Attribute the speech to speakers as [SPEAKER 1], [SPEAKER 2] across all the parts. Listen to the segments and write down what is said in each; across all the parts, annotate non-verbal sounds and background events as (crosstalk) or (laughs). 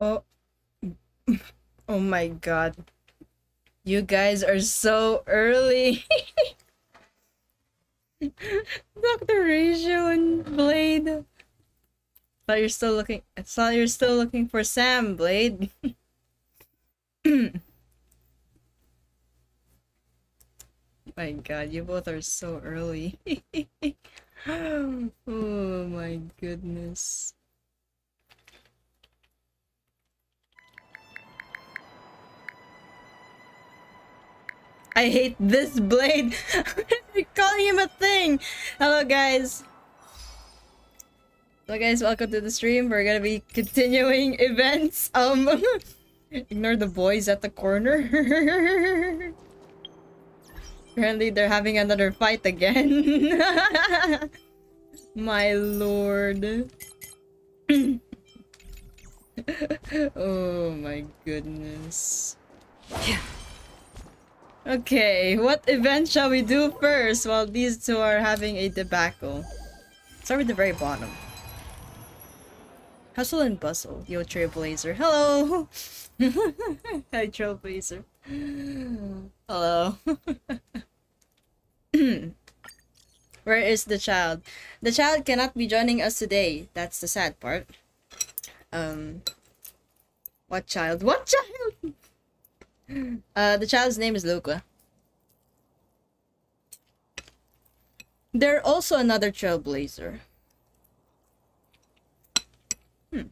[SPEAKER 1] Oh. (laughs) Oh my god. You guys are so early. (laughs) Dr. Ratio and Blade. Thought you're still looking I thought you're still looking for Sam, Blade. (laughs) my god, you both are so early. oh my goodness. I hate this blade. (laughs) Calling him a thing. Hello, guys. Hello, guys. Welcome to the stream. We're gonna be continuing (laughs) events. Um, (laughs) ignore the boys at the corner. Apparently, they're having another fight again. My lord. oh my goodness. Yeah. Okay, what event shall we do first while these two are having a debacle? Start with the very bottom. Hustle and bustle. Yo, Trailblazer. Hello! (laughs) Hi, Trailblazer. Hello. (laughs) Where is the child? The child cannot be joining us today. That's the sad part. Um, what child? What child? Uh, the child's name is Luca. They're also another trailblazer. Hmm.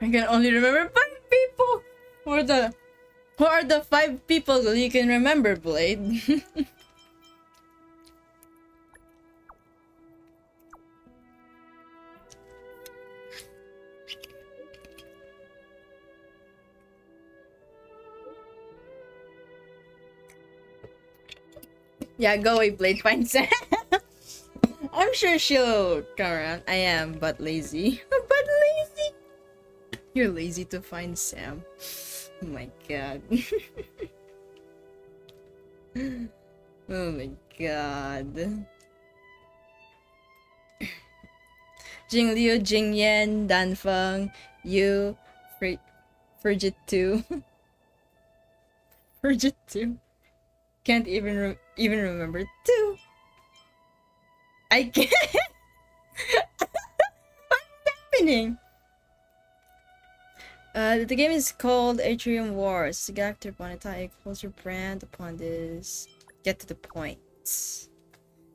[SPEAKER 1] I can only remember five people. Are the who are the five people you can remember, Blade? (laughs) yeah, go away, Blade. Find Sam. (laughs) I'm sure she'll come around. I am, but lazy. (laughs) but lazy. You're lazy to find Sam. Oh my god. (laughs) oh my god. Jing Liu, Jing Yuan, Dan Feng, Yu, Fr Frigid 2. (laughs) Frigid 2. Can't even re even remember 2. I can't. (laughs) What's happening? Uh, the game is called Aetherium Wars. Galactic upon a closer brand upon this. Get to the point.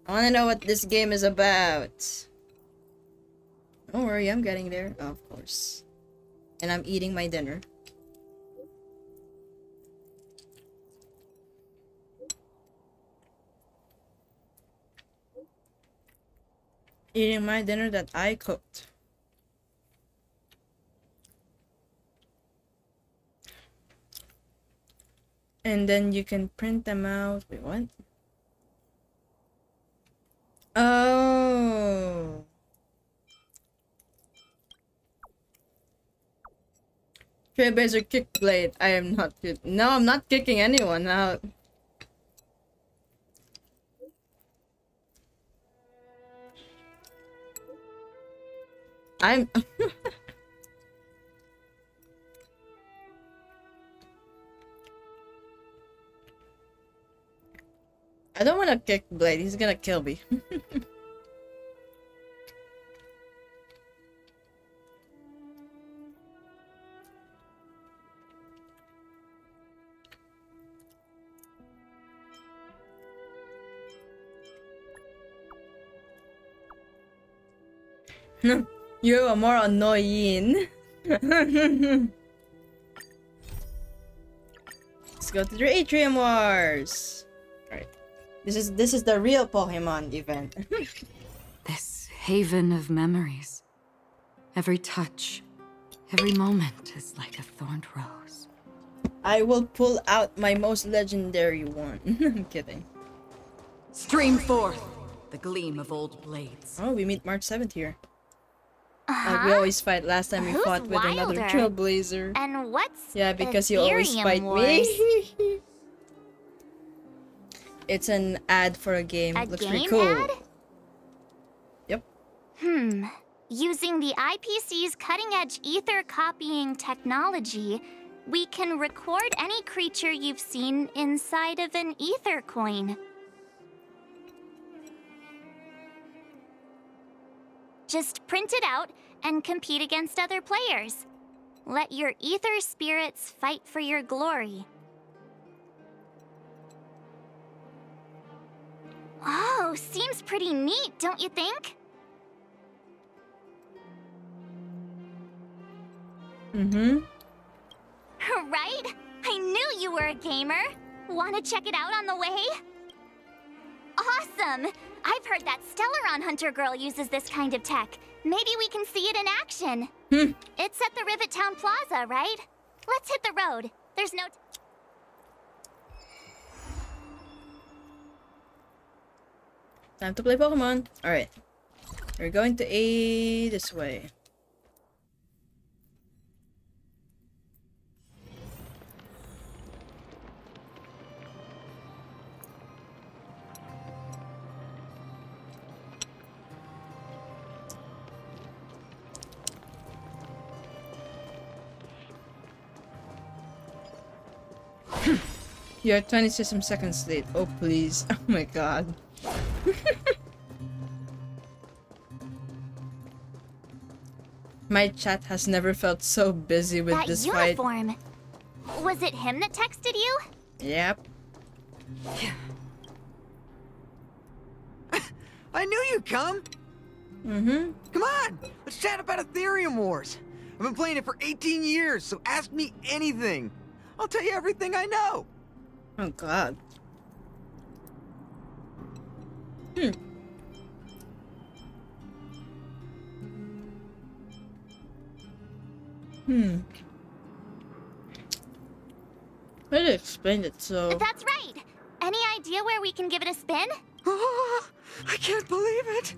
[SPEAKER 1] I want to know what this game is about. Don't worry, I'm getting there. Oh, of course. And I'm eating my dinner. Eating my dinner that I cooked. And then you can print them out. Wait, what? Oh. Trailblazer kick blade. I am not good. No, I'm not kicking anyone out. I'm (laughs) I don't want to kick Blade. He's gonna kill me. (laughs) Hmm, you are more annoying. (laughs) Let's go to the Aetherium Wars. This is this is the real Pokemon event. (laughs)
[SPEAKER 2] this haven of memories. Every touch, every moment is like a thorned rose.
[SPEAKER 1] I will pull out my most legendary one. (laughs) I'm kidding.
[SPEAKER 2] Stream forth the gleam of old blades.
[SPEAKER 1] Oh, we meet March 7th here. Like we
[SPEAKER 3] Uh-huh.
[SPEAKER 1] always fight. Last time we
[SPEAKER 3] Who's
[SPEAKER 1] fought with another trailblazer.
[SPEAKER 3] And what's
[SPEAKER 1] Yeah, because you always
[SPEAKER 3] Aetherium
[SPEAKER 1] fight
[SPEAKER 3] Wars?
[SPEAKER 1] me. (laughs) it's an ad for a game.
[SPEAKER 3] A
[SPEAKER 1] Looks
[SPEAKER 3] game
[SPEAKER 1] pretty cool.
[SPEAKER 3] ad?
[SPEAKER 1] Yep.
[SPEAKER 3] Hmm. Using the IPC's cutting edge ether copying technology, we can record any creature you've seen inside of an ether coin. Just print it out and compete against other players. Let your ether spirits fight for your glory. Oh, seems pretty neat, don't you think?
[SPEAKER 1] Mm-hmm. (laughs)
[SPEAKER 3] Right? I knew you were a gamer. Want to check it out on the way? Awesome! I've heard that Stellaron Hunter girl uses this kind of tech. Maybe we can see it in action.
[SPEAKER 1] Hmm.
[SPEAKER 3] It's at the Rivet Town Plaza, right? Let's hit the road. There's no.
[SPEAKER 1] Time to play Pokemon. Alright. We're going to A this way. Hmm. You're 20 system seconds late. Oh, please. (laughs) Oh my god. (laughs) My chat has never felt so busy with
[SPEAKER 3] that
[SPEAKER 1] this fight.
[SPEAKER 3] uniform. Was it him that texted you?
[SPEAKER 1] Yep. (sighs)
[SPEAKER 4] I knew you'd come.
[SPEAKER 1] Mm-hmm.
[SPEAKER 4] Come on, let's chat about Aetherium Wars. I've been playing it for 18 years, so ask me anything. I'll tell you everything I know.
[SPEAKER 1] Oh god. Hmm. Hmm. I did explain it so.
[SPEAKER 3] That's right. Any idea where we can give it a spin?
[SPEAKER 4] Oh, (laughs) I can't believe it.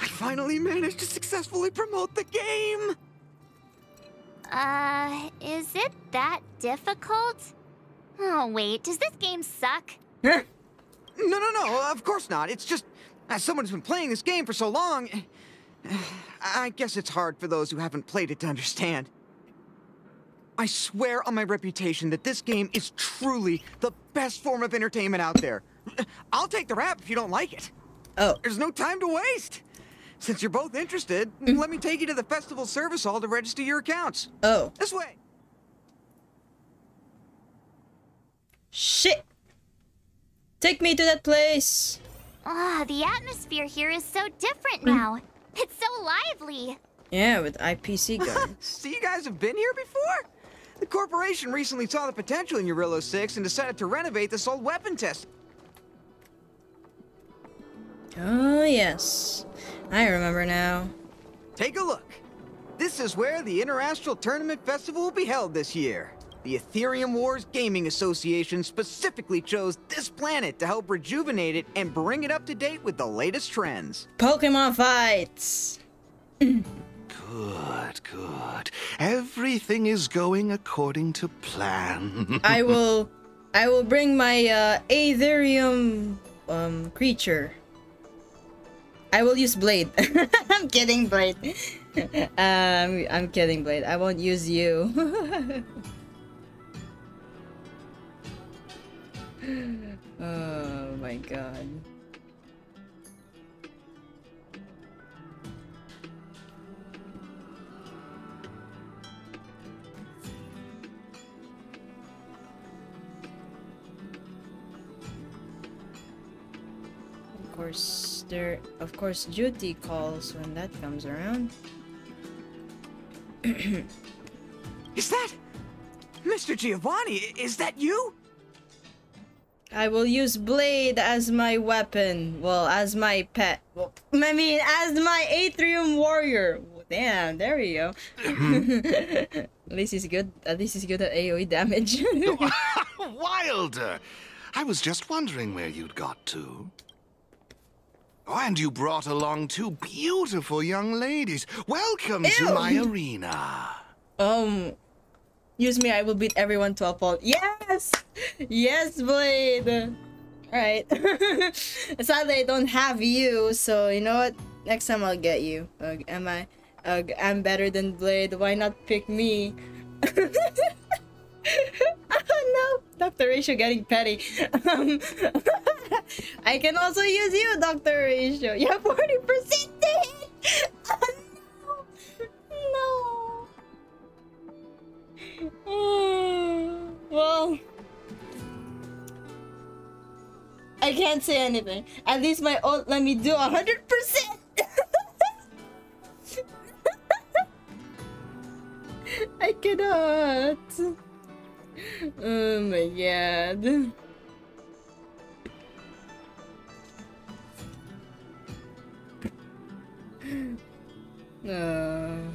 [SPEAKER 4] I finally managed to successfully promote the game.
[SPEAKER 3] Uh, is it that difficult? Oh, wait, does this game suck? (laughs)
[SPEAKER 4] No, no, no, of course not. It's just, Ah, as someone who's been playing this game for so long, (sighs) I guess it's hard for those who haven't played it to understand. I swear on my reputation that this game is truly the best form of entertainment out there. (sighs) I'll take the rap if you don't like it.
[SPEAKER 1] oh.
[SPEAKER 4] There's no time to waste. Since you're both interested, mm. let me take you to the festival service hall to register your accounts.
[SPEAKER 1] Oh.
[SPEAKER 4] This way.
[SPEAKER 1] Shit! Take me to that place!
[SPEAKER 3] Ah, the atmosphere here is so different now. It's so lively.
[SPEAKER 1] Yeah, with IPC guns. (laughs)
[SPEAKER 4] So you guys have been here before? The corporation recently saw the potential in Jarilo 6 and decided to renovate this old weapon test.
[SPEAKER 1] oh, yes. I remember now.
[SPEAKER 4] Take a look. This is where the Interastral Tournament Festival will be held this year. The Aetherium Wars Gaming Association specifically chose this planet to help rejuvenate it and bring it up to date with the latest trends.
[SPEAKER 1] Pokemon fights!
[SPEAKER 5] Good, good. Everything is going according to plan. (laughs)
[SPEAKER 1] I will I will bring my uh Aetherium um creature. I will use Blade. (laughs) I'm kidding, Blade. (laughs) um I'm kidding, Blade. I won't use you. (laughs) oh my god. Of course, there. Of course, duty calls when that comes around. (clears throat)
[SPEAKER 4] Is that... Mr. Giovanni, is that you?
[SPEAKER 1] I will use Blade as my weapon. Well, as my pet. Well, I mean, as my Atrium warrior. Damn, there we go. (laughs) at least he's good. At least he's good at AOE damage. (laughs)
[SPEAKER 5] Wilder! I was just wondering where you'd got to. Oh, and you brought along two beautiful young ladies. Welcome to my arena.
[SPEAKER 1] Um, use me, I will beat everyone to a fault. Yes! Yes, Blade! Alright. (laughs) Sadly, I don't have you, so you know what? Next time I'll get you. Am I? I'm better than Blade. Why not pick me? oh (laughs) no! Dr. Ratio getting petty. Um, (laughs) I can also use you, Dr. Ratio. You have 40% hit! Oh no! No! Hmm, well, I can't say anything. At least my old let me do a 100%! (laughs) I cannot. Oh my god. Uh,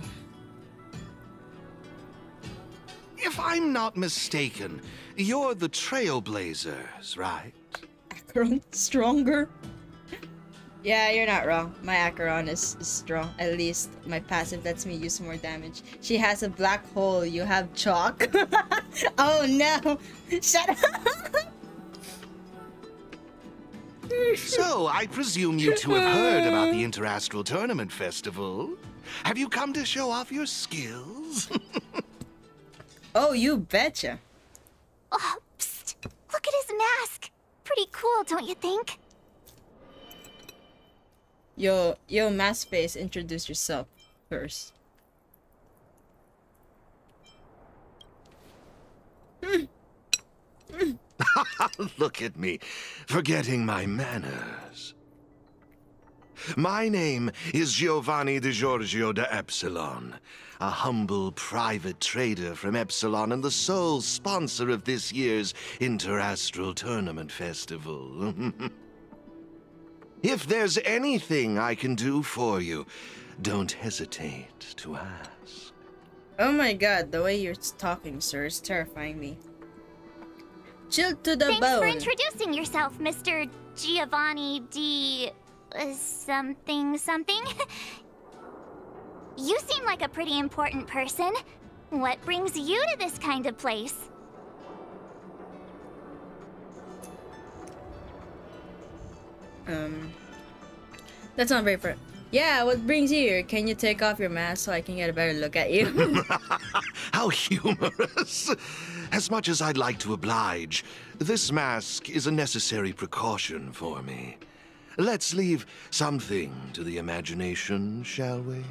[SPEAKER 5] If I'm not mistaken, you're the Trailblazers, right?
[SPEAKER 1] Acheron stronger. Yeah, you're not wrong. My Acheron is, is strong. At least my passive lets me use more damage. She has a black hole. You have chalk. (laughs) oh no! (laughs) Shut up!
[SPEAKER 5] So, I presume you two have heard about the Interastral Tournament Festival. Have you come to show off your skills? (laughs)
[SPEAKER 1] oh, you betcha.
[SPEAKER 3] Oh, psst. Look at his mask. Pretty cool, don't you think?
[SPEAKER 1] Yo, yo, mask face, introduce yourself first. (laughs)
[SPEAKER 5] Look at me, forgetting my manners. My name is Giovanni Di Giorgio de Epsilon, a humble private trader from Epsilon and the sole sponsor of this year's Interastral Tournament Festival. (laughs) if there's anything I can do for you, don't hesitate to ask.
[SPEAKER 1] Oh my god, the way you're talking, sir, is terrifying me. Chill to the
[SPEAKER 3] Thanks for introducing yourself, Mr. Giovanni D. Uh, something something. (laughs) you seem like a pretty important person. What brings you to this kind of place?
[SPEAKER 1] Um, that's not very fair. Yeah, what brings you here? Can you take off your mask so I can get a better look at you? (laughs) (laughs)
[SPEAKER 5] How humorous! As much as I'd like to oblige, this mask is a necessary precaution for me. Let's leave something to the imagination, shall we?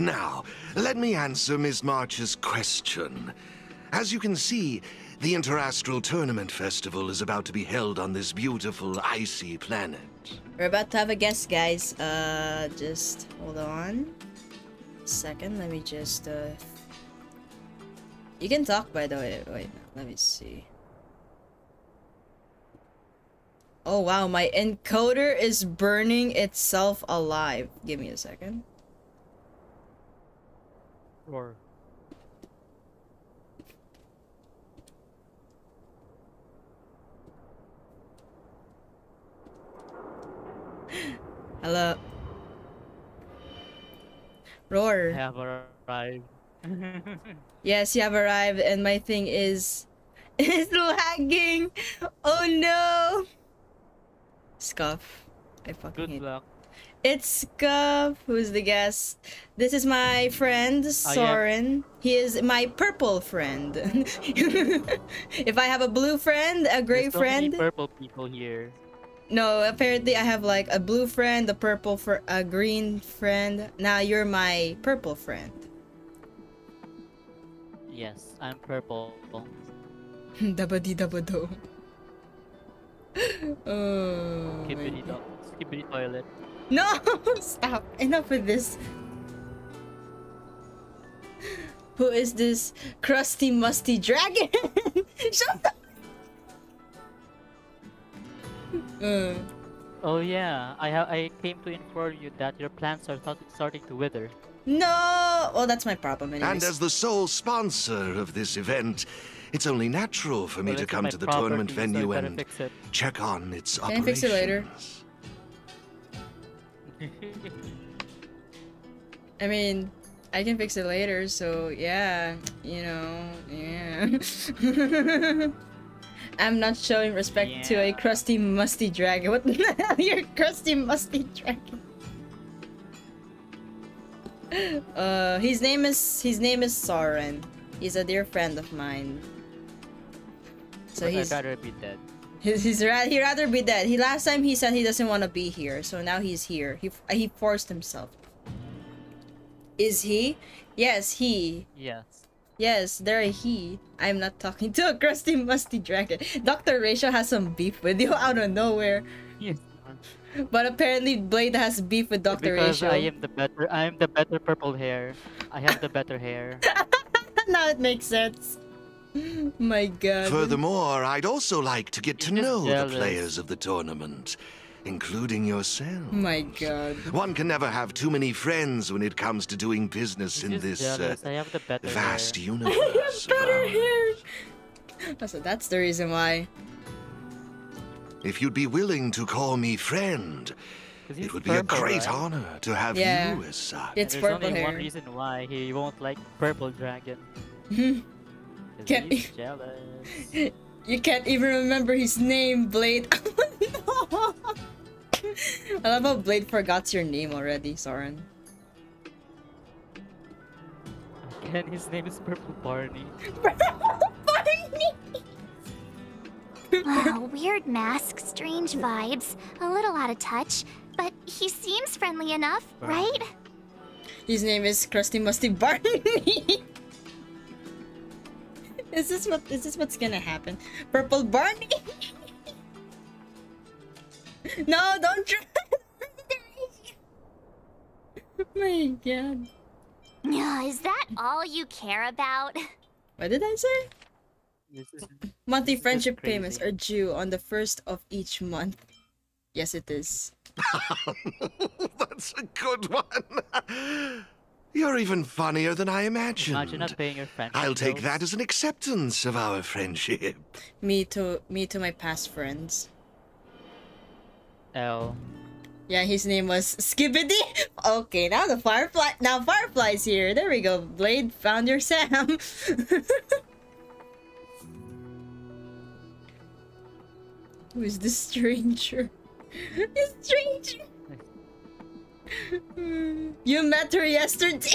[SPEAKER 5] Now, let me answer Miss March's question. As you can see, the Interastral Tournament Festival is about to be held on this beautiful, icy planet.
[SPEAKER 1] We're about to have a guest, guys. Uh, just hold on. a Second, let me just, uh... You can talk, by the way. Wait, let me see. Oh, wow, my encoder is burning itself alive. Give me a second.
[SPEAKER 6] Or (gasps)
[SPEAKER 1] Hello. Roar.
[SPEAKER 6] I have arrived. (laughs)
[SPEAKER 1] Yes, you have arrived, and my thing is (laughs) is lagging. Oh no. Scuff. I fucking
[SPEAKER 6] Good
[SPEAKER 1] hate.
[SPEAKER 6] luck.
[SPEAKER 1] It's Scuff. Who's the guest? This is my friend oh, Soren. He is my purple friend. (laughs) if I have a blue friend, a gray
[SPEAKER 6] There's so many
[SPEAKER 1] friend.
[SPEAKER 6] purple people here.
[SPEAKER 1] No, apparently I have like a blue friend, a purple for a green friend. Now you're my purple friend.
[SPEAKER 6] Yes, I'm purple. (laughs)
[SPEAKER 1] Dabadi dabado. Oh. my
[SPEAKER 6] Skibbity
[SPEAKER 1] God.
[SPEAKER 6] dog. Skibidi toilet.
[SPEAKER 1] No! (laughs) Stop! Enough with this. Who is this crusty musty dragon? (laughs) Shut up! Uh,
[SPEAKER 6] Oh yeah, I have. I came to inform you that your plants are starting to wither.
[SPEAKER 1] no! Well, that's my problem anyways.
[SPEAKER 5] And as the sole sponsor of this event, it's only natural for me
[SPEAKER 6] Well,
[SPEAKER 5] to come to the tournament
[SPEAKER 6] property, so
[SPEAKER 5] venue and check on its
[SPEAKER 1] Can I
[SPEAKER 5] operations.
[SPEAKER 1] fix it later? (laughs) I mean, I can fix it later, so yeah, you know, yeah. (laughs) I'm not showing respect to a crusty, musty dragon. (laughs) What the hell? You're crusty, musty dragon. Uh, his name is his name is Soren. He's a dear friend of mine. So
[SPEAKER 6] But
[SPEAKER 1] he's
[SPEAKER 6] I'd rather be dead.
[SPEAKER 1] He's, he's ra- he rather be dead. He last time he said he doesn't want to be here, so now he's here. He he forced himself. Is he? Yes, he.
[SPEAKER 6] Yes.
[SPEAKER 1] Yes, they're a he. I'm not talking to a crusty musty dragon. Dr. Rachel has some beef with you out of nowhere.
[SPEAKER 6] Yes.
[SPEAKER 1] But apparently Blade has beef with Dr.
[SPEAKER 6] Because. I am the better. I am the better purple hair. I have the better hair. (laughs)
[SPEAKER 1] now it makes sense. (laughs) My god.
[SPEAKER 5] Furthermore, I'd also like to get to
[SPEAKER 6] He's just
[SPEAKER 5] know
[SPEAKER 6] jealous.
[SPEAKER 5] the players of the tournament, including yourself.
[SPEAKER 1] My god.
[SPEAKER 5] One can never have too many friends when it comes to doing business in this
[SPEAKER 6] just
[SPEAKER 5] uh,
[SPEAKER 6] jealous. I have the better
[SPEAKER 5] vast
[SPEAKER 6] hair. (laughs)
[SPEAKER 5] universe. of
[SPEAKER 1] Better
[SPEAKER 5] ours.
[SPEAKER 1] hair. So that's the reason why.
[SPEAKER 5] If you'd be willing to call me friend, it would be a great
[SPEAKER 6] right?
[SPEAKER 5] honor to have
[SPEAKER 1] Yeah.
[SPEAKER 5] you as such.
[SPEAKER 1] It's
[SPEAKER 6] There's
[SPEAKER 1] purple
[SPEAKER 6] only
[SPEAKER 1] hair.
[SPEAKER 6] one reason why he won't like purple dragon. (laughs) 'Cause
[SPEAKER 1] Can't
[SPEAKER 6] he's
[SPEAKER 1] e-
[SPEAKER 6] jealous. (laughs)
[SPEAKER 1] You can't even remember his name, Blade. (laughs) Oh, no. I love how Blade forgot your name already, Soren.
[SPEAKER 6] Again, his name is Purple Barney. (laughs)
[SPEAKER 3] Oh, weird mask, strange vibes, a little out of touch, but he seems friendly enough, right?
[SPEAKER 1] His name is Krusty Musty Barney. Is this what is this what's gonna happen? Purple Barney? (laughs) no, don't try. (laughs) Oh my god.
[SPEAKER 3] Yeah, Is that all you care about?
[SPEAKER 1] What did I say?
[SPEAKER 6] This is
[SPEAKER 1] Monthly
[SPEAKER 6] This is
[SPEAKER 1] friendship payments are due on the first of each month. Yes, it is. (laughs)
[SPEAKER 5] That's a good one. You're even funnier than I imagined.
[SPEAKER 6] imagine not paying your friend.
[SPEAKER 5] I'll take that as an acceptance of our friendship.
[SPEAKER 1] Me to me to my past friends.
[SPEAKER 6] L.
[SPEAKER 1] Yeah, his name was Skibbity. Okay, now the Firefly. Now Firefly's here. There we go. Blade found your Sam. (laughs) Who is this stranger? (laughs) this stranger. You met her yesterday. (laughs)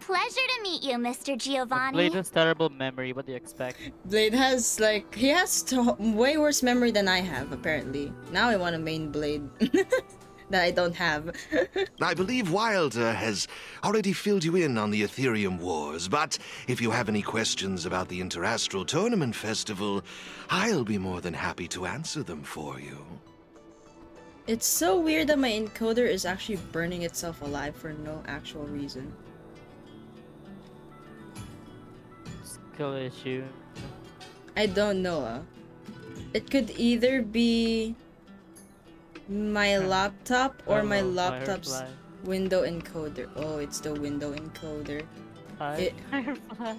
[SPEAKER 3] Pleasure to meet you, Mr. Giovanni.
[SPEAKER 6] Blade has terrible memory. What do you expect?
[SPEAKER 1] Blade has like he has to- way worse memory than I have apparently. Now I want a main blade (laughs) that I don't have. (laughs)
[SPEAKER 5] I believe Wilder has already filled you in on the Aetherium Wars, but if you have any questions about the Interastral Tournament Festival, I'll be more than happy to answer them for you.
[SPEAKER 1] It's so weird that my encoder is actually burning itself alive for no actual reason.
[SPEAKER 6] Skill issue.
[SPEAKER 1] I don't know. Uh. It could either be my laptop or my laptop's
[SPEAKER 6] Firefly.
[SPEAKER 1] window encoder. Oh, it's the window encoder. It- (laughs)
[SPEAKER 6] Firefly.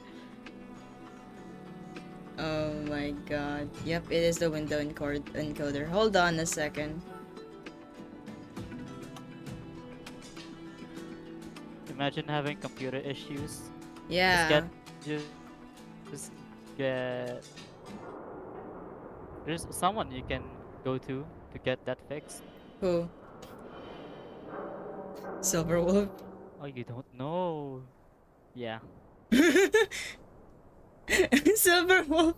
[SPEAKER 1] Oh my god. Yep, it is the window encoder. Hold on a second.
[SPEAKER 6] Imagine having computer issues.
[SPEAKER 1] Yeah.
[SPEAKER 6] Just get, just, just get. There's someone you can go to to get that fixed.
[SPEAKER 1] Who? Silver Wolf.
[SPEAKER 6] Oh, you don't know? Yeah. (laughs)
[SPEAKER 1] Silver Wolf.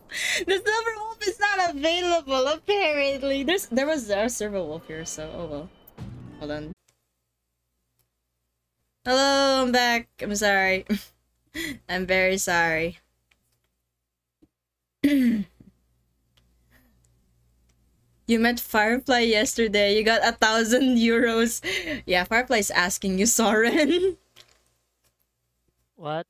[SPEAKER 1] The Silver Wolf is not available apparently. There's there was a Silver Wolf here, so oh well. Hold on. Hello, I'm back. I'm sorry. (laughs) I'm very sorry. (clears throat) you met Firefly yesterday. You got a thousand euros. Yeah, Firefly's asking you, (laughs) Soren.
[SPEAKER 6] What?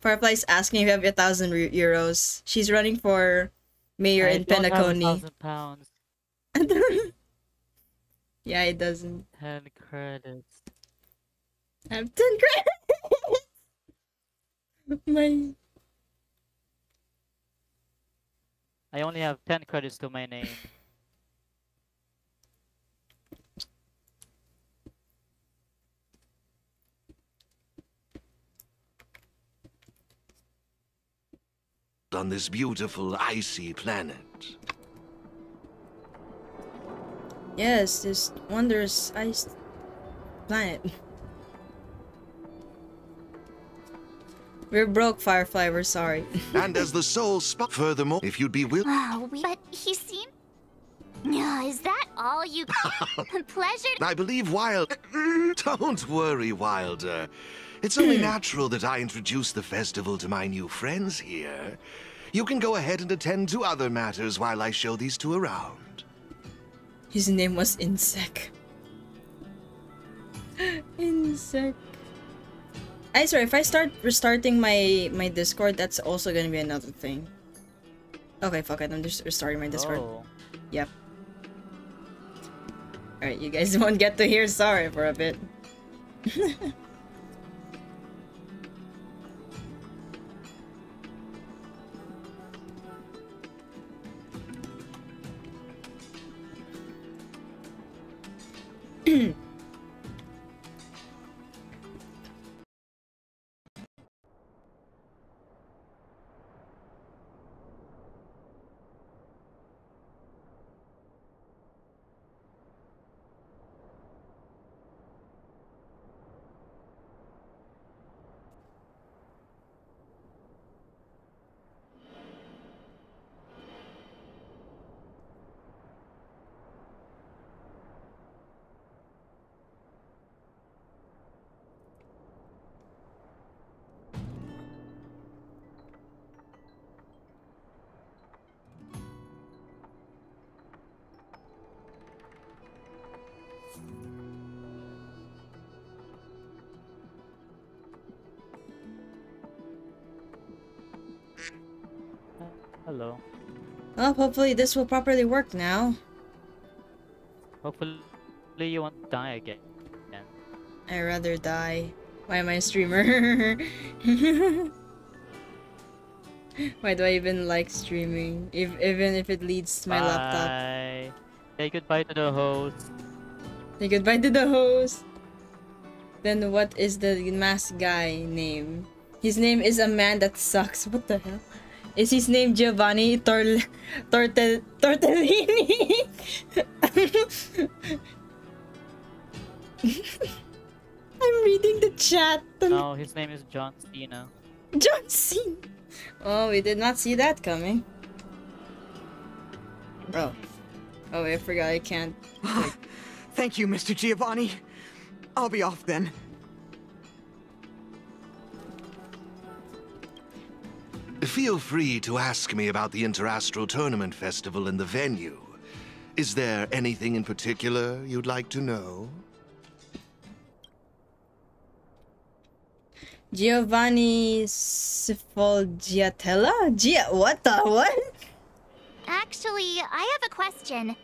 [SPEAKER 1] Firefly's asking if you have a thousand euros. She's running for mayor
[SPEAKER 6] I
[SPEAKER 1] in
[SPEAKER 6] thousand pounds. (laughs)
[SPEAKER 1] yeah, it doesn't
[SPEAKER 6] Ten credits.
[SPEAKER 1] I have 10 credits! (laughs) my...
[SPEAKER 6] I only have 10 credits to my name.
[SPEAKER 5] on this beautiful icy planet.
[SPEAKER 1] Yes, this wondrous ice planet. We're broke, Firefly. We're sorry. (laughs)
[SPEAKER 5] and as the sole spot, furthermore, if you'd be willing.
[SPEAKER 3] Oh, we- but he seemed. Yeah, is that all you? (laughs) Pleasure.
[SPEAKER 5] I believe Wild. (laughs) Don't worry, Wilder. It's only hmm. natural that I introduce the festival to my new friends here. You can go ahead and attend to other matters while I show these two around.
[SPEAKER 1] His name was Insect. Insect. I swear, if I start restarting my my Discord, that's also gonna be another thing. Okay, fuck it. I'm just restarting my Discord.
[SPEAKER 6] Oh.
[SPEAKER 1] Yep. Alright, you guys (laughs) won't get to hear sorry for a bit. (laughs) Hopefully this will properly work now.
[SPEAKER 6] Hopefully you won't die again.
[SPEAKER 1] I'd rather die. Why am I a streamer? (laughs) Why do I even like streaming? If even if it leads to my laptop.
[SPEAKER 6] Say goodbye to the host.
[SPEAKER 1] Say goodbye to the host. Then what is the mask guy name? His name is a man that sucks. What the hell? Is his name Giovanni Tor Tortel Tortellini? (laughs) I'm reading the chat.
[SPEAKER 6] No, his name is John Cena.
[SPEAKER 1] John Cena. Oh, we did not see that coming. Oh. Oh, I forgot I can't. (sighs)
[SPEAKER 4] Thank you, Mr. Giovanni. I'll be off then.
[SPEAKER 5] Feel free to ask me about the Interastral Tournament Festival and the venue. Is there anything in particular you'd like to know?
[SPEAKER 1] Giovanni Sfolgiatella? Gia, what the what?
[SPEAKER 3] Actually, I have a question.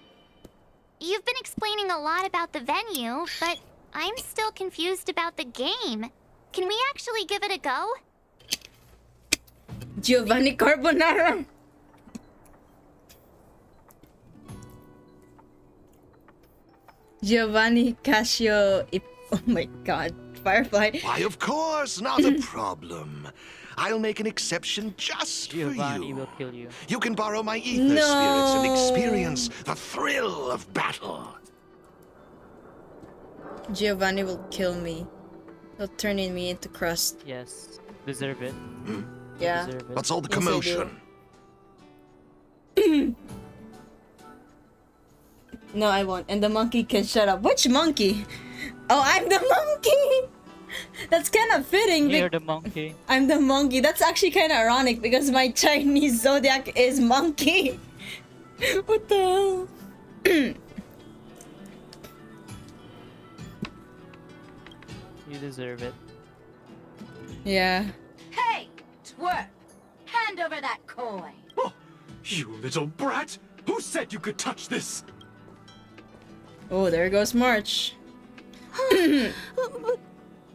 [SPEAKER 3] You've been explaining a lot about the venue, but I'm still confused about the game. Can we actually give it a go?
[SPEAKER 1] Giovanni Carbonara. Giovanni Casio. Ip- oh my god. Firefly.
[SPEAKER 5] Why, of course, not a (laughs) problem. I'll make an exception just for
[SPEAKER 6] Giovanni
[SPEAKER 5] you.
[SPEAKER 6] will kill you.
[SPEAKER 5] You can borrow my ether spirits and experience the thrill of battle.
[SPEAKER 1] Giovanni will kill me. He'll turn me into crust.
[SPEAKER 6] Yes. Deserve it. Hmm?
[SPEAKER 1] Yeah.
[SPEAKER 6] Deserve.
[SPEAKER 5] What's all the
[SPEAKER 1] Yes,
[SPEAKER 5] commotion? (clears throat)
[SPEAKER 1] No, I won't. And the monkey can shut up. Which monkey? Oh, I'm the monkey! (laughs) That's kind of fitting.
[SPEAKER 6] You're the monkey.
[SPEAKER 1] I'm the monkey. That's actually kind of ironic because my Chinese zodiac is monkey. (laughs) what the hell?
[SPEAKER 6] You deserve it. (clears throat)
[SPEAKER 1] Yeah.
[SPEAKER 7] Hey, twerp! Hand over that coin.
[SPEAKER 8] Oh, you little brat! Who said you could touch this?
[SPEAKER 1] Oh, there goes March. (gasps)
[SPEAKER 2] but,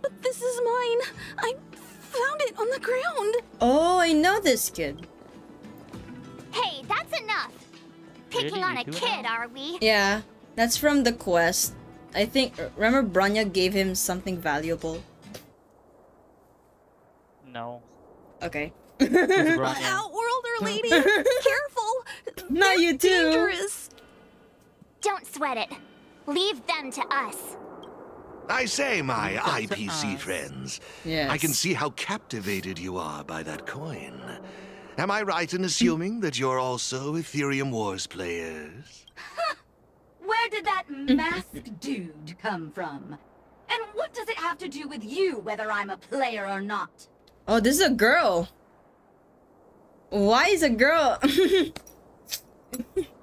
[SPEAKER 2] but this is mine. I found it on the ground.
[SPEAKER 1] Oh, I know this kid.
[SPEAKER 3] Hey, that's enough! Picking on a kid,
[SPEAKER 6] now?
[SPEAKER 3] are we?
[SPEAKER 1] Yeah, that's from the quest. I think. Remember, Bronya gave him something valuable.
[SPEAKER 6] No.
[SPEAKER 1] Okay.
[SPEAKER 6] Who's (laughs)
[SPEAKER 2] Outworlder
[SPEAKER 9] lady. (laughs) Careful.
[SPEAKER 1] Not you too.
[SPEAKER 9] Dangerous.
[SPEAKER 3] Don't sweat it. Leave them to us.
[SPEAKER 5] I say, my IPC friends.
[SPEAKER 1] Yes.
[SPEAKER 5] I can see how captivated you are by that coin. Am I right in assuming that you're also Aetherium Wars players?
[SPEAKER 7] Where did that masked dude come from? And what does it have to do with you, whether I'm a player or not?
[SPEAKER 1] Oh, this is a girl. Why is a girl? (laughs) you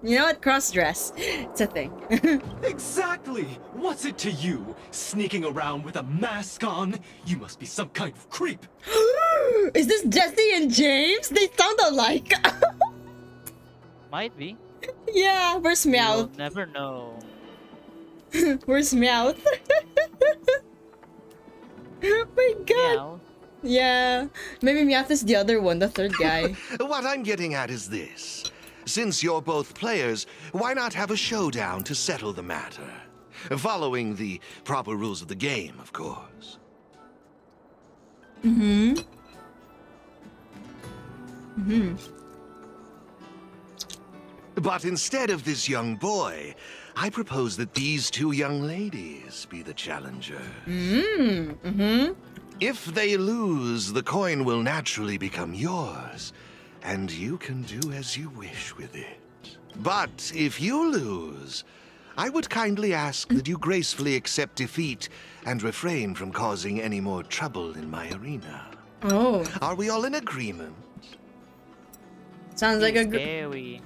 [SPEAKER 1] know what? Cross dress. It's a thing. (laughs)
[SPEAKER 8] Exactly! What's it to you? Sneaking around with a mask on? You must be some kind of creep. (gasps)
[SPEAKER 1] is this Jessie and James? They sound alike. (laughs)
[SPEAKER 6] Might be.
[SPEAKER 1] yeah, where's
[SPEAKER 6] You'll never know.
[SPEAKER 1] Where's Meowth? oh my god.
[SPEAKER 6] Meow.
[SPEAKER 1] Yeah. Maybe Meowth is the other one, the third guy. (laughs)
[SPEAKER 5] What I'm getting at is this. Since you're both players, why not have a showdown to settle the matter? Following the proper rules of the game, of course.
[SPEAKER 1] mm-hmm. Mm-hmm.
[SPEAKER 5] But instead of this young boy, I propose that these two young ladies be the challenger.
[SPEAKER 1] Mm. Mm-hmm.
[SPEAKER 5] If they lose, the coin will naturally become yours, and you can do as you wish with it. But if you lose, I would kindly ask that you gracefully accept defeat and refrain from causing any more trouble in my arena.
[SPEAKER 1] Oh.
[SPEAKER 5] Are we all in agreement?
[SPEAKER 1] Sounds like a gr-
[SPEAKER 6] Scary.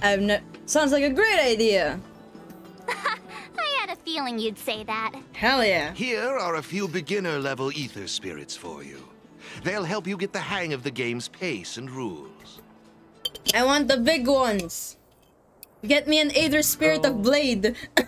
[SPEAKER 1] I've no sounds like a great idea. (laughs)
[SPEAKER 3] I had feeling you'd say that.
[SPEAKER 1] Hell yeah.
[SPEAKER 5] Here are a few beginner level ether spirits for you. They'll help you get the hang of the game's pace and rules.
[SPEAKER 1] I want the big ones. Get me an Aether Spirit
[SPEAKER 6] Oh.
[SPEAKER 1] of Blade. (laughs)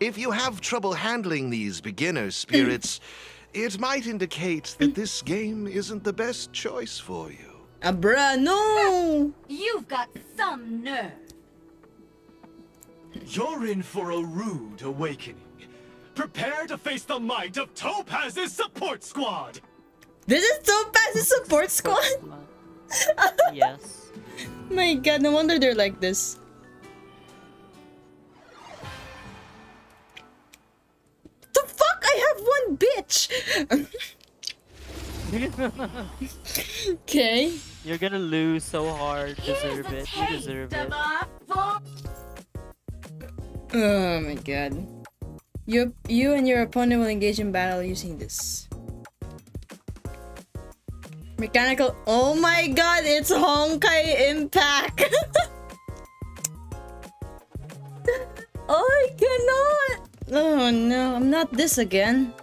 [SPEAKER 5] If you have trouble handling these beginner spirits, (clears throat) it might indicate that this game isn't the best choice for you.
[SPEAKER 1] Bruh, no!
[SPEAKER 7] You've got some nerve.
[SPEAKER 8] You're in for a rude awakening. Prepare to face the might of Topaz's support squad!
[SPEAKER 1] This is Topaz's support squad? (laughs)
[SPEAKER 6] yes.
[SPEAKER 1] My god, no wonder they're like this. The fuck? I have one bitch! (laughs) okay.
[SPEAKER 6] You're gonna lose so hard. Deserve it. You deserve it.
[SPEAKER 1] Oh my god. You, you and your opponent will engage in battle using this. Mechanical. Oh my god, it's Honkai Impact! (laughs) oh, I cannot! Oh no, I'm not this again.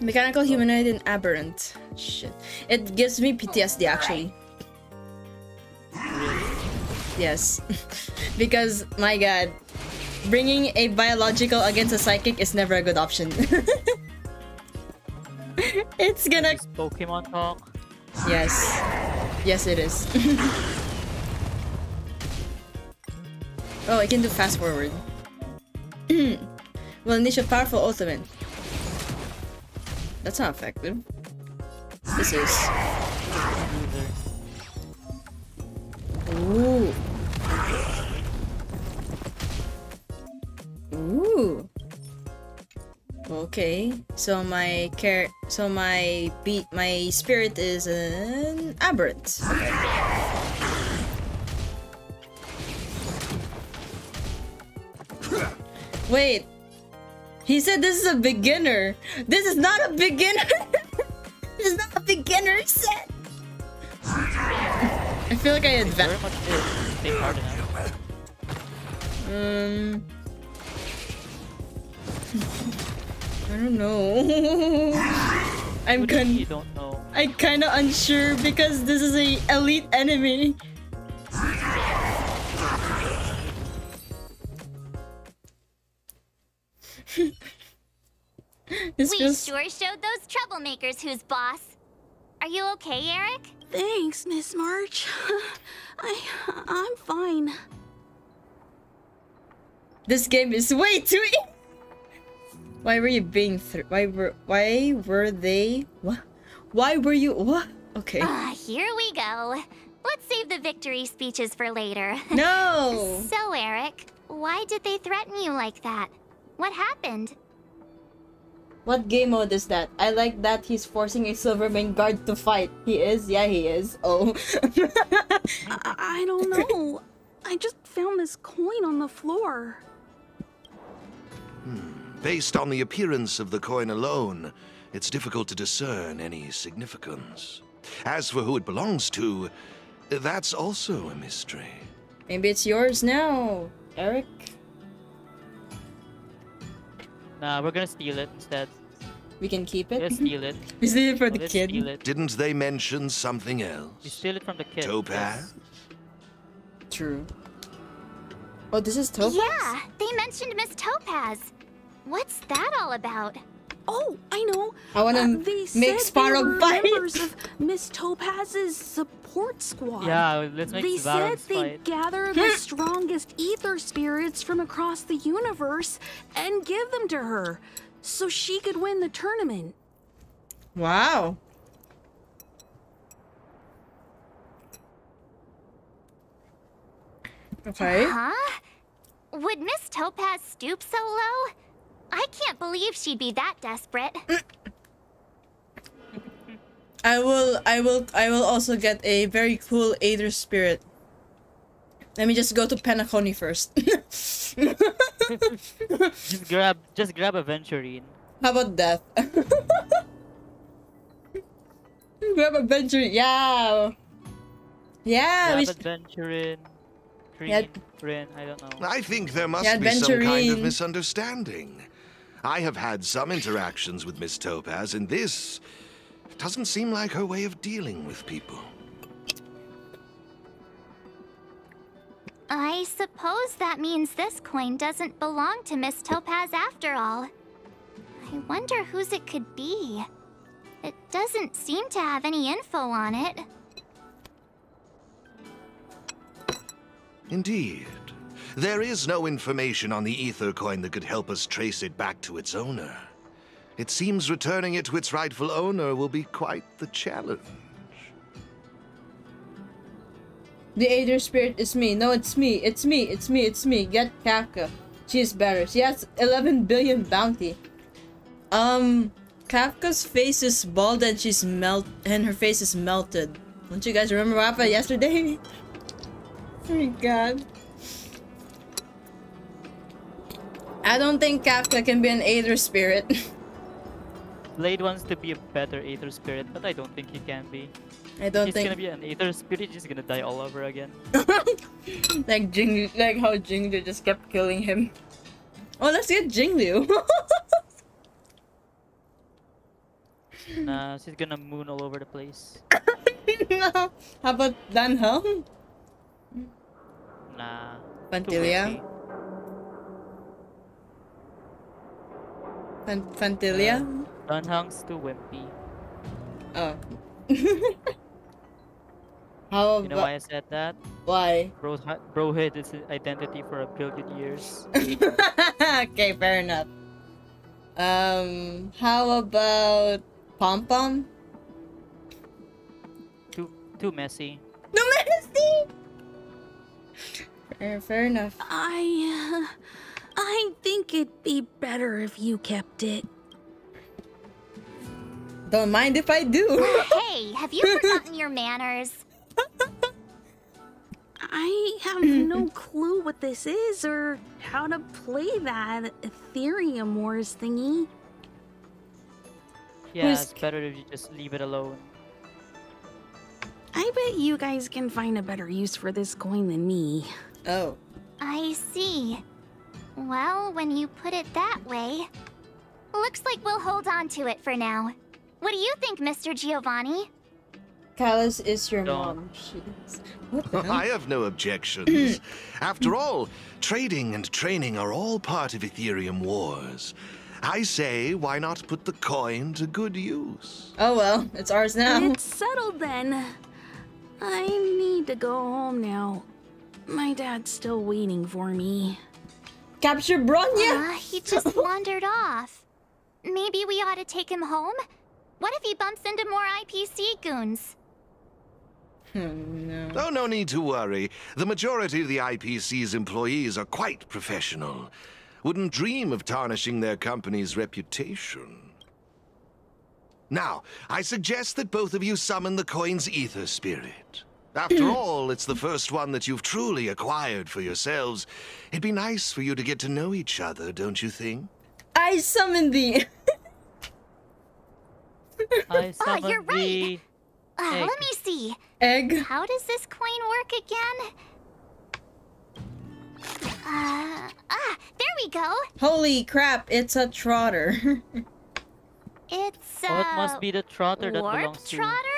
[SPEAKER 1] Mechanical humanoid and aberrant. Shit. It gives me PTSD actually. Yes. (laughs) because, my god, bringing a biological against a psychic is never a good option. (laughs) it's gonna.
[SPEAKER 6] Pokemon talk.
[SPEAKER 1] Yes. Yes, it is. (laughs) oh, I can do fast forward. (clears throat) well, unleash a powerful ultimate. That's not effective. This is. Ooh. Ooh. Okay. So my care so my beat my spirit is an aberrant. Wait. He said this is a beginner. This is not a beginner. (laughs) this is not a beginner set. I feel like I advanced.
[SPEAKER 6] much is. Think hard enough.
[SPEAKER 1] Um, I don't know. (laughs) I'm
[SPEAKER 6] What do you mean
[SPEAKER 1] con-
[SPEAKER 6] you don't know.
[SPEAKER 1] I kind of unsure because this is a elite enemy. (laughs) this
[SPEAKER 3] We
[SPEAKER 1] feels
[SPEAKER 3] sure showed those troublemakers who's boss. Are you okay, Eric?
[SPEAKER 9] Thanks, Miss March. (laughs) I I'm fine.
[SPEAKER 1] This game is way too. Why were you being? Th- why were? Why were they? What? Why were you? What? Okay.
[SPEAKER 3] Ah, here we go. Let's save the victory speeches for later. (laughs)
[SPEAKER 1] No!
[SPEAKER 3] So, Eric, why did they threaten you like that? What happened?
[SPEAKER 1] What game mode is that? I like that he's forcing a Silvermane guard to fight. He is? Yeah, he is. Oh. (laughs)
[SPEAKER 2] I, I don't know. I just found this coin on the floor.
[SPEAKER 5] Based on the appearance of the coin alone, it's difficult to discern any significance. As for who it belongs to, that's also a mystery.
[SPEAKER 1] Maybe it's yours now, Eric.
[SPEAKER 6] Nah, we're gonna steal it instead.
[SPEAKER 1] We can keep it.
[SPEAKER 6] Let's steal it. (laughs)
[SPEAKER 1] We steal it for the kid.
[SPEAKER 5] Didn't they mention something else?
[SPEAKER 6] We steal it from the kid.
[SPEAKER 5] Topaz?
[SPEAKER 6] yes.
[SPEAKER 1] True. Oh, this is Topaz?
[SPEAKER 3] Yeah, they mentioned Miss Topaz. What's that all about?
[SPEAKER 2] Oh, I know.
[SPEAKER 1] I wanna
[SPEAKER 2] Uh, they
[SPEAKER 1] make
[SPEAKER 2] said
[SPEAKER 1] Sparrow
[SPEAKER 2] they
[SPEAKER 1] fight.
[SPEAKER 2] members of Miss Topaz's support squad.
[SPEAKER 6] Yeah, let's make
[SPEAKER 2] They said
[SPEAKER 6] Varun's
[SPEAKER 2] they gather the strongest ether spirits from across the universe and give them to her so she could win the tournament.
[SPEAKER 1] Wow. Okay.
[SPEAKER 3] Huh? Would Miss Topaz stoop so low? I can't believe she'd be that desperate. (laughs)
[SPEAKER 1] I will I will I will also get a very cool Aether spirit. Let me just go to Penacony first. (laughs)
[SPEAKER 6] Just grab, just grab Aventurine.
[SPEAKER 1] How about death? (laughs) Grab a venture. Yeah. Yeah. we
[SPEAKER 6] Grab
[SPEAKER 1] sh-
[SPEAKER 6] Aventurine. Green,
[SPEAKER 1] Yeah.
[SPEAKER 6] Rin, I don't know.
[SPEAKER 5] I think there must
[SPEAKER 1] Yeah,
[SPEAKER 5] be some kind of misunderstanding. I have had some interactions with Miss Topaz, and this doesn't seem like her way of dealing with people.
[SPEAKER 3] I suppose that means this coin doesn't belong to Miss Topaz after all. I wonder whose it could be. It doesn't seem to have any info on it.
[SPEAKER 5] Indeed. There is no information on the ether coin that could help us trace it back to its owner. It seems returning it to its rightful owner will be quite the challenge.
[SPEAKER 1] The Aether spirit is me. No, it's me. It's me. It's me. It's me. Get Kafka. She is better. She has 11 billion bounty. Um, Kafka's face is bald and she's melt and her face is melted. Don't you guys remember what yesterday? (laughs) oh my god. I don't think Kafka can be an Aether spirit. (laughs)
[SPEAKER 6] Blade wants to be a better Aether Spirit, but I don't think he can be.
[SPEAKER 1] I don't
[SPEAKER 6] He's
[SPEAKER 1] think
[SPEAKER 6] gonna be an Aether Spirit, he's gonna die all over again. (laughs)
[SPEAKER 1] like Jing like how Jingliu just kept killing him. Oh, let's get Jingliu.
[SPEAKER 6] nah, she's gonna moon all over the place.
[SPEAKER 1] no. (laughs) How about Dan Heng?
[SPEAKER 6] Nah. too
[SPEAKER 1] Phantylia?
[SPEAKER 6] wimpy.
[SPEAKER 1] Fan Phantylia?
[SPEAKER 6] Dunhung's too wimpy.
[SPEAKER 1] Oh. (laughs) How
[SPEAKER 6] You know why I said that?
[SPEAKER 1] why?
[SPEAKER 6] Bro, bro hid its identity for a billion years. (laughs)
[SPEAKER 1] okay, fair enough. Um, how about Pom Pom?
[SPEAKER 6] too too messy.
[SPEAKER 1] No messy. (laughs) Fair, fair enough.
[SPEAKER 2] I. Uh, I think it'd be better if you kept it.
[SPEAKER 1] Don't mind if I do. (laughs)
[SPEAKER 3] hey, have you forgotten your manners?
[SPEAKER 2] I have no (laughs) clue what this is or how to play that Aetherium Wars thingy.
[SPEAKER 6] Yeah,
[SPEAKER 1] Who's-
[SPEAKER 6] it's better if you just leave it alone.
[SPEAKER 2] I bet you guys can find a better use for this coin than me.
[SPEAKER 1] Oh.
[SPEAKER 3] I see. Well, when you put it that way, looks like we'll hold on to it for now. What do you think, Mr. Giovanni?
[SPEAKER 1] Callus is your
[SPEAKER 6] Don't.
[SPEAKER 1] mom. She. What?
[SPEAKER 5] I have no objections. (clears throat) After all, trading and training are all part of Aetherium Wars. I say, why not put the coin to good use?
[SPEAKER 1] Oh well, it's ours now.
[SPEAKER 2] It's settled then. I need to go home now. My dad's still waiting for me.
[SPEAKER 1] Capture Bronya!
[SPEAKER 3] Uh, he just (laughs) wandered off. Maybe we ought to take him home? What if he bumps into more IPC goons?
[SPEAKER 1] Oh no.
[SPEAKER 5] Oh, no need to worry. The majority of the IPC's employees are quite professional. Wouldn't dream of tarnishing their company's reputation. Now, I suggest that both of you summon the coin's ether spirit. After all, it's the first one that you've truly acquired for yourselves. It'd be nice for you to get to know each other, don't you think?
[SPEAKER 1] I summoned the. (laughs)
[SPEAKER 6] I
[SPEAKER 3] Oh, you're right.
[SPEAKER 6] the
[SPEAKER 3] Uh,
[SPEAKER 6] egg.
[SPEAKER 3] let me see.
[SPEAKER 1] Egg.
[SPEAKER 3] How does this coin work again? Uh, ah, there we go.
[SPEAKER 1] Holy crap! It's a trotter. (laughs)
[SPEAKER 3] It's uh,
[SPEAKER 6] Oh, it must be the trotter that
[SPEAKER 3] warp
[SPEAKER 6] belongs to.
[SPEAKER 3] trotter.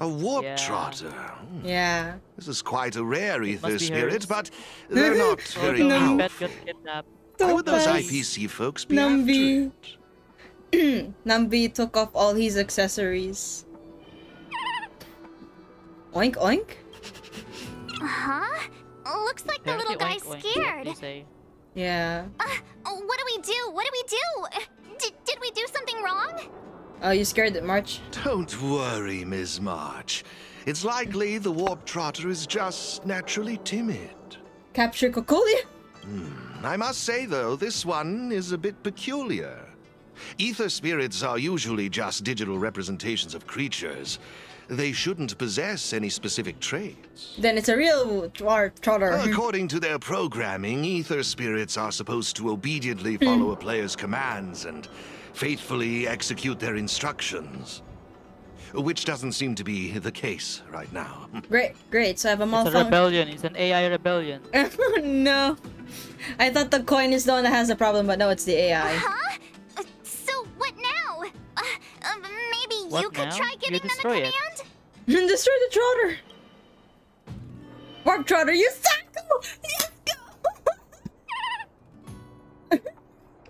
[SPEAKER 5] A warp
[SPEAKER 6] Yeah.
[SPEAKER 5] trotter. Hmm,
[SPEAKER 1] yeah.
[SPEAKER 5] This is quite a rare ether spirit, but (laughs) they're not very
[SPEAKER 6] no,
[SPEAKER 1] No.
[SPEAKER 6] Pet
[SPEAKER 5] powerful.
[SPEAKER 6] got kidnapped.
[SPEAKER 5] Why would those IPC folks be
[SPEAKER 1] Numby.
[SPEAKER 5] after it? (clears throat)
[SPEAKER 1] Numby took off all his accessories. Oink oink.
[SPEAKER 3] Uh huh? Looks like the little guy's
[SPEAKER 6] oink, oink,
[SPEAKER 3] scared.
[SPEAKER 6] say.
[SPEAKER 1] Yeah.
[SPEAKER 3] Uh, what do we do? What do we do? Did, did we do something wrong?
[SPEAKER 1] Oh, you scared it, March?
[SPEAKER 5] Don't worry, Ms. March. It's likely the warp trotter is just naturally timid.
[SPEAKER 1] Capture Cocolia?
[SPEAKER 5] Hmm, I must say, though, this one is a bit peculiar. Ether spirits are usually just digital representations of creatures. They shouldn't possess any specific traits.
[SPEAKER 1] Then it's a real warp trotter.
[SPEAKER 5] According to their programming, ether spirits are supposed to obediently hmm. follow a player's commands and faithfully execute their instructions. Which doesn't seem to be the case right now. (laughs)
[SPEAKER 1] Great, great. So I have a
[SPEAKER 6] It's a rebellion. It's an AI rebellion. (laughs)
[SPEAKER 1] no. I thought the coin is the one that has the problem, but no, it's the AI.
[SPEAKER 3] Huh? Uh, so what now? Uh, uh, maybe you
[SPEAKER 6] What
[SPEAKER 3] could
[SPEAKER 6] now?
[SPEAKER 3] try
[SPEAKER 6] You
[SPEAKER 3] giving them a
[SPEAKER 6] destroy it.
[SPEAKER 3] command? (laughs)
[SPEAKER 1] Destroy the trotter. Warp trotter, you psycho!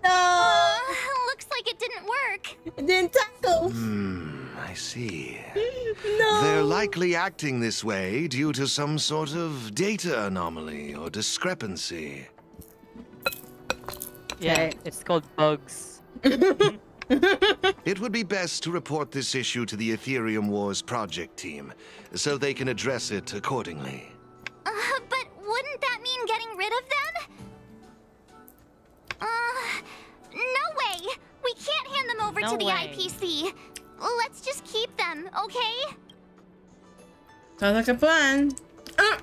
[SPEAKER 1] No!
[SPEAKER 3] Uh, (laughs) looks like it didn't work.
[SPEAKER 1] It didn't tackle.
[SPEAKER 5] Hmm, I see. (laughs)
[SPEAKER 1] No.
[SPEAKER 5] They're likely acting this way due to some sort of data anomaly or discrepancy.
[SPEAKER 6] Yeah, it's called bugs.
[SPEAKER 5] It would be best to report this issue to the Aetherium Wars project team, so they can address it accordingly.
[SPEAKER 3] Uh, but wouldn't that mean getting rid of them? Uh, no way! We can't hand them over
[SPEAKER 6] No
[SPEAKER 3] to the
[SPEAKER 6] way.
[SPEAKER 3] IPC. Let's just keep them, okay?
[SPEAKER 1] Sounds like a plan. Ah!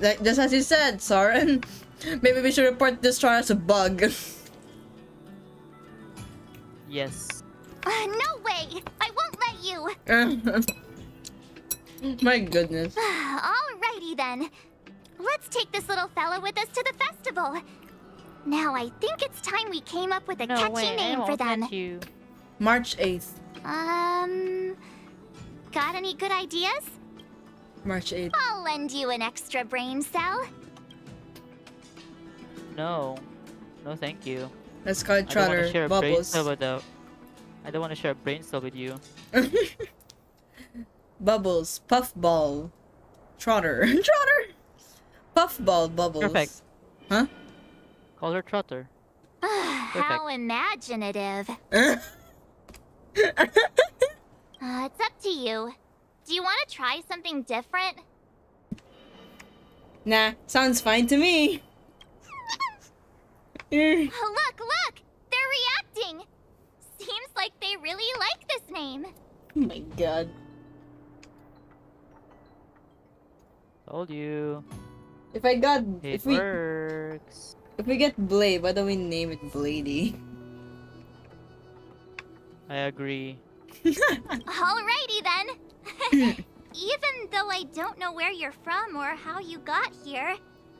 [SPEAKER 1] Like, just as you said, Soren. (laughs) Maybe we should report this trotter as a bug.
[SPEAKER 6] Yes.
[SPEAKER 3] Uh, no way! I won't let you! (laughs)
[SPEAKER 1] My goodness. (sighs)
[SPEAKER 3] Alrighty then. Let's take this little fella with us to the festival. Now I think it's time we came up with a
[SPEAKER 6] No
[SPEAKER 3] catchy
[SPEAKER 6] way.
[SPEAKER 3] Name for them.
[SPEAKER 6] you.
[SPEAKER 1] March 8th.
[SPEAKER 3] Um, got any good ideas?
[SPEAKER 1] March 8th.
[SPEAKER 3] I'll lend you an extra brain cell.
[SPEAKER 6] No. No, thank you.
[SPEAKER 1] Let's call it
[SPEAKER 6] I don't want to
[SPEAKER 1] trotter.
[SPEAKER 6] share a brain
[SPEAKER 1] Bubbles.
[SPEAKER 6] cell with the. I don't want to share a brain cell with you. (laughs)
[SPEAKER 1] Bubbles. Puffball. Trotter. (laughs) trotter! Puffball bubbles.
[SPEAKER 6] Perfect.
[SPEAKER 1] Huh?
[SPEAKER 6] Call her Trotter. (sighs)
[SPEAKER 3] How imaginative. (laughs) Uh, it's up to you. Do you want to try something different?
[SPEAKER 1] Nah, sounds fine to me. Eh. (laughs)
[SPEAKER 3] Look, look! They're reacting! Seems like they really like this name.
[SPEAKER 1] oh my god.
[SPEAKER 6] Told you.
[SPEAKER 1] If I got
[SPEAKER 6] It
[SPEAKER 1] if we
[SPEAKER 6] works.
[SPEAKER 1] If we get Blade, why don't we name it Blady?
[SPEAKER 6] I agree. (laughs)
[SPEAKER 3] Alrighty then. (laughs) Even though I don't know where you're from or how you got here,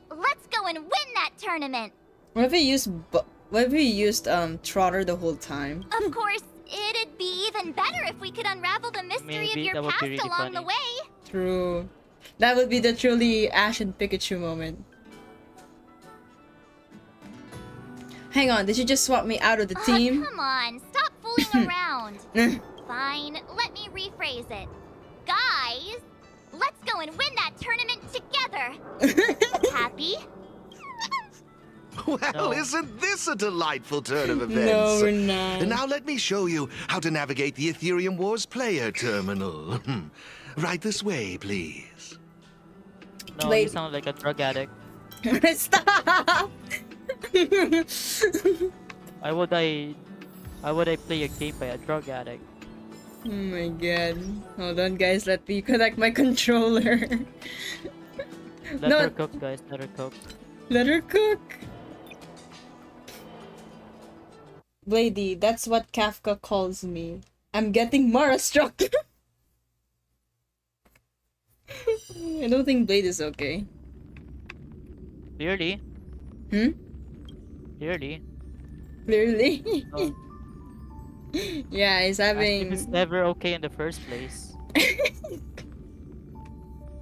[SPEAKER 3] let's go and win that tournament.
[SPEAKER 1] What if we used bu- what if we used um Trotter the whole time?
[SPEAKER 3] Of (laughs) course, it'd be even better if we could unravel the mystery
[SPEAKER 6] Maybe
[SPEAKER 3] of your past
[SPEAKER 6] be really
[SPEAKER 3] along the
[SPEAKER 6] funny.
[SPEAKER 3] way.
[SPEAKER 1] True. That would be the truly Ash and Pikachu moment. Hang on, did you just swap me out of the
[SPEAKER 3] Aw,
[SPEAKER 1] team?
[SPEAKER 3] come on, stop fooling (laughs) around. (laughs) Fine, let me rephrase it. Guys, let's go and win that tournament together. (laughs) Happy?
[SPEAKER 5] Well,
[SPEAKER 6] No.
[SPEAKER 5] isn't this a delightful turn of events?
[SPEAKER 1] no, we're not.
[SPEAKER 5] And now let me show you how to navigate the Aetherium Wars player terminal. Right this way, please.
[SPEAKER 6] No, you
[SPEAKER 1] Wait.
[SPEAKER 6] sound like a drug addict.
[SPEAKER 1] Stop!
[SPEAKER 6] Why would I... Why would I play a game by a drug addict?
[SPEAKER 1] Oh my god. Hold on guys, let me connect my (laughs) controller.
[SPEAKER 6] Let
[SPEAKER 1] No.
[SPEAKER 6] her cook, guys. Let her cook.
[SPEAKER 1] Let her cook. Lady, that's what Kafka calls me. I'm getting Mara (laughs) struck. I don't think Blade is okay.
[SPEAKER 6] Clearly.
[SPEAKER 1] Hmm?
[SPEAKER 6] Clearly.
[SPEAKER 1] Clearly.
[SPEAKER 6] Oh. (laughs)
[SPEAKER 1] yeah, he's
[SPEAKER 6] if it's never okay in the first place.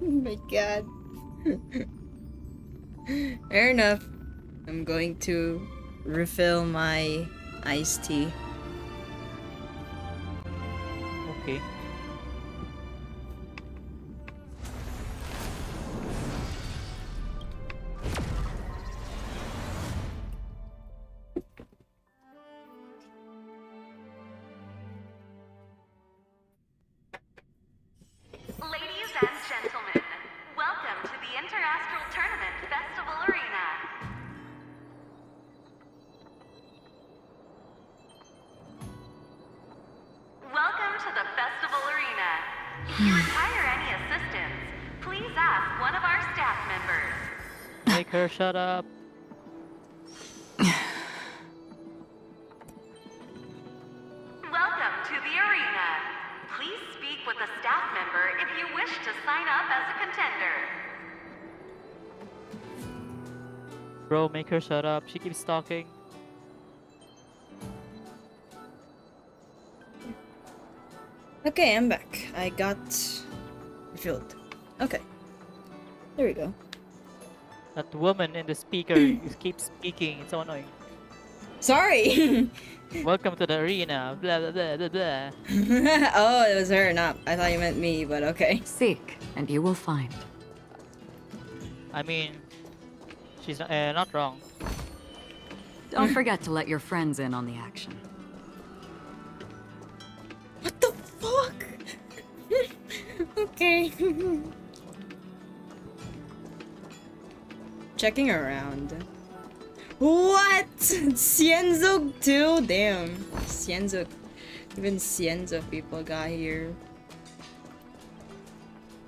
[SPEAKER 1] Oh (laughs) my god. (laughs) Fair enough. I'm going to refill my iced tea.
[SPEAKER 6] Okay. Shut up.
[SPEAKER 10] Welcome to the arena. Please speak with a staff member if you wish to sign up as a contender.
[SPEAKER 6] Bro, make her shut up. She keeps talking.
[SPEAKER 1] Okay, I'm back. I got refilled. Okay. There we go.
[SPEAKER 6] That woman in the speaker (clears throat) keeps speaking. It's so annoying.
[SPEAKER 1] Sorry! (laughs)
[SPEAKER 6] Welcome to the arena. Blah blah blah blah blah. (laughs)
[SPEAKER 1] oh, it was her, not. I thought you meant me, but okay.
[SPEAKER 2] Seek, and you will find.
[SPEAKER 6] I mean, she's not, uh, not wrong.
[SPEAKER 2] Don't (laughs) forget to let your friends in on the action.
[SPEAKER 1] What the fuck? okay. Checking around. What? Xianzhou too? Damn. Xianzhou. Even Xianzhou people got here.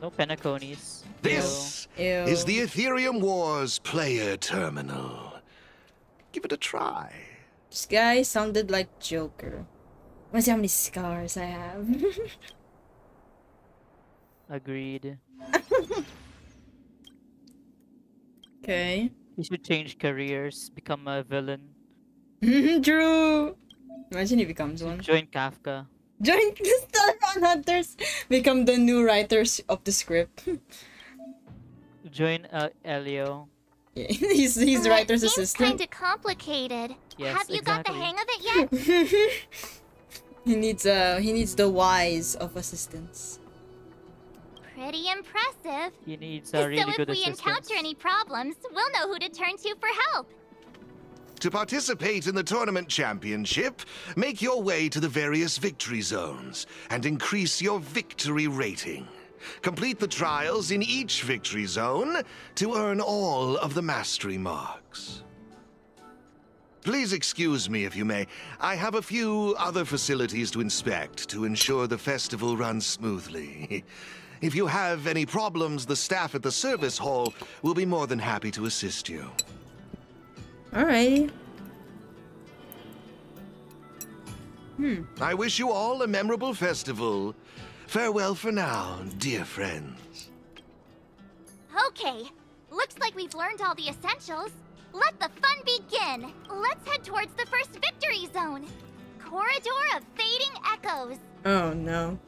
[SPEAKER 6] No Penaconies.
[SPEAKER 5] This
[SPEAKER 1] Ew.
[SPEAKER 5] is the Aetherium Wars player terminal. Give it a try.
[SPEAKER 1] This guy sounded like Joker. Wanna see how many scars I have? (laughs)
[SPEAKER 6] Agreed.
[SPEAKER 1] Okay.
[SPEAKER 6] He should change careers, become a villain, (laughs)
[SPEAKER 1] True. Imagine he becomes one.
[SPEAKER 6] join Kafka.
[SPEAKER 1] Join (laughs) the Stellaron Hunters. Become the new writers of the script. (laughs)
[SPEAKER 6] Join uh, Elio.
[SPEAKER 1] Yeah, he's he's the
[SPEAKER 3] Uh,
[SPEAKER 1] writer's
[SPEAKER 3] seems
[SPEAKER 1] assistant.
[SPEAKER 3] kinda complicated.
[SPEAKER 6] Yes,
[SPEAKER 3] Have you got the hang of it yet?
[SPEAKER 1] he needs uh he needs the wise of assistants.
[SPEAKER 3] Pretty impressive.
[SPEAKER 6] He needs
[SPEAKER 3] so
[SPEAKER 6] a really
[SPEAKER 3] if
[SPEAKER 6] good
[SPEAKER 3] we encounter any problems, we'll know who to turn to for help.
[SPEAKER 5] To participate in the tournament championship, make your way to the various victory zones and increase your victory rating. Complete the trials in each victory zone to earn all of the mastery marks. Please excuse me if you may. I have a few other facilities to inspect to ensure the festival runs smoothly. (laughs) If you have any problems, the staff at the service hall will be more than happy to assist you.
[SPEAKER 1] Alrighty. Hmm.
[SPEAKER 5] I wish you all a memorable festival. Farewell for now, dear friends.
[SPEAKER 3] Okay, looks like we've learned all the essentials. Let the fun begin. Let's head towards the first victory zone. Corridor of Fading Echoes.
[SPEAKER 1] Oh no.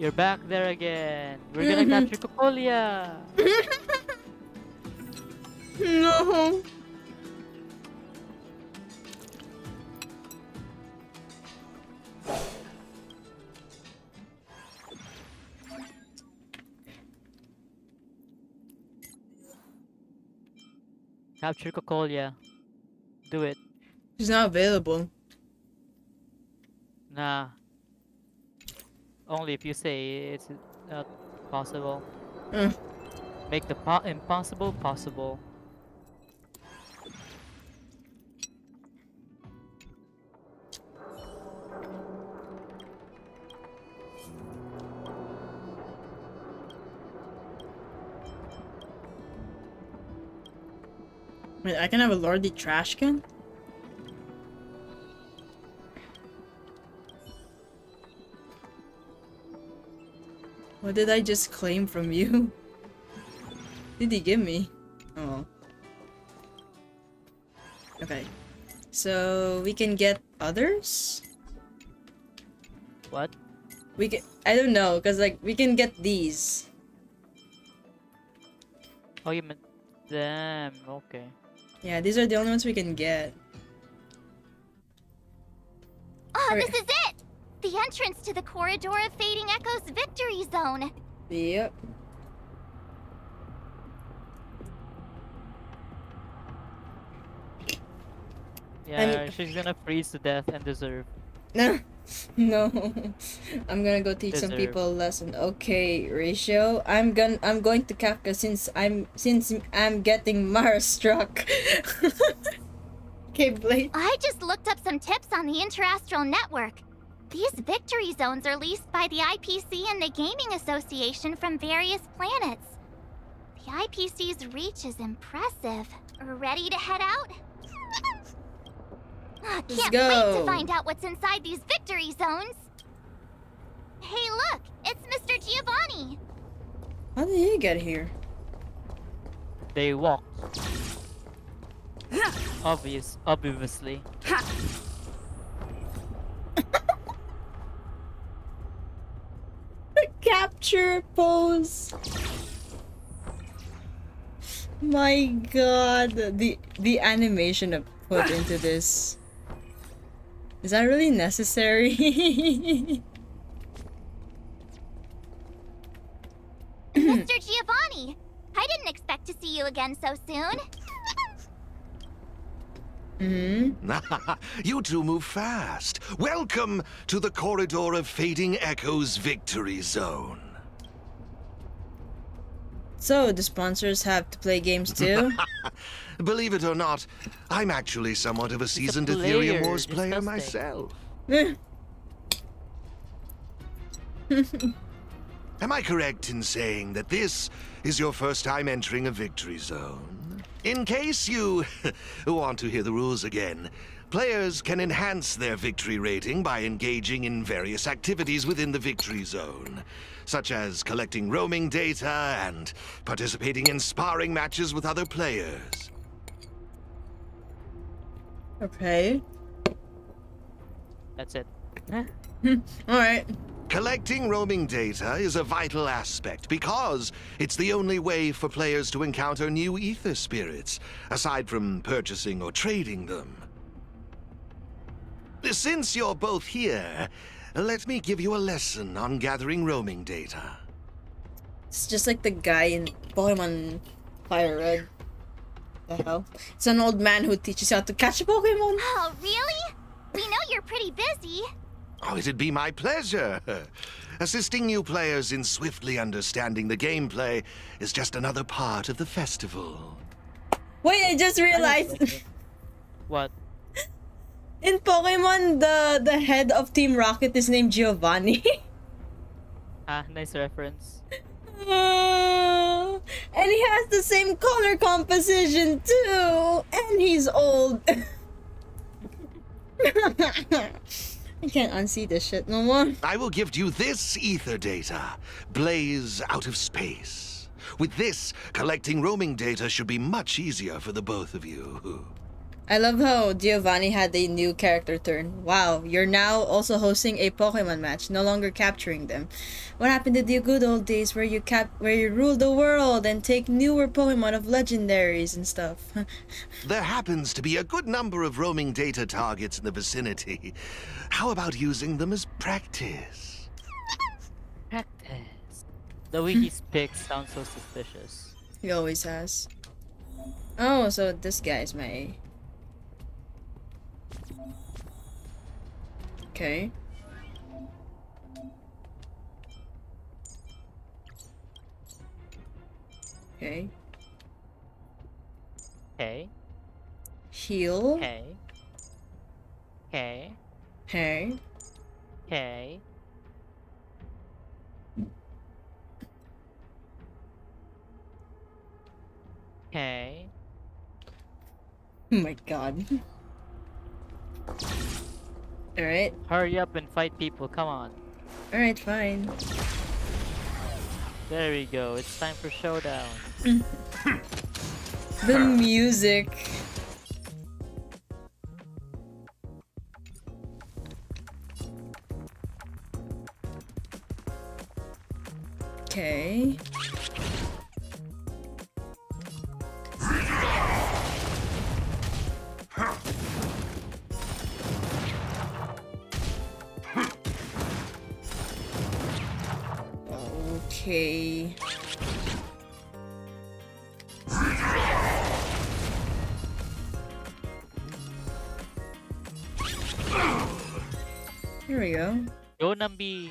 [SPEAKER 6] You're back there again. We're gonna
[SPEAKER 1] Mhm.
[SPEAKER 6] capture Cocolia. (laughs)
[SPEAKER 1] No.
[SPEAKER 6] Capture Cocolia. Do it.
[SPEAKER 1] She's not available.
[SPEAKER 6] Nah. Only if you say it's uh, possible.
[SPEAKER 1] Mm.
[SPEAKER 6] Make the po impossible possible.
[SPEAKER 1] Wait, I can have a lordy trash can? What did I just claim from you? (laughs) did he give me? Oh. Okay. So we can get others?
[SPEAKER 6] What?
[SPEAKER 1] We can I don't know, cause like we can get these.
[SPEAKER 6] Oh, you meant them. Okay.
[SPEAKER 1] Yeah, these are the only ones we can get.
[SPEAKER 3] Oh,
[SPEAKER 1] Alright.
[SPEAKER 3] this is it! The entrance to the corridor of Fading Echoes Victory Zone.
[SPEAKER 1] Yep.
[SPEAKER 6] Yeah, she's gonna freeze to death and deserve.
[SPEAKER 1] No, (laughs) no. I'm gonna go teach some people a lesson. Okay, ratio. I'm gonna I'm going to Kafka since I'm since I'm getting Mara struck. (laughs) okay, Blade.
[SPEAKER 3] I just looked up some tips on the Interastral Network. These victory zones are leased by the IPC and the Gaming Association from various planets. The IPC's reach is impressive. Ready to head out?
[SPEAKER 1] Let's
[SPEAKER 3] Can't wait to find out what's inside these victory zones. Hey, look! It's Mr. Giovanni!
[SPEAKER 1] How did he get here?
[SPEAKER 6] They walked. Obvious, obviously. (laughs)
[SPEAKER 1] Capture pose. My God, the the animation of put into this. Is that really necessary? (laughs)
[SPEAKER 3] Mr. Giovanni! I didn't expect to see you again so soon. (laughs)
[SPEAKER 1] hmm. (laughs)
[SPEAKER 5] you two move fast. Welcome to the corridor of Fading Echoes Victory Zone.
[SPEAKER 1] So the sponsors have to play games too. (laughs) (laughs)
[SPEAKER 5] Believe it or not, I'm actually somewhat of a seasoned
[SPEAKER 6] player,
[SPEAKER 5] Aetherium Wars player myself. Am I correct in saying that this is your first time entering a victory zone? In case you (laughs) want to hear the rules again, players can enhance their victory rating by engaging in various activities within the victory zone, such as collecting roaming data and participating in sparring matches with other players.
[SPEAKER 1] okay.
[SPEAKER 6] That's it. (laughs)
[SPEAKER 1] Alright.
[SPEAKER 5] Collecting roaming data is a vital aspect because it's the only way for players to encounter new ether spirits, aside from purchasing or trading them. Since you're both here, let me give you a lesson on gathering roaming data.
[SPEAKER 1] It's just like the guy in Pokemon Fire Red. The hell? It's an old man who teaches you how to catch a Pokemon.
[SPEAKER 3] Oh, really? We know you're pretty busy.
[SPEAKER 5] Oh, it'd be my pleasure. (laughs) Assisting new players in swiftly understanding the gameplay is just another part of the festival.
[SPEAKER 1] Wait, I just realized
[SPEAKER 6] What? (laughs)
[SPEAKER 1] in Pokemon the the head of Team Rocket is named Giovanni. (laughs)
[SPEAKER 6] Ah, nice reference.
[SPEAKER 1] Uh, and he has the same color composition too. And he's old. I can't unsee this shit no more.
[SPEAKER 5] I will gift you this ether data, Blaze out of space. With this, collecting roaming data should be much easier for the both of you.
[SPEAKER 1] I love how Giovanni had a new character turn. Wow, you're now also hosting a Pokemon match, no longer capturing them. What happened to the good old days where you cap where you rule the world and take newer Pokemon of legendaries and stuff? (laughs)
[SPEAKER 5] There happens to be a good number of roaming data targets in the vicinity. How about using them as practice?
[SPEAKER 6] Practice. The way he speaks sounds so suspicious.
[SPEAKER 1] he always has. Oh, so this guy's my Okay. Okay.
[SPEAKER 6] Okay.
[SPEAKER 1] Heal.
[SPEAKER 6] Okay. Okay.
[SPEAKER 1] Okay.
[SPEAKER 6] Okay. Okay.
[SPEAKER 1] Oh my god. Alright.
[SPEAKER 6] Hurry up and fight people, come on.
[SPEAKER 1] Alright, fine.
[SPEAKER 6] There we go, it's time for showdown.
[SPEAKER 1] The music. Okay. Okay. Here we go.
[SPEAKER 6] Go Numby!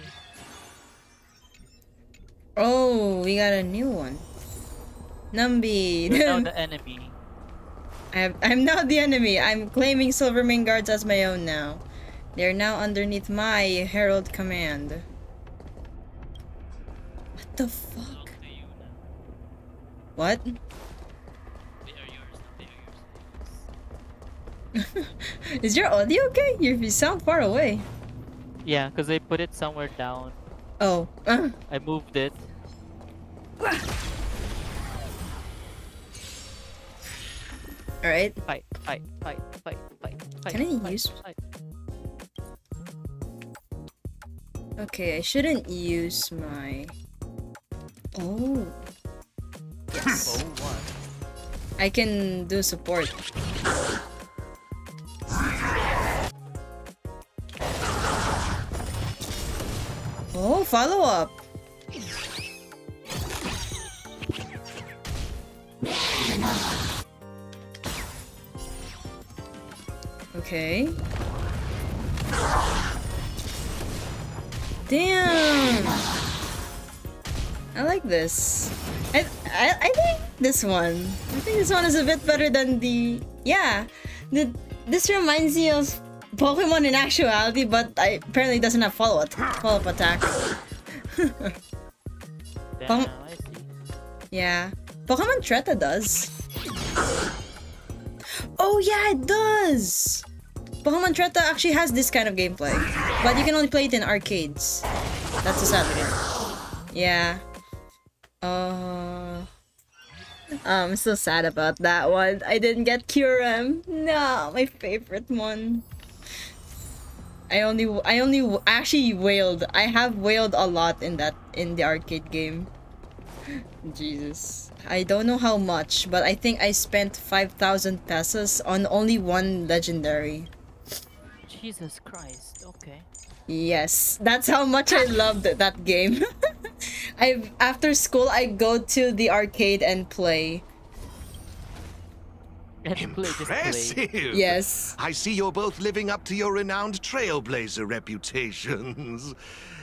[SPEAKER 1] Oh, we got a new one. Numby.
[SPEAKER 6] You're now (laughs) the enemy.
[SPEAKER 1] I I'm not the enemy. I'm claiming Silvermane guards as my own now. They're now underneath my herald command. What the fuck? What? (laughs) Is your audio okay? You sound far away.
[SPEAKER 6] Yeah, because they put it somewhere down.
[SPEAKER 1] Oh. Uh.
[SPEAKER 6] I moved it.
[SPEAKER 1] Alright.
[SPEAKER 6] Fight, fight, fight, fight, fight, fight.
[SPEAKER 1] Can I
[SPEAKER 6] fight,
[SPEAKER 1] use-
[SPEAKER 6] Fight.
[SPEAKER 1] Okay, I shouldn't use my. Oh. Yes. I can do support. Oh, follow up. Okay. Damn. This. I, I I think this one. I think this one is a bit better than the yeah. The this reminds me of Pokemon in actuality, but I apparently doesn't have follow up follow up attack.
[SPEAKER 6] Damn,
[SPEAKER 1] Pom-
[SPEAKER 6] I see.
[SPEAKER 1] yeah, Pokemon Tretta does. Oh yeah, it does. Pokemon Tretta actually has this kind of gameplay, but you can only play it in arcades. That's the sad thing. Yeah. Uh, I'm so sad about that one. I didn't get Kyurem. No, my favorite one. I only, I only actually wailed. I have wailed a lot in that in the arcade game. (laughs) Jesus. I don't know how much, but I think I spent 5,000 pesos on only one legendary.
[SPEAKER 6] Jesus Christ, okay.
[SPEAKER 1] Yes, that's how much I loved that game. (laughs) I after school I go to the arcade and play.
[SPEAKER 6] And play, just play.
[SPEAKER 5] Impressive!
[SPEAKER 1] Yes.
[SPEAKER 5] I see you're both living up to your renowned trailblazer reputations.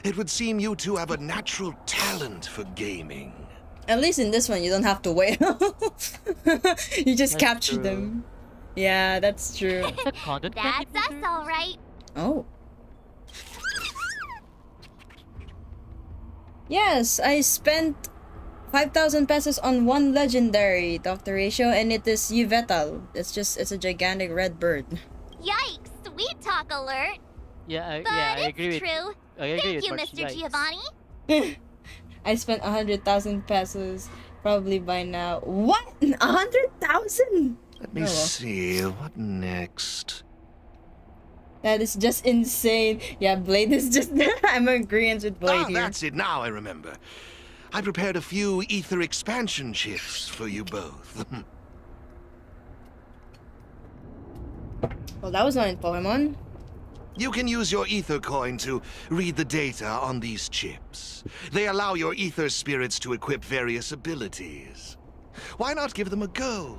[SPEAKER 5] It would seem you two have a natural talent for gaming.
[SPEAKER 1] At least in this one you don't have to wait. (laughs) you just
[SPEAKER 6] That's
[SPEAKER 1] capture
[SPEAKER 6] true.
[SPEAKER 1] them. Yeah, that's true.
[SPEAKER 6] Is that content
[SPEAKER 3] That's us, all right.
[SPEAKER 1] Oh. Yes, I spent 5,000 pesos on one legendary Dr. Ratio and it is Yveltal. It's just, it's a gigantic red bird.
[SPEAKER 3] Yikes! Sweet talk alert.
[SPEAKER 6] Yeah, I,
[SPEAKER 3] But
[SPEAKER 6] yeah, I
[SPEAKER 3] it's
[SPEAKER 6] agree with
[SPEAKER 3] true.
[SPEAKER 6] I agree
[SPEAKER 3] Thank
[SPEAKER 6] with
[SPEAKER 3] you, Mr.
[SPEAKER 6] Yikes.
[SPEAKER 3] Giovanni. (laughs)
[SPEAKER 1] I spent 100,000 pesos probably by now. What? 100,000?
[SPEAKER 5] Let me
[SPEAKER 1] Oh, well.
[SPEAKER 5] see, what next?
[SPEAKER 1] That is just insane. Yeah, Blade is just. (laughs) I'm agreeing with Blade
[SPEAKER 5] ah,
[SPEAKER 1] here.
[SPEAKER 5] that's it, now I remember. I prepared a few ether expansion chips for you both. (laughs)
[SPEAKER 1] Well, that was not in Pokemon.
[SPEAKER 5] You can use your ether coin to read the data on these chips. They allow your ether spirits to equip various abilities. Why not give them a go?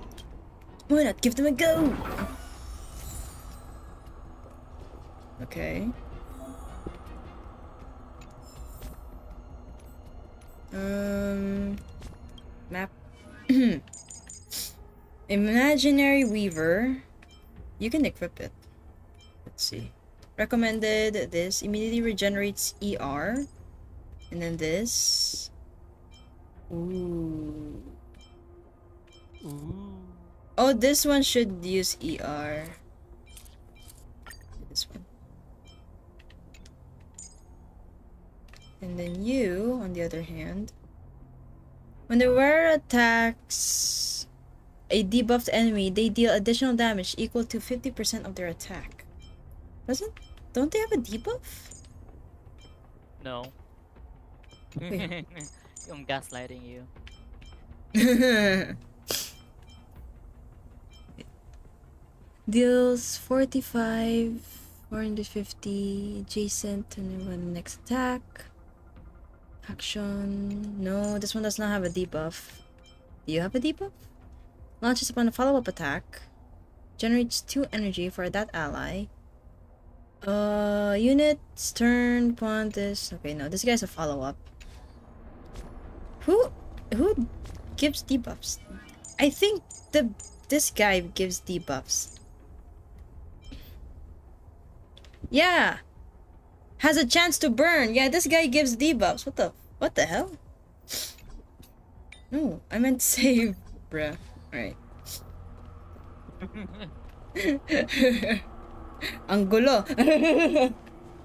[SPEAKER 1] Why not give them a go? Okay. Um. Map. (clears throat) Imaginary Weaver. You can equip it. Let's see. Recommended this immediately regenerates ER. And then this. Ooh.
[SPEAKER 6] Ooh.
[SPEAKER 1] Oh, this one should use ER. This one. And then you, on the other hand, when the wearer attacks a debuffed enemy, they deal additional damage equal to 50% of their attack. Doesn't don't they have a debuff?
[SPEAKER 6] No. (laughs) (laughs) I'm gaslighting you. (laughs)
[SPEAKER 1] Deals 45, 450 adjacent to anyone next attack. Action. No, this one does not have a debuff. Do you have a debuff? Launches upon a follow-up attack. Generates 2 energy for that ally. Uh, units turn upon this. Okay, no, this guy's a follow-up. Who, who gives debuffs? I think the this guy gives debuffs. Yeah. Has a chance to burn. Yeah, this guy gives debuffs. What the what the hell? No, I meant save, bruh. Alright. (laughs) Angulo. (laughs)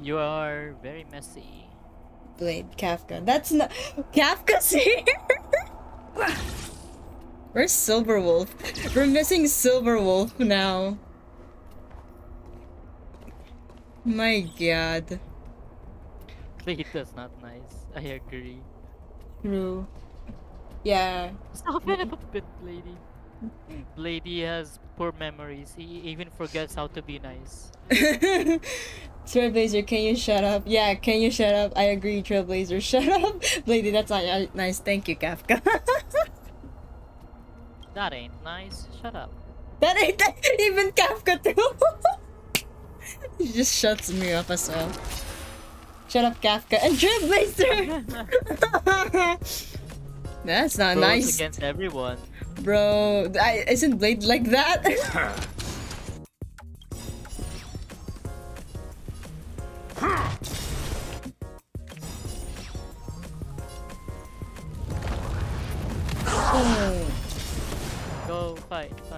[SPEAKER 6] You are very messy.
[SPEAKER 1] Blade Kafka. That's not Kafka's (laughs) here. Where's Silverwolf? We're missing Silverwolf now. My god.
[SPEAKER 6] Wait, that's not nice. I agree.
[SPEAKER 1] True. Yeah.
[SPEAKER 6] Stop it a bit, lady. Lady has poor memories. He even forgets how to be nice. (laughs)
[SPEAKER 1] Trailblazer, can you shut up? Yeah, can you shut up? I agree, Trailblazer. (laughs) Shut up. Lady, that's not uh, nice. Thank you, Kafka. (laughs)
[SPEAKER 6] That ain't nice. Shut up.
[SPEAKER 1] that ain't that. Even Kafka, too. he just shuts me up as well. Shut up, Kafka. And Trailblazer! (laughs) that's not
[SPEAKER 6] Bros
[SPEAKER 1] nice.
[SPEAKER 6] against everyone.
[SPEAKER 1] Bro, I, isn't Blade like that? (laughs)
[SPEAKER 6] Go fight, fight, fight.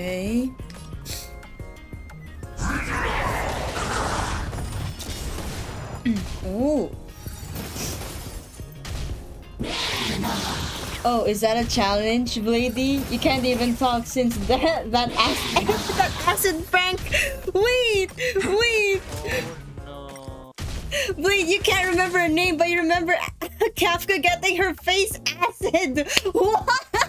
[SPEAKER 1] Okay. (clears throat) oh. Oh, is that a challenge, Blady? You can't even talk since (laughs) that that acid (laughs) that acid prank. Wait, wait.
[SPEAKER 6] Oh
[SPEAKER 1] Wait, you can't remember her name, but you remember (laughs) Kafka getting her face acid. What?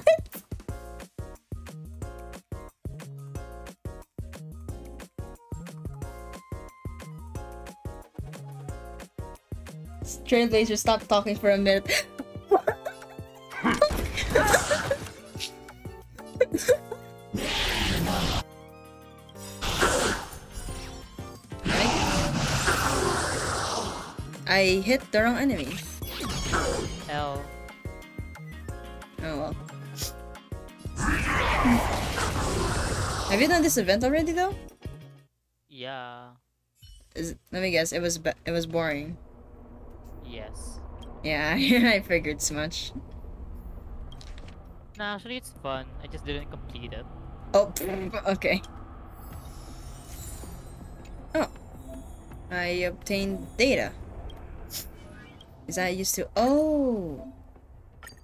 [SPEAKER 1] Trailblazer, stop talking for a minute. I hit the wrong enemy.
[SPEAKER 6] no. L.
[SPEAKER 1] Oh well. Have you done this event already though?
[SPEAKER 6] Yeah.
[SPEAKER 1] Is, let me guess. It was it was boring.
[SPEAKER 6] Yes. (laughs)
[SPEAKER 1] Yeah, I figured as much.
[SPEAKER 6] Nah, actually it's fun. I just didn't complete it.
[SPEAKER 1] Oh, okay. Oh, I obtained data. Is that used to? Oh,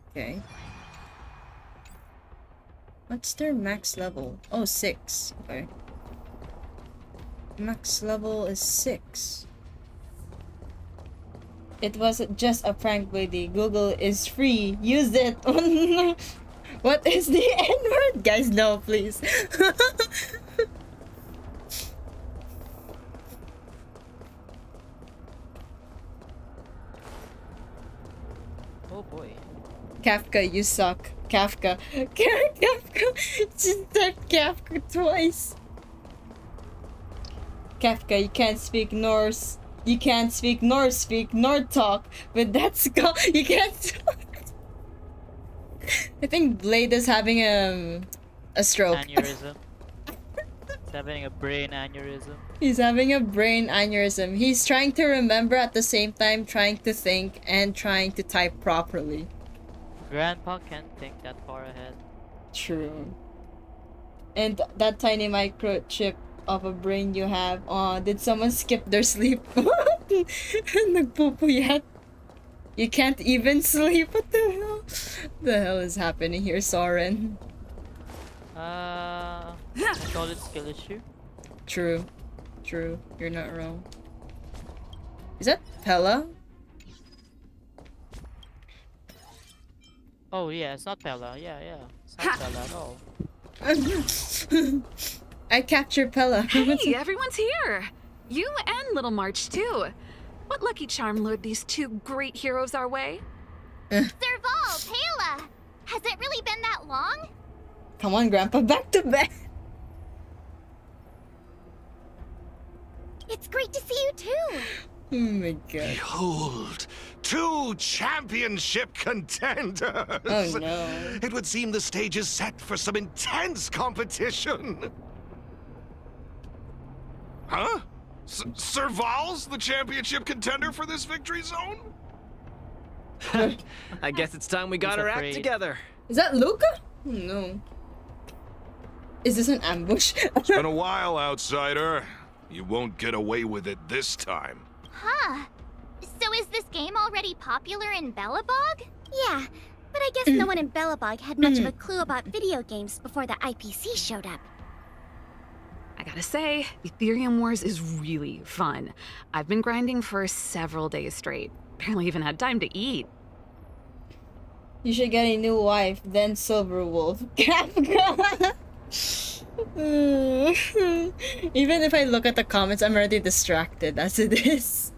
[SPEAKER 1] okay. What's their max level? Oh, six. Okay. Max level is six. It was just a prank, lady. Google is free. Use it. (laughs) what is the (laughs) N word? Guys, no, please. (laughs)
[SPEAKER 6] Oh boy.
[SPEAKER 1] Kafka, you suck. Kafka. Kafka. Just Kafka twice. Kafka, you can't speak Norse. You can't speak nor speak nor talk with that skull. You can't. (laughs) I think Blade is having um, a stroke.
[SPEAKER 6] Aneurysm. He's having a brain aneurysm.
[SPEAKER 1] He's having a brain aneurysm. He's trying to remember at the same time, trying to think and trying to type properly.
[SPEAKER 6] Grandpa can't think that far ahead.
[SPEAKER 1] True. And that tiny microchip of a brain you have, oh, did someone skip their sleep? (laughs) Nagpupuyat. You can't even sleep. What the hell? The hell is happening here, Soren?
[SPEAKER 6] Uh, it skill issue.
[SPEAKER 1] True. True. You're not wrong. Is that Pela?
[SPEAKER 6] Oh yeah, it's not Pela. Yeah, yeah. It's not Pela at all. (laughs)
[SPEAKER 1] I captured Pela. (laughs)
[SPEAKER 9] Hey, everyone's here! You and Little March, too. What lucky charm lured these two great heroes our way? Uh.
[SPEAKER 3] Serval, Pela! Has it really been that long?
[SPEAKER 1] Come on, Grandpa, back to bed.
[SPEAKER 3] It's great to see you too. (gasps)
[SPEAKER 1] Oh my god.
[SPEAKER 5] Behold, two championship contenders!
[SPEAKER 1] Oh no.
[SPEAKER 5] It would seem the stage is set for some intense competition. Huh? S Serval's the championship contender for this victory zone? (laughs)
[SPEAKER 11] I guess it's time we got
[SPEAKER 6] He's
[SPEAKER 11] our act together.
[SPEAKER 1] Is that Luka? Oh, no. Is this an ambush? (laughs)
[SPEAKER 5] It's been a while, outsider. You won't get away with it this time.
[SPEAKER 3] Huh. So is this game already popular in Belobog? Yeah, but I guess (clears throat) no one in Belobog had much of a clue about video games before the IPC showed up.
[SPEAKER 9] I gotta say, Aetherium Wars is really fun. I've been grinding for several days straight. Barely even had time to eat.
[SPEAKER 1] You should get a new wife, then Silver Wolf. Kafka! (laughs) Mm. Even if I look at the comments, I'm already distracted as it is.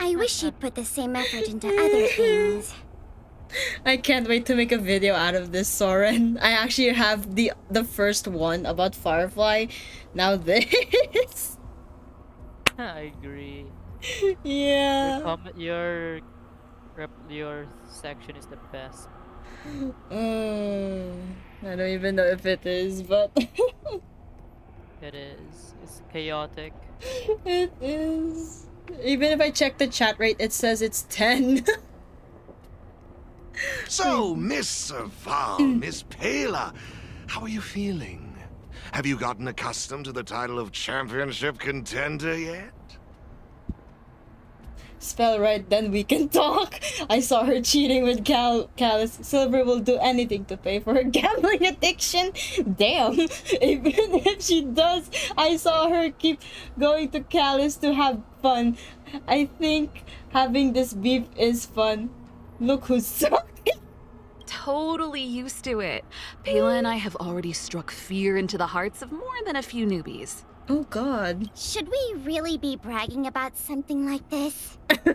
[SPEAKER 3] I wish you'd put the same effort into other things. (laughs) (laughs)
[SPEAKER 1] I can't wait to make a video out of this, Soren. I actually have the the first one about Firefly. Now this. (laughs)
[SPEAKER 6] I agree.
[SPEAKER 1] yeah.
[SPEAKER 6] Your comment, your, your section is the best.
[SPEAKER 1] Mm, I don't even know if it is, but (laughs)
[SPEAKER 6] It is. It's chaotic.
[SPEAKER 1] it is. Even if I check the chat rate, it says it's 10.
[SPEAKER 5] So, Miss Serval, mm. Miss Pela, how are you feeling? Have you gotten accustomed to the title of championship contender yet?
[SPEAKER 1] Spell right, then we can (laughs) talk. I saw her cheating with Cal Caelus. Silver will do anything to pay for her (laughs) gambling addiction. Damn. (laughs) Even if she does, I saw her keep going to Caelus to have fun. I think having this beef is fun. Look who's sucking.
[SPEAKER 9] Totally used to it. Pela and I have already struck fear into the hearts of more than a few newbies.
[SPEAKER 1] Oh god.
[SPEAKER 3] Should we really be bragging about something like this? (laughs)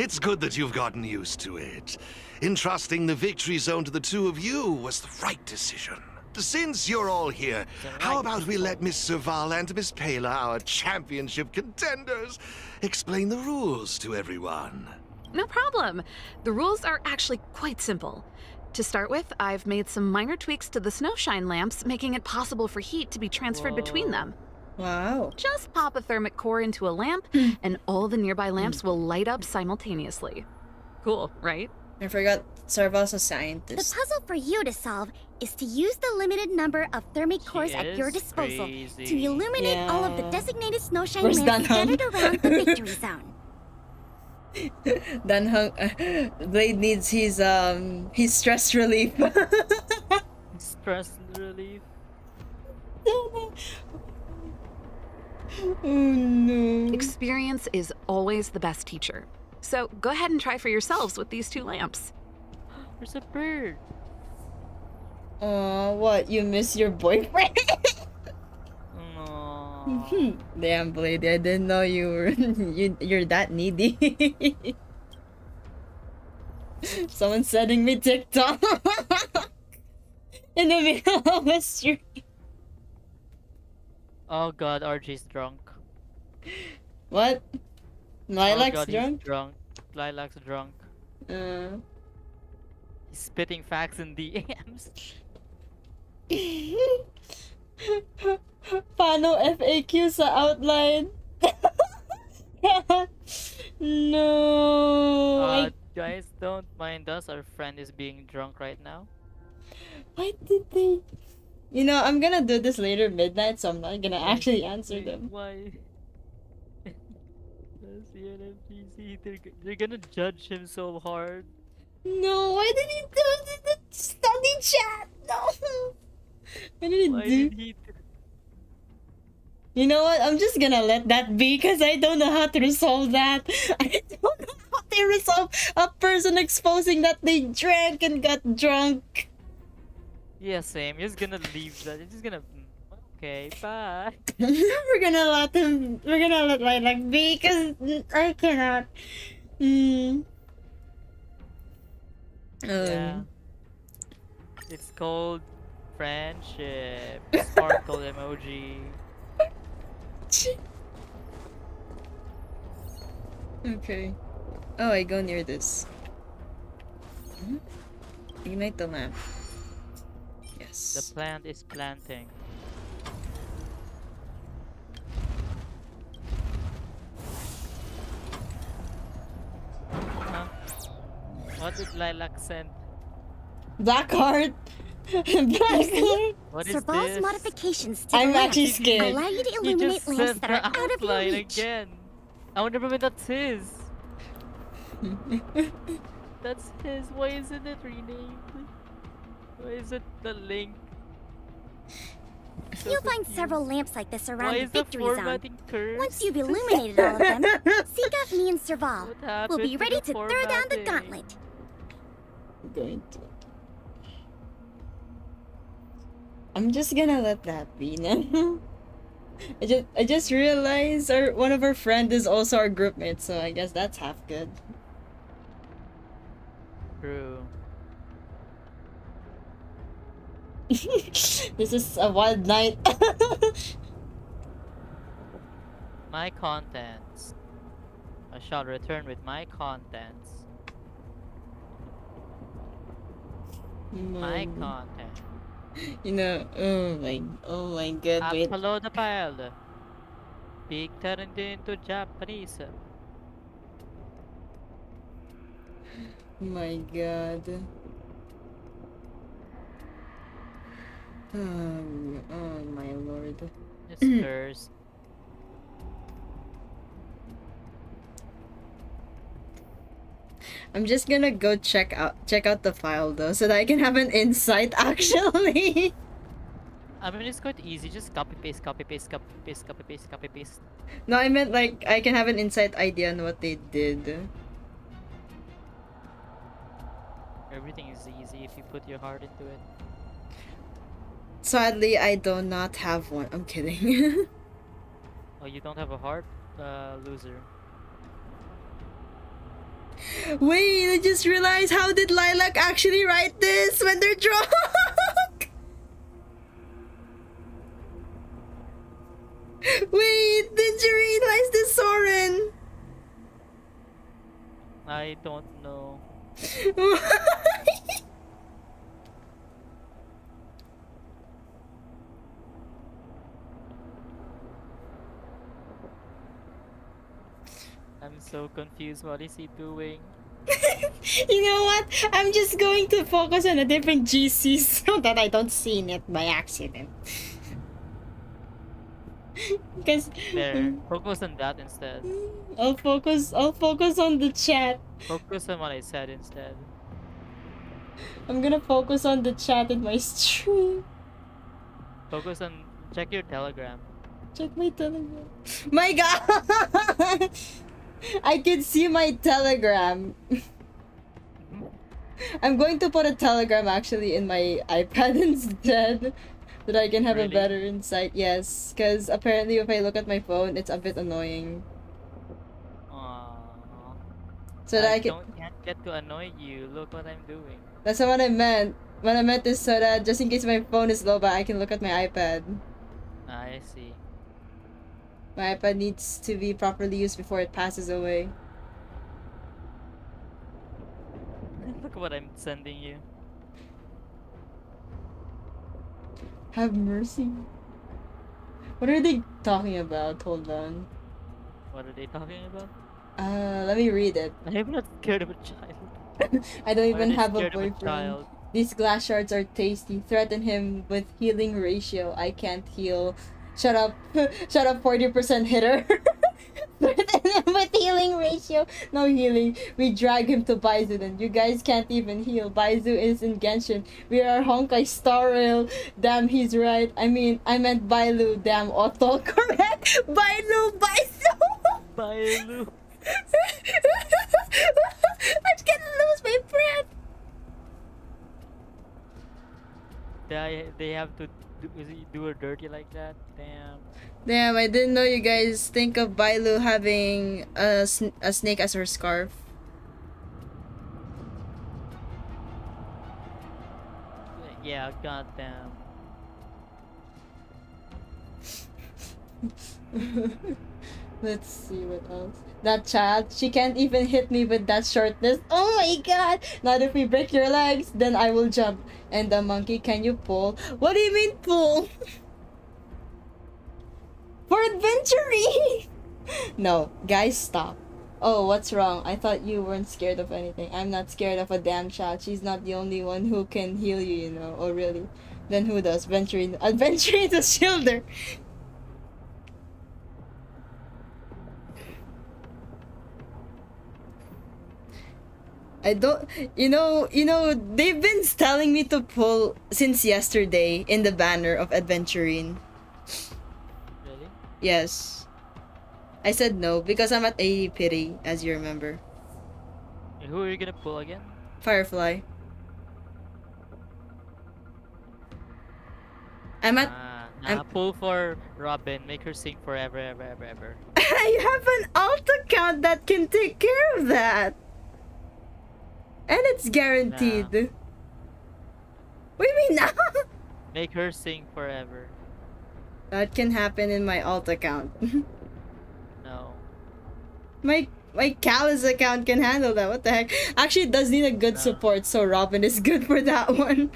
[SPEAKER 5] It's good that you've gotten used to it. Entrusting the victory zone to the two of you was the right decision. Since you're all here, how about we let Miss Serval and Miss Pela, our championship contenders, explain the rules to everyone?
[SPEAKER 9] No problem. The rules are actually quite simple. To start with, I've made some minor tweaks to the snowshine lamps, making it possible for heat to be transferred between them.
[SPEAKER 1] Wow.
[SPEAKER 9] Just pop a thermic core into a lamp, hmm. and all the nearby lamps hmm. will light up simultaneously. Cool, right?
[SPEAKER 1] I forgot Serval's a
[SPEAKER 3] The puzzle for you to solve is to use the limited number of thermic cores at your
[SPEAKER 6] is
[SPEAKER 3] disposal to
[SPEAKER 6] crazy.
[SPEAKER 3] illuminate all of the designated snowshine
[SPEAKER 1] Where's
[SPEAKER 3] lamps scattered around the victory (laughs) zone. (laughs)
[SPEAKER 1] Dan Heng Blade needs his um his stress relief. (laughs)
[SPEAKER 6] Stress relief.
[SPEAKER 1] oh no.
[SPEAKER 9] Experience is always the best teacher. So go ahead and try for yourselves with these two lamps.
[SPEAKER 6] There's a bird.
[SPEAKER 1] Aw, what? You miss your boyfriend? (laughs) (laughs) Damn, Blade, I didn't know you were (laughs) you you're that needy. (laughs) Someone's sending me TikTok in the middle of a stream.
[SPEAKER 6] Oh god, RJ's drunk.
[SPEAKER 1] What?
[SPEAKER 6] oh
[SPEAKER 1] Lilac's
[SPEAKER 6] god,
[SPEAKER 1] drunk?
[SPEAKER 6] Drunk. Lilac's drunk.
[SPEAKER 1] Uh.
[SPEAKER 6] He's spitting facts in DMs. (laughs)
[SPEAKER 1] Paano FAQ sa outline? (laughs) no.
[SPEAKER 6] Uh,
[SPEAKER 1] I-
[SPEAKER 6] guys, don't mind us. Our friend is being drunk right now.
[SPEAKER 1] Why did they? You know, I'm gonna do this later midnight, so I'm not gonna actually answer them.
[SPEAKER 6] Why? (laughs) The CNFPC, they're, they're gonna judge him so hard.
[SPEAKER 1] No, why did he do the study chat? No. (laughs) Why did he
[SPEAKER 6] Why
[SPEAKER 1] do?
[SPEAKER 6] did he
[SPEAKER 1] You know what? I'm just gonna let that be because I don't know how to resolve that. (laughs) I don't know how to resolve a person exposing that they drank and got drunk.
[SPEAKER 6] Yeah, same. You're just gonna leave that. You're just gonna. mm, Okay, bye. (laughs)
[SPEAKER 1] we're gonna let him. We're gonna let Lilac be because I cannot. Mm.
[SPEAKER 6] Yeah.
[SPEAKER 1] Um,
[SPEAKER 6] It's called friendship. (laughs) Sparkle emoji.
[SPEAKER 1] Okay. Oh, I go near this. Hmm? Ignite the lamp. Yes.
[SPEAKER 6] The plant is planting. Huh? What did Lilac send?
[SPEAKER 1] Black heart. Black heart.
[SPEAKER 6] What is
[SPEAKER 11] Serval's
[SPEAKER 6] this?
[SPEAKER 11] modifications to
[SPEAKER 1] I'm
[SPEAKER 11] the lamp
[SPEAKER 1] actually scared.
[SPEAKER 11] allow you to illuminate
[SPEAKER 6] just
[SPEAKER 11] lamps that are out of your
[SPEAKER 6] outline
[SPEAKER 11] reach.
[SPEAKER 6] again. I wonder if that's his. That's his. Why isn't it renamed? Why is it the link? So
[SPEAKER 11] You'll find
[SPEAKER 6] confused.
[SPEAKER 11] several lamps like this around
[SPEAKER 6] Why
[SPEAKER 11] the
[SPEAKER 6] is the
[SPEAKER 11] victory zone.
[SPEAKER 6] cursed?
[SPEAKER 11] Once you've (laughs) illuminated all of them, seek out me and Serval. We'll be ready
[SPEAKER 6] the
[SPEAKER 11] to throw down the
[SPEAKER 6] formatting?
[SPEAKER 11] gauntlet.
[SPEAKER 1] going to. I'm just gonna let that be now. (laughs) I just I just realized our one of our friend is also our groupmate, so I guess that's half good.
[SPEAKER 6] True. (laughs)
[SPEAKER 1] this is a wild night. (laughs)
[SPEAKER 6] My contents. I shall return with my contents. My
[SPEAKER 1] Mm,
[SPEAKER 6] content.
[SPEAKER 1] You know, oh my, oh my god, wait.
[SPEAKER 6] Upload the file. Speak turned into Japanese.
[SPEAKER 1] My god. Oh, oh my lord.
[SPEAKER 6] Just curse.
[SPEAKER 1] I'm just gonna go check out check out the file though, so that I can have an insight (laughs) actually.
[SPEAKER 6] I mean, it's quite easy. Just copy paste, copy paste, copy paste, copy paste, copy paste.
[SPEAKER 1] no, I meant like I can have an insight idea on what they did.
[SPEAKER 6] Everything is easy if you put your heart into it.
[SPEAKER 1] Sadly, I do not have one. I'm kidding. (laughs)
[SPEAKER 6] Oh, you don't have a heart? Uh, loser.
[SPEAKER 1] Wait, I just realized how did Lilac actually write this when they're drunk? (laughs) Wait, did you realize this, Soren?
[SPEAKER 6] I don't know. (laughs) I'm so confused. What is he doing? (laughs)
[SPEAKER 1] you know what? I'm just going to focus on a different GC (laughs) so that I don't see it by accident. (laughs) Because
[SPEAKER 6] There. Mm. Focus on that instead.
[SPEAKER 1] Mm, I'll focus I'll focus on the chat.
[SPEAKER 6] Focus on what I said instead.
[SPEAKER 1] I'm gonna focus on the chat in my stream.
[SPEAKER 6] Focus on. Check your telegram.
[SPEAKER 1] Check my telegram. My god! I can see my telegram. I'm going to put a telegram actually in my iPad (laughs) instead. That I can have a better insight. Yes, because apparently if I look at my phone, it's a bit annoying.
[SPEAKER 6] Aww.
[SPEAKER 1] So that I can.
[SPEAKER 6] don't can't get to annoy you. Look what I'm doing.
[SPEAKER 1] That's what I meant. When I meant this, so that just in case my phone is low, but I can look at my iPad.
[SPEAKER 6] Ah, I see.
[SPEAKER 1] My iPad needs to be properly used before it passes away. (laughs)
[SPEAKER 6] Look what I'm sending you.
[SPEAKER 1] Have mercy. What are they talking about? Hold on.
[SPEAKER 6] What are they talking about?
[SPEAKER 1] Uh, let me read it. (laughs)
[SPEAKER 6] I'm not scared of a child. (laughs)
[SPEAKER 1] I don't even have a
[SPEAKER 6] of a
[SPEAKER 1] boyfriend. These glass shards are tasty. Threaten him with healing ratio. I can't heal. Shut up. (laughs) Shut up, 40% hitter. (laughs) With (laughs) healing ratio. No healing. We drag him to Baizu then. You guys can't even heal. Baizu is in Genshin. We are Honkai Star Rail. Damn, he's right. I mean, I meant Bailu. Damn, auto correct. Bailu, Baizu.
[SPEAKER 6] Bailu.
[SPEAKER 1] I'm gonna lose my breath.
[SPEAKER 6] They they have to do, is it do her dirty like that. Damn.
[SPEAKER 1] Damn, I didn't know you guys think of Bailu having a, sn- a snake as her scarf.
[SPEAKER 6] Yeah, goddamn. (laughs)
[SPEAKER 1] Let's see what else. That child, she can't even hit me with that shortness. Oh my god! Not if we break your legs, then I will jump. And the monkey, can you pull? What do you mean pull? (laughs) For adventuring! (laughs) no, guys, stop. Oh, what's wrong? I thought you weren't scared of anything. I'm not scared of a damn child. She's not the only one who can heal you, you know. Oh, really? Then who does? Venturing, (laughs) adventuring to Shielder. I don't you know you know they've been telling me to pull since yesterday in the banner of adventuring.
[SPEAKER 6] Really?
[SPEAKER 1] Yes. I said no because I'm at 80 pity as you remember.
[SPEAKER 6] Who are you gonna pull again?
[SPEAKER 1] Firefly. I'm at
[SPEAKER 6] Ah,
[SPEAKER 1] I'm-
[SPEAKER 6] pull for Robin. Make her sing forever, ever, ever, ever. (laughs)
[SPEAKER 1] I have an alt account that can take care of that. And it's guaranteed. What do you mean now? (laughs)
[SPEAKER 6] Make her sing forever.
[SPEAKER 1] that can happen in my alt account. (laughs)
[SPEAKER 6] No.
[SPEAKER 1] My my Caelus account can handle that. What the heck? Actually, it does need a good support, so Robin is good for that (laughs) one.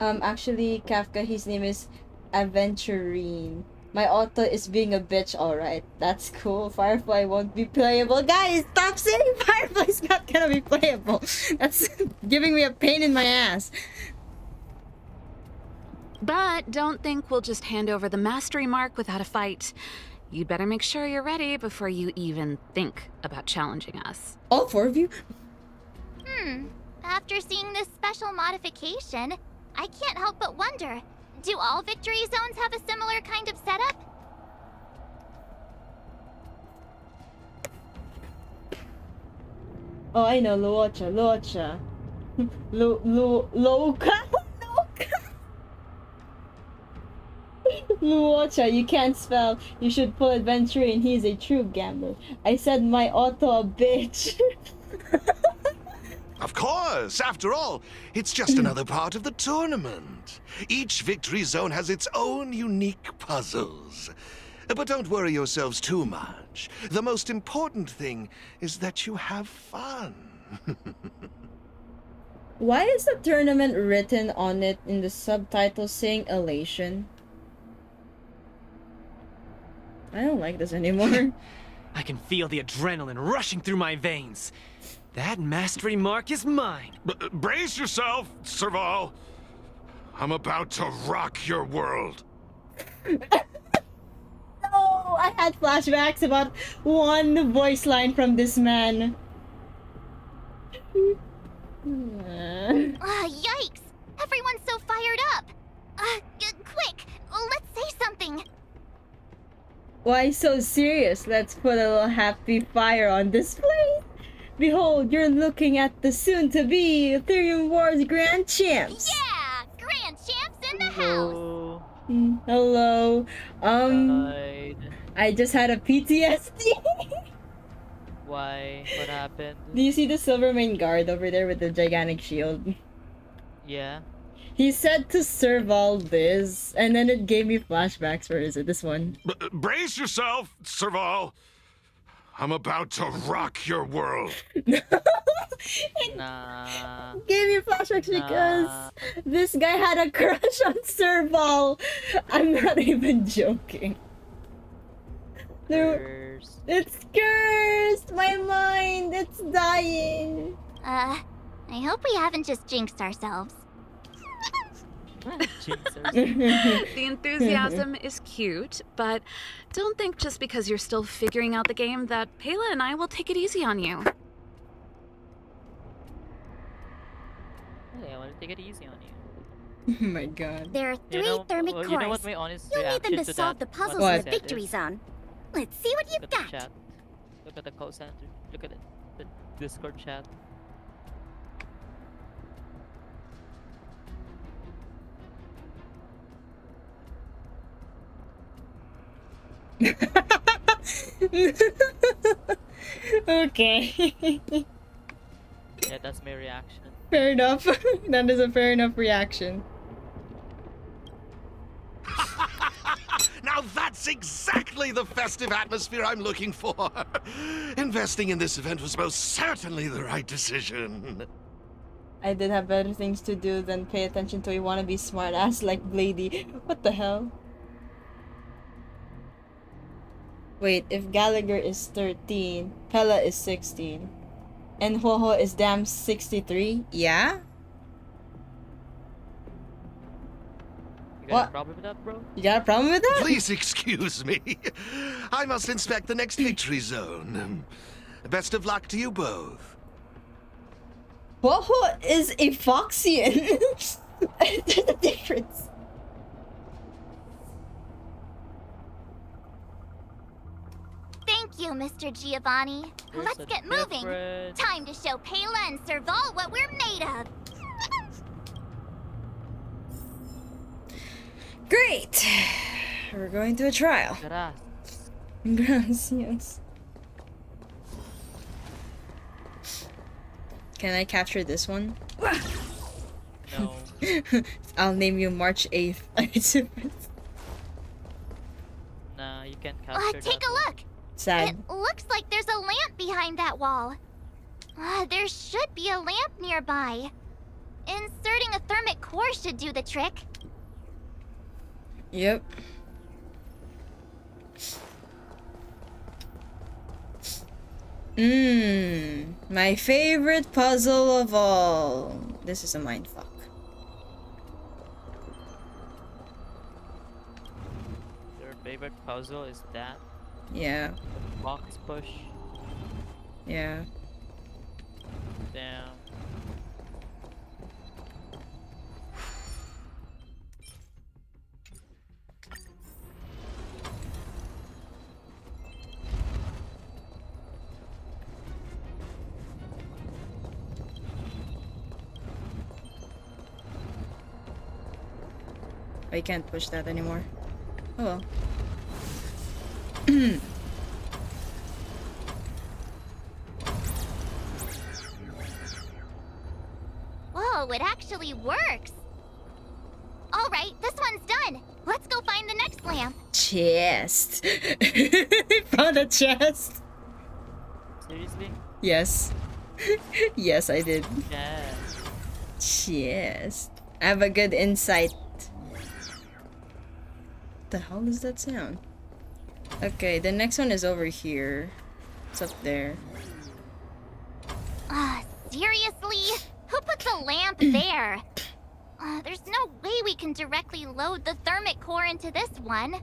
[SPEAKER 1] Um, actually, Kafka, his name is Aventurine. My auto is being a bitch, alright. That's cool. Firefly won't be playable. Guys, stop saying (laughs) Firefly's not gonna be playable. That's (laughs) giving me a pain in my ass.
[SPEAKER 9] But don't think we'll just hand over the mastery mark without a fight. You'd better make sure you're ready before you even think about challenging us.
[SPEAKER 1] All four of you?
[SPEAKER 3] Hmm. After seeing this special modification, I can't help but wonder do all victory zones have a similar kind of setup?
[SPEAKER 1] Oh, I know. Luocha. Luocha. (laughs) Lu, Lu, Luoka? (laughs) (laughs) Luocha, you can't spell. You should pull adventuring. He's a true gambler. I said my auto a bitch.
[SPEAKER 5] Of course! After all, it's just mm. another part of the tournament. Each victory zone has its own unique puzzles. But don't worry yourselves too much. The most important thing is that you have fun. (laughs)
[SPEAKER 1] Why is the tournament written on it in the subtitle saying elation? I don't like this anymore. (laughs)
[SPEAKER 12] I can feel the adrenaline rushing through my veins. That mastery mark is mine.
[SPEAKER 5] B- brace yourself, Serval. I'm about to rock your world. (laughs)
[SPEAKER 1] oh, I had flashbacks about one voice line from this man.
[SPEAKER 3] Ah, yikes! Everyone's so fired up! Uh, quick, let's say something!
[SPEAKER 1] Why so serious? Let's put a little happy fire on display. Behold, you're looking at the soon-to-be Aetherium Wars Grand Champs.
[SPEAKER 3] Yeah, Grand Champs in the house.
[SPEAKER 6] Oh,
[SPEAKER 1] Mm, Hello. Um,
[SPEAKER 6] died.
[SPEAKER 1] I just had a PTSD.
[SPEAKER 6] Why? What happened?
[SPEAKER 1] Do you see the Silvermane guard over there with the gigantic shield?
[SPEAKER 6] Yeah.
[SPEAKER 1] He said to serve all this, and then it gave me flashbacks. Where is it? This one.
[SPEAKER 5] B- brace yourself, Serval. I'm about to rock your world. (laughs)
[SPEAKER 6] Nah.
[SPEAKER 1] Gave me flashbacks because this guy had a crush on Serval. I'm not even joking. There,
[SPEAKER 6] Curse.
[SPEAKER 1] it's cursed. My mind, it's dying.
[SPEAKER 3] Uh, I hope we haven't just jinxed ourselves. (laughs)
[SPEAKER 6] Jinxers. (laughs)
[SPEAKER 9] The enthusiasm is cute, but don't think just because you're still figuring out the game that Pela and I will take it easy on you.
[SPEAKER 6] Hey, I want to take it easy on you.
[SPEAKER 1] oh my god.
[SPEAKER 11] There are
[SPEAKER 6] You
[SPEAKER 11] three
[SPEAKER 6] know,
[SPEAKER 11] thermic
[SPEAKER 6] well,
[SPEAKER 11] cores.
[SPEAKER 6] you know what my honest
[SPEAKER 11] You'll need them to,
[SPEAKER 6] to
[SPEAKER 11] solve
[SPEAKER 6] that,
[SPEAKER 11] the puzzles
[SPEAKER 1] What?
[SPEAKER 11] in the victory
[SPEAKER 6] is-
[SPEAKER 11] zone. Let's see what
[SPEAKER 6] Look
[SPEAKER 11] you've
[SPEAKER 6] at
[SPEAKER 11] got.
[SPEAKER 6] chat. Look at the call center. Look at it. The Discord chat. (laughs)
[SPEAKER 1] okay.
[SPEAKER 6] Yeah, that's my reaction.
[SPEAKER 1] fair enough. (laughs) that is a fair enough reaction. (laughs)
[SPEAKER 5] Now that's exactly the festive atmosphere I'm looking for. Investing in this event was most certainly the right decision.
[SPEAKER 1] I did have better things to do than pay attention to a wannabe smartass like Blady. What the hell? Wait, if Gallagher is 13, Pela is 16, and Hoho is damn 63, yeah?
[SPEAKER 6] You got
[SPEAKER 1] What?
[SPEAKER 6] a problem with that, bro?
[SPEAKER 1] You got a problem with that?
[SPEAKER 5] Please excuse me. (laughs) I must inspect the next victory zone. Best of luck to you both.
[SPEAKER 1] Hoho is a Foxian. (laughs) There's a difference.
[SPEAKER 3] Thank you, Mr. Giovanni.
[SPEAKER 6] There's
[SPEAKER 3] Let's
[SPEAKER 6] a
[SPEAKER 3] get moving.
[SPEAKER 6] difference.
[SPEAKER 3] Time to show Pela and Serval what we're made of.
[SPEAKER 1] Great! We're going to a trial.
[SPEAKER 6] Gracias.
[SPEAKER 1] Gracias. Can I capture this one?
[SPEAKER 6] No. (laughs)
[SPEAKER 1] I'll name you March 8th. (laughs)
[SPEAKER 6] Nah, you can't
[SPEAKER 3] Uh,
[SPEAKER 6] capture
[SPEAKER 3] take
[SPEAKER 6] that
[SPEAKER 3] a
[SPEAKER 6] one.
[SPEAKER 3] look.
[SPEAKER 1] Sad.
[SPEAKER 3] It looks like there's a lamp behind that wall. Uh, there should be a lamp nearby. Inserting a thermic core should do the trick.
[SPEAKER 1] Yep. Mmm. My favorite puzzle of all. This is a mindfuck.
[SPEAKER 6] Your favorite puzzle is that
[SPEAKER 1] Yeah.
[SPEAKER 6] box push.
[SPEAKER 1] Yeah.
[SPEAKER 6] Damn.
[SPEAKER 1] I oh, can't push that anymore. Oh well.
[SPEAKER 3] Whoa, it actually works. All right, this one's done. Let's go find the next lamp.
[SPEAKER 1] chest. (laughs) Found a chest.
[SPEAKER 6] Seriously?
[SPEAKER 1] Yes. (laughs) yes, I did.
[SPEAKER 6] Yeah.
[SPEAKER 1] Chest. I have a good insight. The hell does that sound? Okay, the next one is over here. It's up there.
[SPEAKER 3] Ah, seriously? Who put the lamp (clears throat) there? Uh, there's no way we can directly load the thermic core into this one.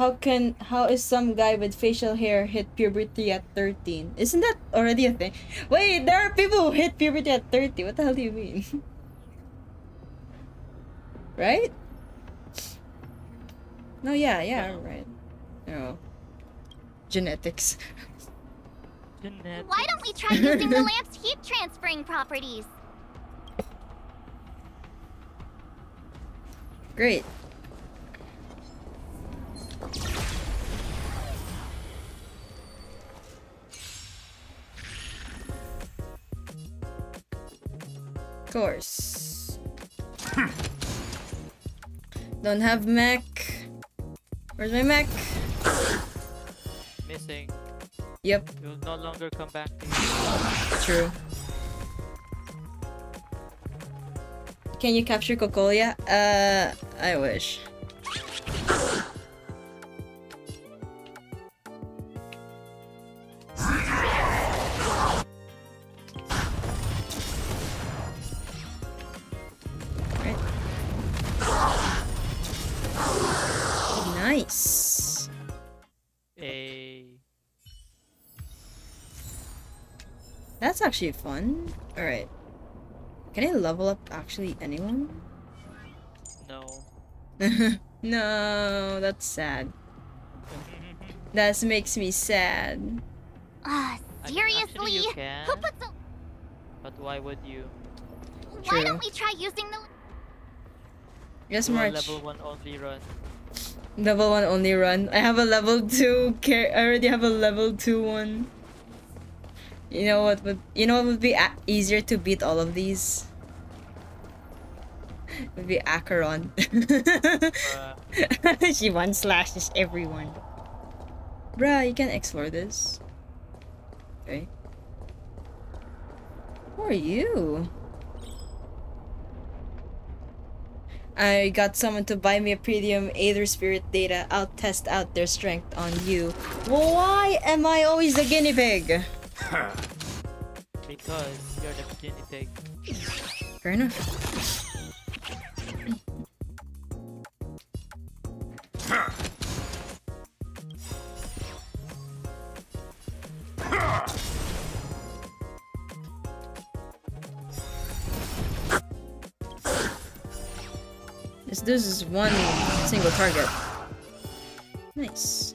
[SPEAKER 1] How can how is some guy with facial hair hit puberty at 13? Isn't that already a thing? Wait, there are people who hit puberty at 30. What the hell do you mean? (laughs) right? No, yeah, yeah, right. No. Genetics.
[SPEAKER 6] Jeanette.
[SPEAKER 3] Why don't we try using the lamp's heat transferring properties?
[SPEAKER 1] Great. Of course. Hmm. Don't have mech. Where's my mech?
[SPEAKER 6] Missing.
[SPEAKER 1] Yep,
[SPEAKER 6] You'll no longer come back to you.
[SPEAKER 1] true. Can you capture Cocolia? Uh, I wish. Actually fun. Alright. Can I level up actually anyone?
[SPEAKER 6] No. (laughs)
[SPEAKER 1] no, that's sad. That makes me sad.
[SPEAKER 3] Ah,
[SPEAKER 6] I mean,
[SPEAKER 3] seriously?
[SPEAKER 6] actually you can.
[SPEAKER 3] Who puts a...
[SPEAKER 6] But why would you?
[SPEAKER 3] Why don't we try using the...
[SPEAKER 1] Yes,
[SPEAKER 6] Do
[SPEAKER 1] March.
[SPEAKER 6] level one only run.
[SPEAKER 1] Level 1 only run. I have a level 2 char- I already have a level 2 one. You know what would you know what would be easier to beat all of these? (laughs) would be Acheron. (laughs) she one slashes everyone. Bruh, you can explore this. Okay. Who are you? I got someone to buy me a premium Aether Spirit data. I'll test out their strength on you. Why am I always the guinea pig?
[SPEAKER 6] Because you're the guinea pig.
[SPEAKER 1] Fair enough. This this is one single target. Nice.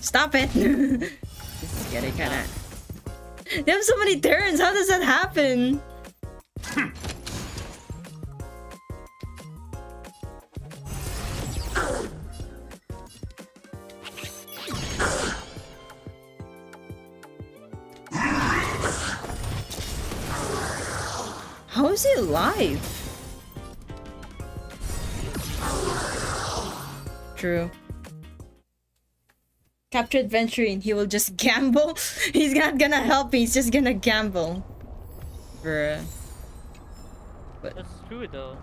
[SPEAKER 1] Stop it. (laughs) this is getting kinda. They have so many turns. How does that happen? How is he alive? True. Captured Venturine, he will just (laughs) gamble. He's not gonna help me, he's just gonna gamble. Bruh.
[SPEAKER 6] That's true though.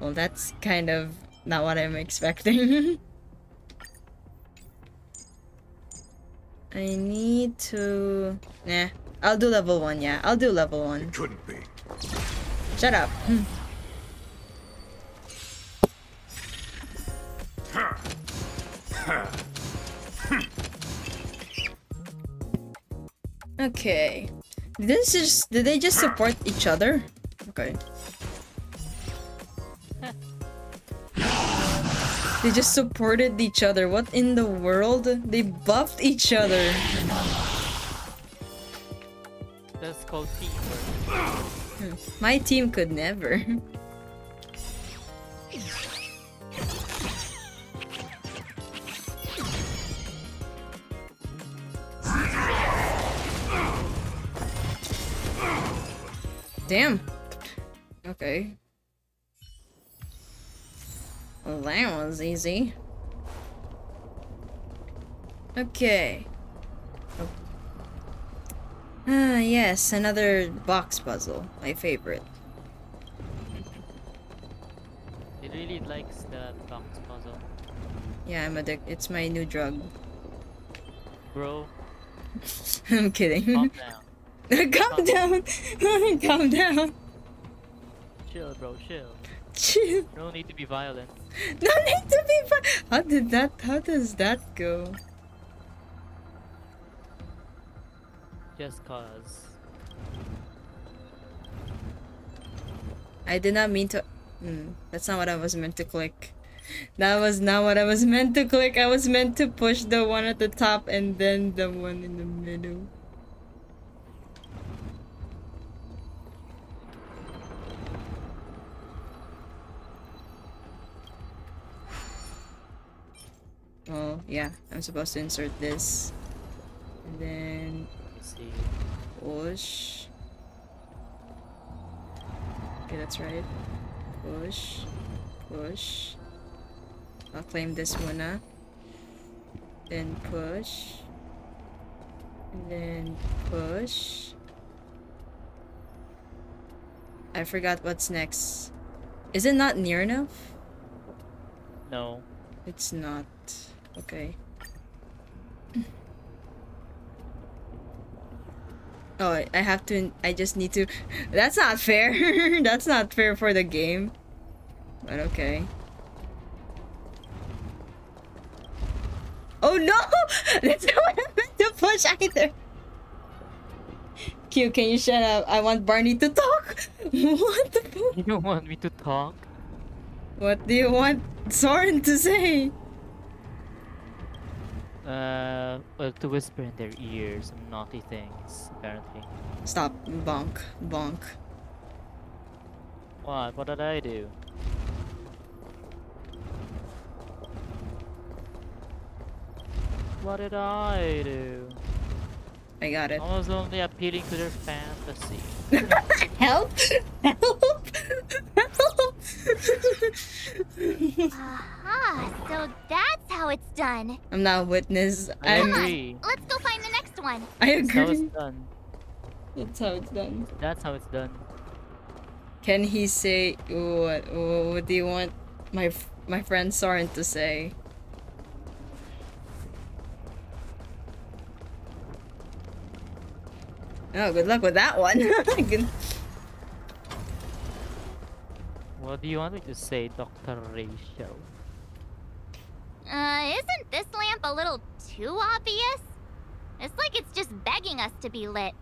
[SPEAKER 1] Well, that's kind of not what I'm expecting. (laughs) I need to... Nah, I'll do level 1, yeah. I'll do level 1.
[SPEAKER 5] It Couldn't be.
[SPEAKER 1] Shut up. (laughs) okay. Did this just did they just support each other? Okay. (laughs) They just supported each other. What in the world? They buffed each other.
[SPEAKER 6] That's called teamwork.
[SPEAKER 1] My team could never. (laughs) Damn. Okay. Well, that was easy. Okay. Oh. Ah, yes, another box puzzle. My favorite.
[SPEAKER 6] Did really likes the box puzzle.
[SPEAKER 1] Yeah, I'm addicted. It's my new drug.
[SPEAKER 6] Bro, (laughs)
[SPEAKER 1] I'm kidding. (laughs)
[SPEAKER 6] calm down. (laughs)
[SPEAKER 1] Calm down.
[SPEAKER 6] Chill, bro, chill.
[SPEAKER 1] Chill.
[SPEAKER 6] No need to be violent.
[SPEAKER 1] No need to be. fu- How did that? How does that go?
[SPEAKER 6] Just cause.
[SPEAKER 1] I did not mean to. Mm, that's not what I was meant to click. That was not what I was meant to click. I was meant to push the one at the top and then the one in the middle. Oh, yeah. I'm supposed to insert this. And then
[SPEAKER 6] Let's see.
[SPEAKER 1] push. Okay, that's right. Push. Push. I'll claim this one muna. Then push. And then push. I forgot what's next. Is it not near enough?
[SPEAKER 6] No.
[SPEAKER 1] It's not. Okay. Oh, I have to. I just need to. That's not fair. (laughs) That's not fair for the game. But okay. Oh no! (laughs) That's not what I meant to push either. Q, can you shut up? I want Barney to talk. (laughs) what the fuck?
[SPEAKER 6] You don't want me to talk?
[SPEAKER 1] What do you want Soren to say?
[SPEAKER 6] Uh, well, to whisper in their ears some naughty things, apparently.
[SPEAKER 1] Stop. Bonk. Bonk.
[SPEAKER 6] What? What did I do? What did I do?
[SPEAKER 1] I got it.
[SPEAKER 6] I was only appealing to their fantasy.
[SPEAKER 1] Help! (laughs) Help! Help!
[SPEAKER 3] Aha, so that's how it's done.
[SPEAKER 1] I'm not a witness.
[SPEAKER 6] I
[SPEAKER 1] I'm.
[SPEAKER 6] agree.
[SPEAKER 3] Let's go find the next one.
[SPEAKER 1] I
[SPEAKER 6] That's how it's
[SPEAKER 1] agree.
[SPEAKER 6] done.
[SPEAKER 1] That's how it's done.
[SPEAKER 6] That's how it's done.
[SPEAKER 1] Can he say what? What do you want my my friend Soren to say? Oh, good luck with that one. (laughs) (laughs) Good-
[SPEAKER 6] What do you want me to say, Dr. Rachel?
[SPEAKER 3] Uh, isn't this lamp a little too obvious? It's like it's just begging us to be lit.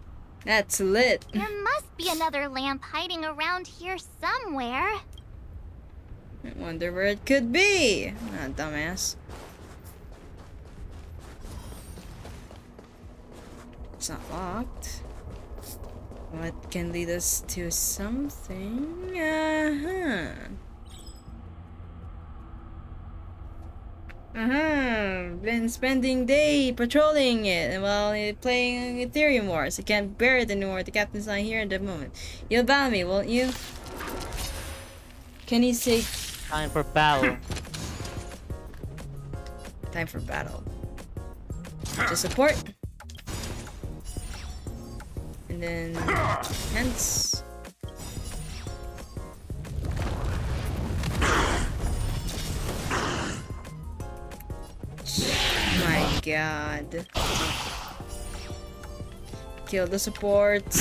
[SPEAKER 1] That's lit.
[SPEAKER 3] There must be another lamp hiding around here somewhere.
[SPEAKER 1] I wonder where it could be. Ah, dumbass. It's not locked. What can lead us to something? Uh-huh. Uh-huh. Been spending day patrolling it while playing Aetherium Wars. I can't bear it anymore. The captain's not here at the moment. You'll bow me, won't you? Can you say
[SPEAKER 6] Time for battle.
[SPEAKER 1] Time for battle. To support. Then hence. My god. Kill the supports.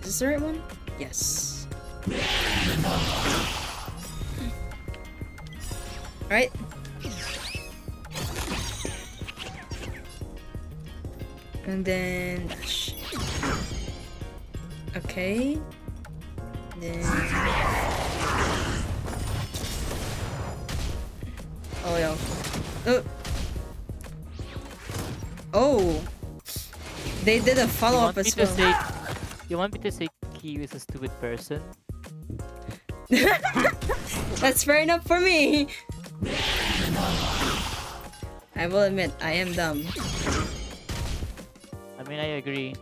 [SPEAKER 1] Is this the right one? Yes. Right? And then dash. Okay. Then Oh yeah. Oh. Oh. They did a follow up as well.
[SPEAKER 6] say? You want me to say Kiyu is a stupid person? (laughs)
[SPEAKER 1] That's fair enough for me. I will admit, I am dumb.
[SPEAKER 6] I mean, I agree.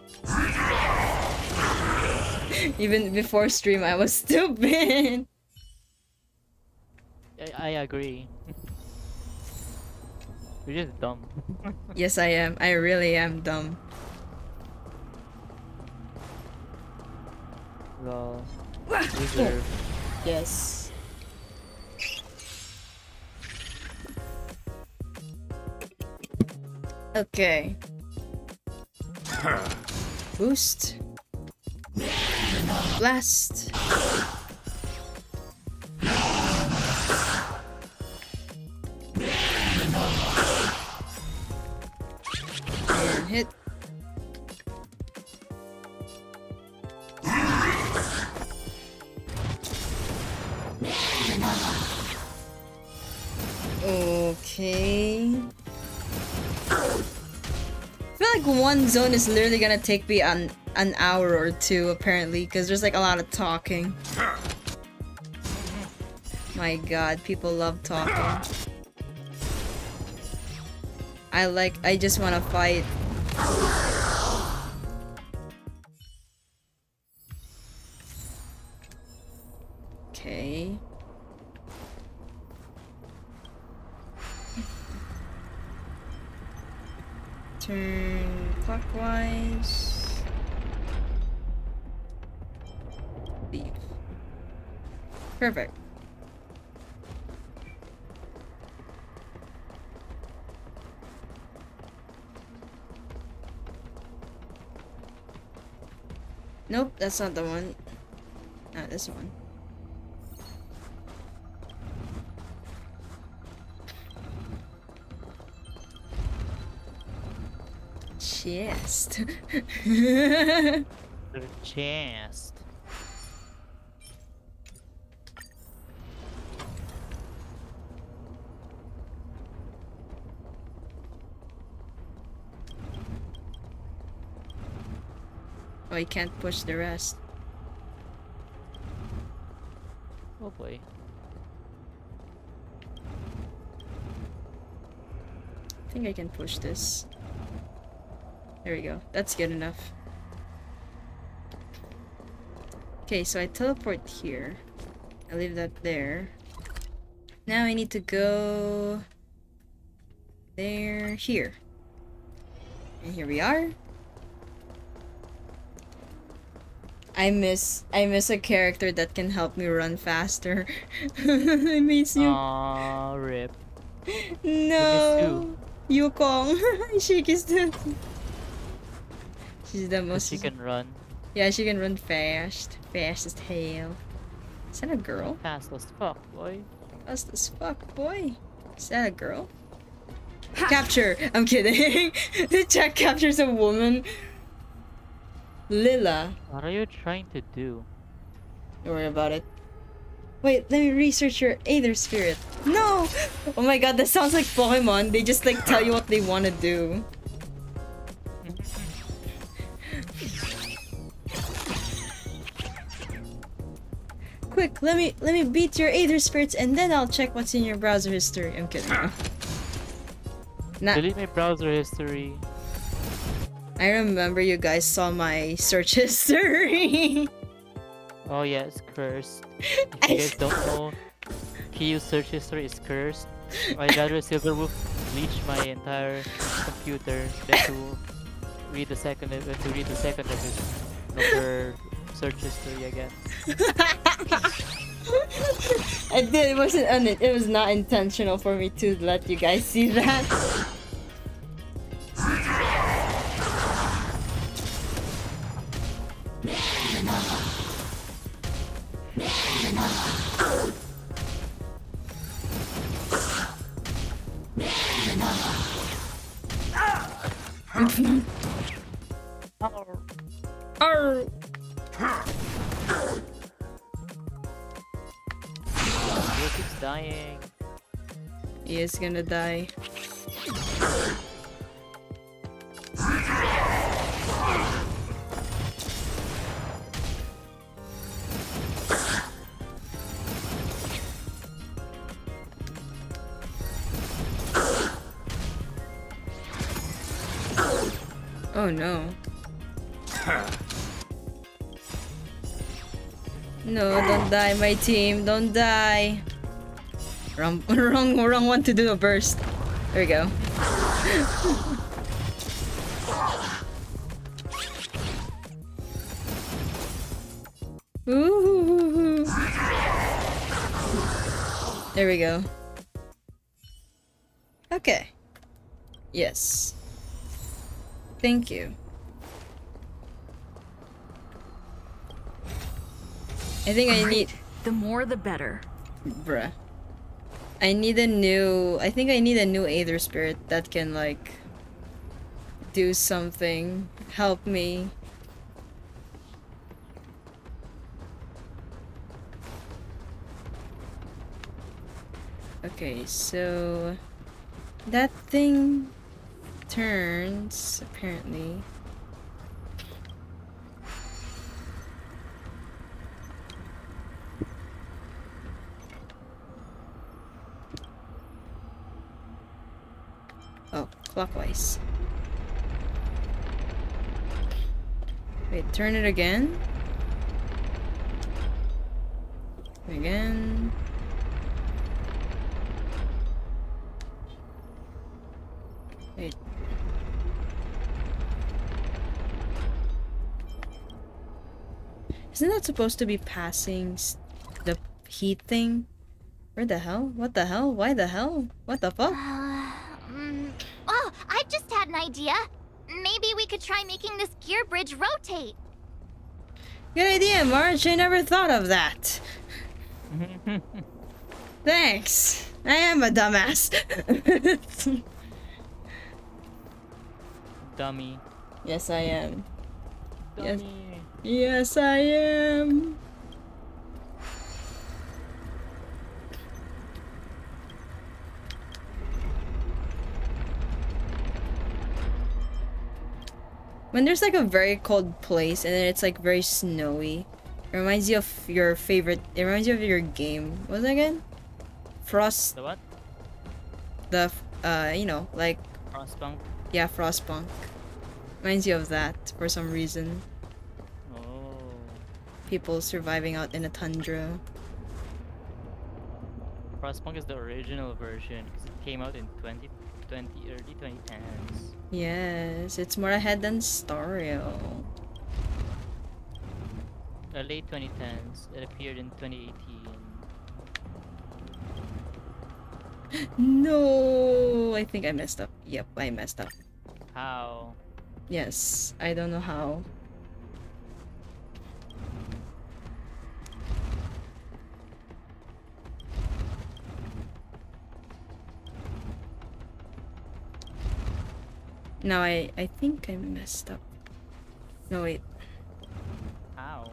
[SPEAKER 6] (laughs)
[SPEAKER 1] Even before stream, I was stupid.
[SPEAKER 6] I, I agree. You're just dumb. (laughs)
[SPEAKER 1] yes, I am. I really am dumb.
[SPEAKER 6] Well, (laughs)
[SPEAKER 1] yes. Okay. Boost. Blast. Hit. One zone is literally gonna take me an an hour or two apparently because there's like a lot of talking. My god, people love talking. I like I just wanna fight. Perfect. Nope, that's not the one. Not this one. Chest. (laughs)
[SPEAKER 6] Chest.
[SPEAKER 1] Oh, I can't push the rest.
[SPEAKER 6] Oh boy.
[SPEAKER 1] I think I can push this. There we go. That's good enough. Okay, so I teleport here. I leave that there. Now I need to go there, here. And here we are. I miss I miss a character that can help me run faster. (laughs) I miss you.
[SPEAKER 6] Aw, rip.
[SPEAKER 1] No. Yukong. (laughs) she is the She's the most
[SPEAKER 6] she can run
[SPEAKER 1] Yeah, she can run fast. Fast as hell. Is that a girl?
[SPEAKER 6] fast as fuck, boy.
[SPEAKER 1] Fast as fuck, boy. Is that a girl? Capture! I'm kidding. (laughs) the Jack captures a woman. Lila.
[SPEAKER 6] What are you trying to do?
[SPEAKER 1] Don't worry about it. Wait, let me research your Aether Spirit. No! Oh my god, that sounds like Pokemon. They just like tell you what they want to do. Quick, let me let me beat your Aether Spirits and then I'll check what's in your browser history. I'm kidding. (laughs) Nah,
[SPEAKER 6] Delete my browser history.
[SPEAKER 1] I remember you guys saw my search history. (laughs)
[SPEAKER 6] Oh yeah, it's cursed. If you guys (laughs) don't know, Kiyu's search history is cursed. I'd rather Silverwolf bleached my entire computer to read the second to read the second of his of her search history again.
[SPEAKER 1] I (laughs) did. It wasn't. Un- it was not intentional for me to let you guys see that.
[SPEAKER 6] Dying.
[SPEAKER 1] He is gonna die. Oh no. No, don't die, my team. Don't die. Wrong, (laughs) wrong, wrong one to do a burst. There we go. (laughs) There we go. Okay. Yes. Thank you. I think I need.
[SPEAKER 13] The more the better.
[SPEAKER 1] Bruh. I need a new. I think I need a new Aether Spirit that can, like. do something. Help me. Okay, so. That thing turns, apparently. Oh, clockwise. Wait, turn it again? Again. Wait. Isn't that supposed to be passing the heat thing? Where the hell? What the hell? Why the hell? What the fuck?
[SPEAKER 3] Mm, oh, I've just had an idea. Maybe we could try making this gear bridge rotate.
[SPEAKER 1] Good idea, Marge. I never thought of that. (laughs) Thanks. I am a dumbass. (laughs)
[SPEAKER 6] Dummy.
[SPEAKER 1] yes, I am. Yes.
[SPEAKER 6] Dummy.
[SPEAKER 1] Yes, yes I am. When there's like a very cold place and then it's like very snowy, it reminds you of your favorite. It reminds you of your game. What was it again? Frost.
[SPEAKER 6] The what?
[SPEAKER 1] The uh, you know, like
[SPEAKER 6] Frostpunk?
[SPEAKER 1] Yeah, Frostpunk. Reminds you of that for some reason.
[SPEAKER 6] Oh.
[SPEAKER 1] People surviving out in a tundra.
[SPEAKER 6] Frostpunk is the original version because it came out in 2020, early 2010s.
[SPEAKER 1] Yes, it's more ahead than Stario.
[SPEAKER 6] Uh, late 2010s. It appeared in 2018. (laughs)
[SPEAKER 1] No, I think I messed up. Yep, I messed up.
[SPEAKER 6] How?
[SPEAKER 1] Yes, I don't know how. No, I I think I messed up. No wait.
[SPEAKER 6] How?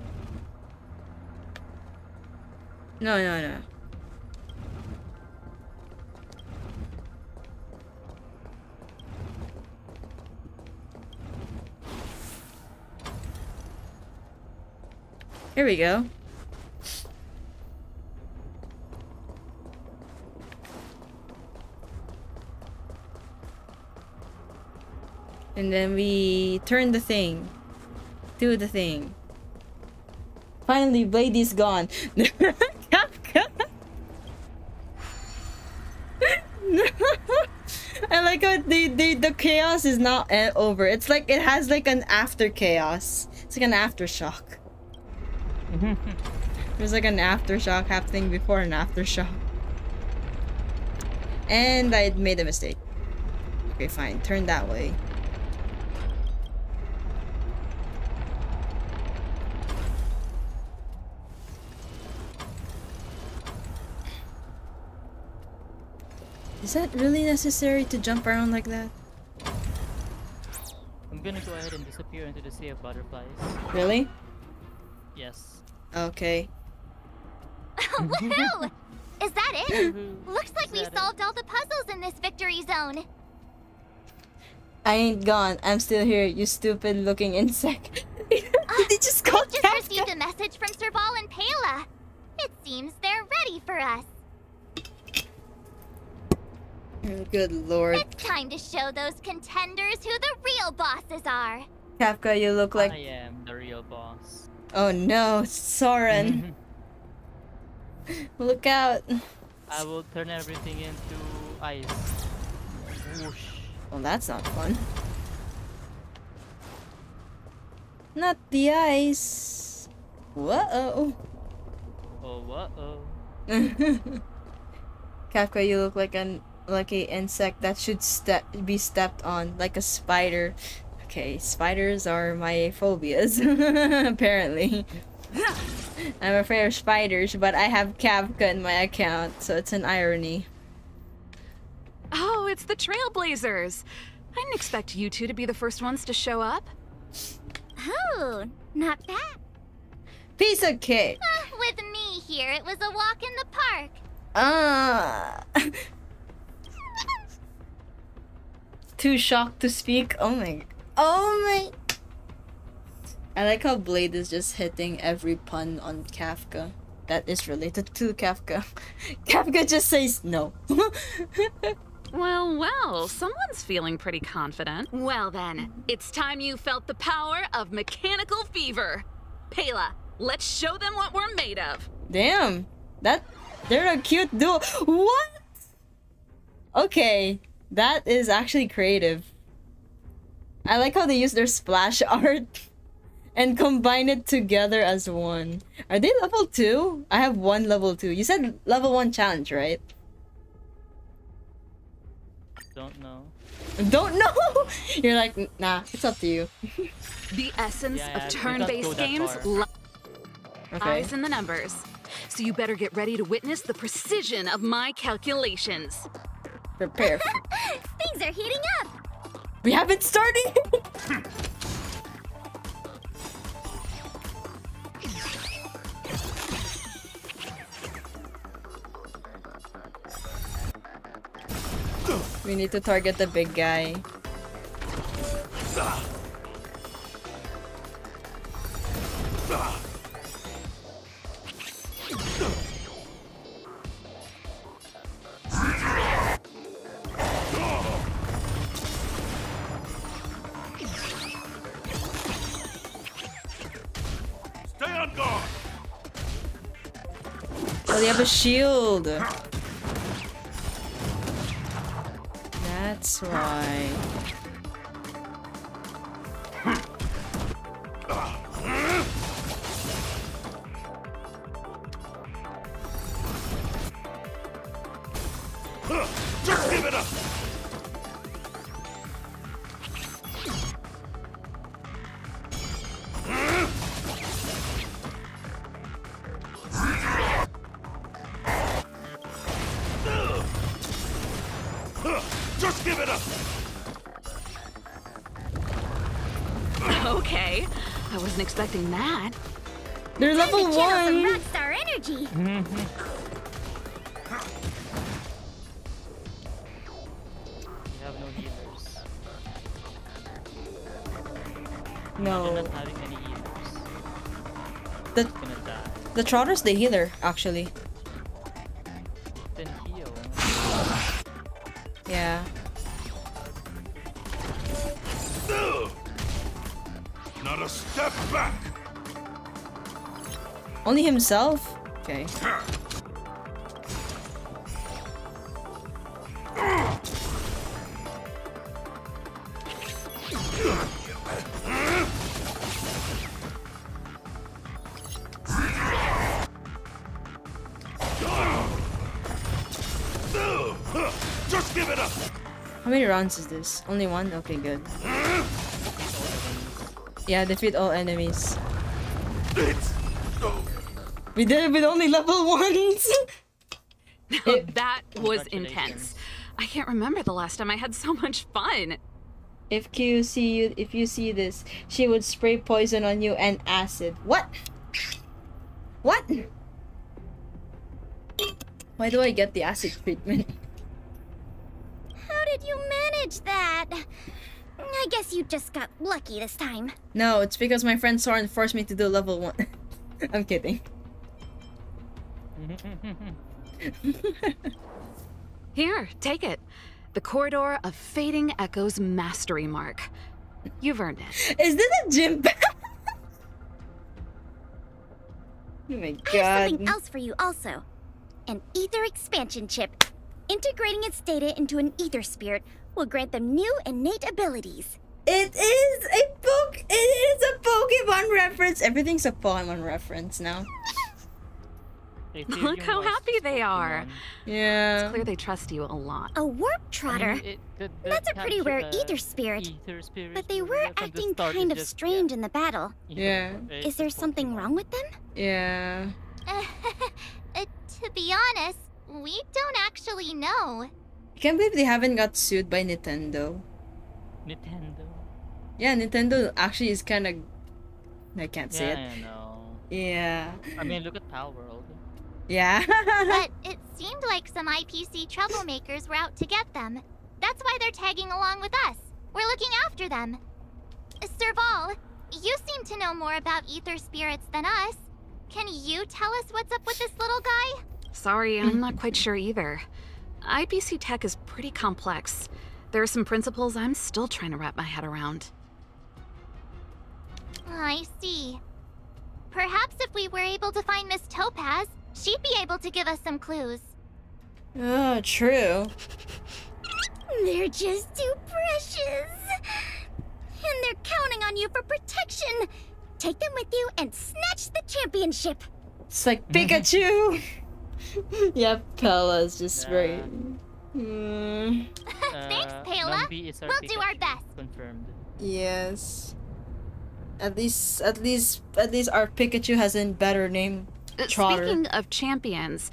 [SPEAKER 1] No, no, no. Here we go. And then we turn the thing. Do the thing. Finally, Blade is gone. (laughs) I like how the, the the chaos is not uh, over. It's like it has like an after chaos. It's like an aftershock. Mm-hmm. There's like an aftershock happening before an aftershock. And I made a mistake. Okay, fine. Turn that way. Is that really necessary to jump around like that?
[SPEAKER 6] I'm gonna go ahead and disappear into the sea of butterflies.
[SPEAKER 1] Really?
[SPEAKER 6] Yes.
[SPEAKER 1] Okay. (laughs) (laughs)
[SPEAKER 3] Woohoo! Is that it? Looks like we
[SPEAKER 6] that it?
[SPEAKER 3] solved all the puzzles in this victory zone.
[SPEAKER 1] I ain't gone. I'm still here, you stupid looking insect. (laughs) they ah, just
[SPEAKER 3] We just
[SPEAKER 1] Kafka.
[SPEAKER 3] received a message from Serval and Pela. It seems they're ready for us.
[SPEAKER 1] Oh, Good lord.
[SPEAKER 3] It's time to show those contenders who the real bosses are.
[SPEAKER 1] Kafka, you look like...
[SPEAKER 6] I am the real boss.
[SPEAKER 1] Oh no, Soren. Mm-hmm. look out.
[SPEAKER 6] I will turn everything into ice. Whoosh.
[SPEAKER 1] Well, that's not fun. Not the ice. Whoa.
[SPEAKER 6] Oh, whoa. (laughs) Oh.
[SPEAKER 1] Kafka, you look like an like a insect that should step be stepped on, like a spider. Okay, spiders are my phobias, (laughs) apparently. (laughs) I'm afraid of spiders, but I have Kafka in my account, so it's an irony.
[SPEAKER 9] Oh, it's the Trailblazers. I didn't expect you two to be the first ones to show up.
[SPEAKER 11] Oh, not bad.
[SPEAKER 1] Piece of cake.
[SPEAKER 3] Ah, with me here, it was a walk in the park.
[SPEAKER 1] Ah. (laughs) Too shocked to speak. Oh my. Oh my. I like how Blade is just hitting every pun on Kafka that is related to Kafka. (laughs) Kafka just says no. (laughs)
[SPEAKER 9] Well, well, someone's feeling pretty confident. Well then, it's time you felt the power of mechanical fever. Pela, let's show them what we're made of.
[SPEAKER 1] Damn. That they're a cute duo. What? Okay. That is actually creative. I like how they use their splash (laughs) art and combine it together as one. Are they level 2? I have one level 2. You said level 1 challenge, right?
[SPEAKER 6] Don't know.
[SPEAKER 1] Don't know? (laughs) You're like, nah, it's up to you.
[SPEAKER 9] The essence
[SPEAKER 6] Yeah, yeah,
[SPEAKER 9] of turn-based
[SPEAKER 6] don't go that
[SPEAKER 9] games
[SPEAKER 1] Okay.
[SPEAKER 9] lies in the numbers. So you better get ready to witness the precision of my calculations.
[SPEAKER 1] Prepare. (laughs)
[SPEAKER 11] Things are heating up.
[SPEAKER 1] We haven't started! (laughs) we need to target the big guy.
[SPEAKER 5] Ah. Ah.
[SPEAKER 1] Oh, they have a shield. That's why.
[SPEAKER 9] Expecting that.
[SPEAKER 1] They're level
[SPEAKER 11] Time to channel some
[SPEAKER 1] one.
[SPEAKER 11] rockstar energy.
[SPEAKER 6] We have no healers.
[SPEAKER 1] No.
[SPEAKER 6] Imagine not having any healers.
[SPEAKER 1] The
[SPEAKER 6] It's gonna die.
[SPEAKER 1] the trotter's the healer, actually. Himself? Okay.
[SPEAKER 5] Just give it up!
[SPEAKER 1] How many rounds is this? Only one? Okay, good. Yeah, defeat all enemies.
[SPEAKER 5] It's...
[SPEAKER 1] We did it with only level ones! (laughs)
[SPEAKER 9] that was intense. I can't remember the last time I had so much fun.
[SPEAKER 1] If Q see you, if you see this, she would spray poison on you and acid. What? What? Why do I get the acid treatment?
[SPEAKER 11] How did you manage that? I guess you just got lucky this time.
[SPEAKER 1] No, it's because my friend Soren forced me to do level one. (laughs) I'm kidding. (laughs)
[SPEAKER 9] Here, take it. The corridor of fading echoes mastery mark. You've earned it.
[SPEAKER 1] Is this a gym (laughs) bag? oh my god.
[SPEAKER 11] I have something else for you also. An Aether expansion chip. Integrating its data into an Aether spirit will grant them new innate abilities.
[SPEAKER 1] It is a book. It is a Pokemon reference. Everything's a Pokemon reference now. (laughs) (laughs)
[SPEAKER 9] Look how happy they are.
[SPEAKER 1] Yeah.
[SPEAKER 9] It's clear they trust you a lot.
[SPEAKER 11] A warp trotter?
[SPEAKER 6] it- the- the
[SPEAKER 11] That's a pretty rare Aether spirit.
[SPEAKER 6] Aether spirit.
[SPEAKER 11] But they were acting
[SPEAKER 6] start
[SPEAKER 11] kind of
[SPEAKER 6] just-
[SPEAKER 11] strange in the battle.
[SPEAKER 1] Yeah.
[SPEAKER 11] Is there something wrong with them?
[SPEAKER 1] Yeah. (laughs)
[SPEAKER 3] Uh, to be honest, we don't actually know.
[SPEAKER 1] I can't believe they haven't got sued by Nintendo.
[SPEAKER 6] Nintendo.
[SPEAKER 1] Yeah, Nintendo actually is kind of. I can't say
[SPEAKER 6] Yeah,
[SPEAKER 1] it.
[SPEAKER 6] I know.
[SPEAKER 1] Yeah.
[SPEAKER 6] I mean, look at Power World.
[SPEAKER 1] Yeah.
[SPEAKER 3] but (laughs) it seemed like some IPC troublemakers were out to get them. That's why they're tagging along with us. We're looking after them. Serval, you seem to know more about Aether spirits than us. Can you tell us what's up with this little guy?
[SPEAKER 9] Sorry, I'm not (clears throat) quite sure either. IPC tech is pretty complex. There are some principles I'm still trying to wrap my head around.
[SPEAKER 3] I see. Perhaps if we were able to find Miss Topaz, she'd be able to give us some clues.
[SPEAKER 1] oh, true.
[SPEAKER 11] They're just too precious. And they're counting on you for protection. Take them with you and snatch the championship.
[SPEAKER 1] It's like Pikachu. (laughs) yeah, Pela's just very. (laughs)
[SPEAKER 3] Thanks,
[SPEAKER 6] Uh,
[SPEAKER 3] Pela.
[SPEAKER 6] Numby is our
[SPEAKER 3] We'll do our best.
[SPEAKER 6] Confirmed.
[SPEAKER 1] Yes. At least, at least, at least our Pikachu has a better name.
[SPEAKER 9] Uh,
[SPEAKER 1] Trotter.
[SPEAKER 9] Speaking of champions,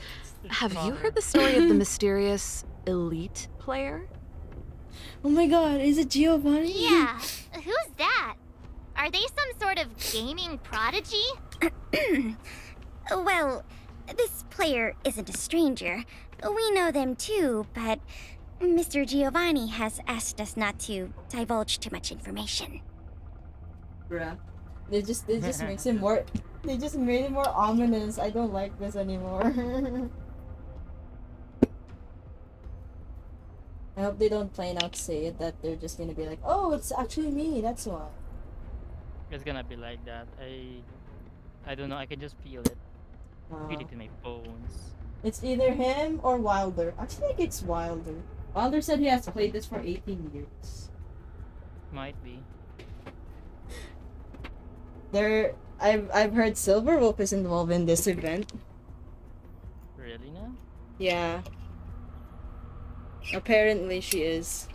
[SPEAKER 9] have you heard the story of the (laughs) mysterious elite player?
[SPEAKER 1] Oh my God! Is it Giovanni?
[SPEAKER 3] Yeah, (laughs) who's that? Are they some sort of gaming prodigy? (clears throat)
[SPEAKER 11] well, this player isn't a stranger. We know them too, but Mr. Giovanni has asked us not to divulge too much information.
[SPEAKER 1] Bruh. They just, they just (laughs) makes it more. They just made it more ominous. I don't like this anymore. (laughs) I hope they don't plain out say it that they're just gonna be like, oh, it's actually me. That's why.
[SPEAKER 6] It's gonna be like that. I, I don't know. I can just feel it. Feel
[SPEAKER 1] Uh,
[SPEAKER 6] it in my bones.
[SPEAKER 1] it's either him or Wilder. I think it's Wilder. Wilder said he has played this for 18 years.
[SPEAKER 6] Might be.
[SPEAKER 1] There, I've I've heard Silver Wolf is involved in this event.
[SPEAKER 6] Really now?
[SPEAKER 1] Yeah. Apparently she is.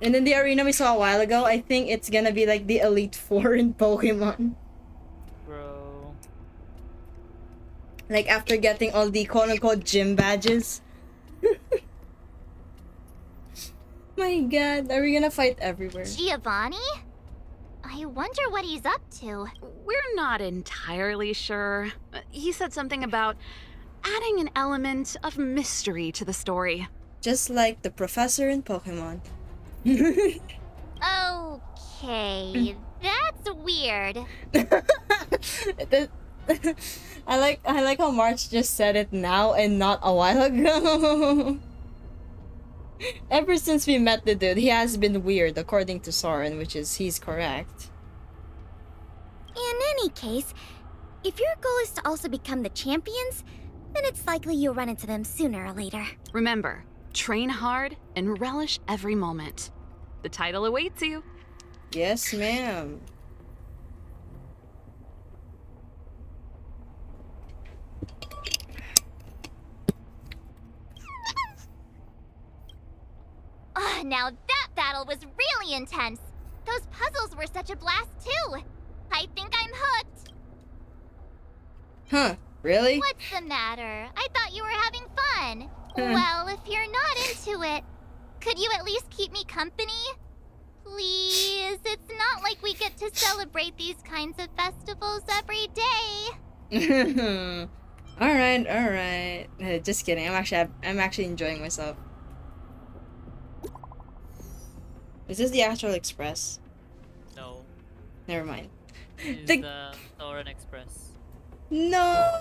[SPEAKER 1] And in the arena we saw a while ago, I think it's gonna be like the Elite Four in Pokemon.
[SPEAKER 6] Bro.
[SPEAKER 1] Like after getting all the quote unquote gym badges. (laughs) My god, are we gonna fight everywhere?
[SPEAKER 3] Giovanni? I wonder what he's up to.
[SPEAKER 9] We're not entirely sure. Uh, He said something about adding an element of mystery to the story.
[SPEAKER 1] Just like the professor in Pokemon.
[SPEAKER 3] Okay, (laughs) that's weird. (laughs)
[SPEAKER 1] The- (laughs) I like I like how March just said it now and not a while ago. Ever since we met the dude, he has been weird, according to Soren, which is he's correct.
[SPEAKER 11] In any case, if your goal is to also become the champions, then it's likely you'll run into them sooner or later.
[SPEAKER 9] Remember, train hard and relish every moment. The title awaits you.
[SPEAKER 1] Yes, ma'am.
[SPEAKER 3] Ah, now that battle was really intense. Those puzzles were such a blast too. I think I'm hooked.
[SPEAKER 1] Huh? Really?
[SPEAKER 3] What's the matter? I thought you were having fun. Well, if you're not into it, could you at least keep me company? Please, it's not like we get to celebrate these kinds of festivals every day. (laughs)
[SPEAKER 1] all right, all right. Uh, just kidding. I'm actually I'm actually enjoying myself. Is this the actual express?
[SPEAKER 6] No.
[SPEAKER 1] Never mind.
[SPEAKER 6] It's
[SPEAKER 1] The-
[SPEAKER 6] the Soren Express.
[SPEAKER 1] No.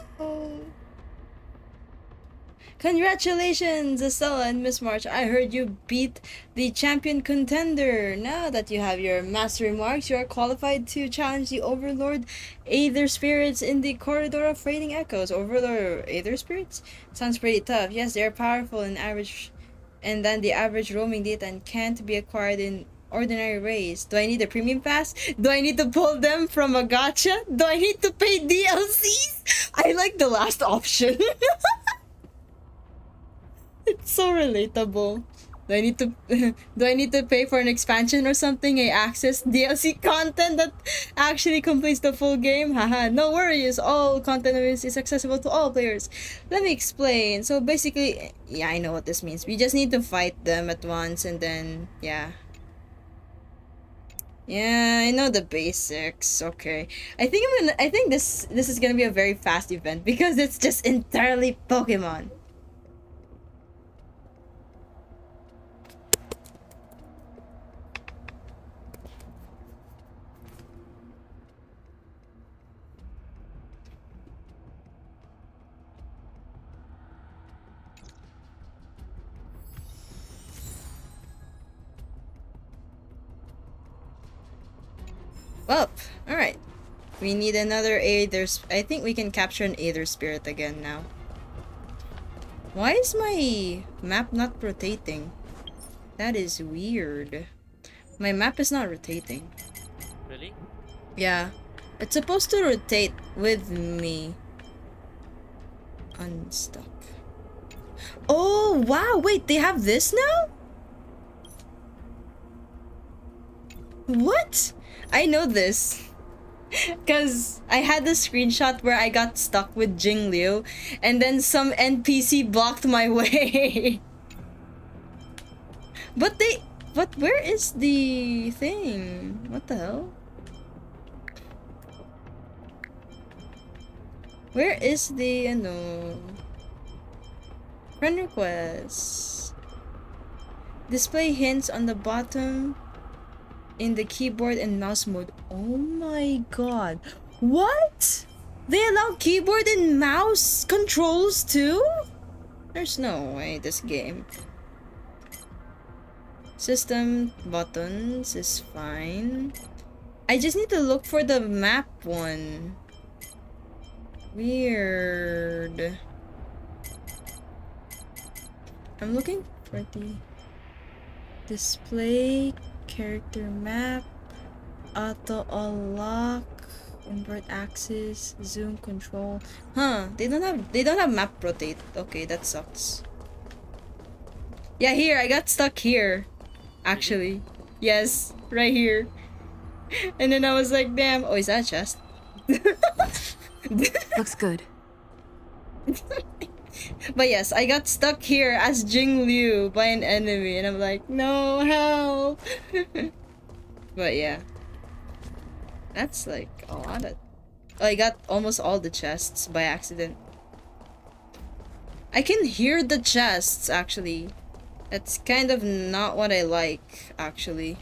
[SPEAKER 1] Congratulations, Estella and Miss March. I heard you beat the champion contender. Now that you have your mastery marks, you are qualified to challenge the Overlord Aether Spirits in the Corridor of Fading Echoes. Overlord Aether Spirits? Sounds pretty tough. Yes, they are powerful and average and then the average roaming data and can't be acquired in ordinary ways. Do I need a premium pass? Do I need to pull them from a gacha? Do I need to pay DLCs? I like the last option. (laughs) it's so relatable. Do I need to (laughs) do I need to pay for an expansion or something? I access DLC content that actually completes the full game? Haha, no worries. All content is, accessible to all players. Let me explain. So basically, yeah, I know what this means. We just need to fight them at once and then, yeah. Yeah, I know the basics. Okay. I think I'm gonna I think this this is gonna be a very fast event because it's just entirely Pokemon. Well, alright. We need another Aether. I think we can capture an Aether Spirit again now. Why is my map not rotating? That is weird. My map is not rotating.
[SPEAKER 6] Really?
[SPEAKER 1] Yeah. It's supposed to rotate with me. Unstuck. Oh, wow. Wait, they have this now? What? I know this. Because I had the screenshot where I got stuck with Jingliu, and then some NPC blocked my (laughs) way. but they... But where is the thing? What the hell? Where is the, ano... Friend request. Display hints on the bottom in the keyboard and mouse mode. Oh my god. What? They allow keyboard and mouse controls too? There's no way this game. System buttons is fine. I just need to look for the map one. Weird. I'm looking for the display character map, auto unlock, invert axis, zoom control. Huh? They don't have they don't have map rotate. Okay, that sucks. Yeah, here I got stuck here. Actually, yes, right here. (laughs) And then I was like, damn. Oh, is that a chest? (laughs)
[SPEAKER 2] Looks good. (laughs)
[SPEAKER 1] but yes, I got stuck here as Jingliu by an enemy, and I'm like, no, help! (laughs) but yeah. That's like a lot of... Oh, I got almost all the chests by accident. I can hear the chests, actually. That's kind of not what I like, actually.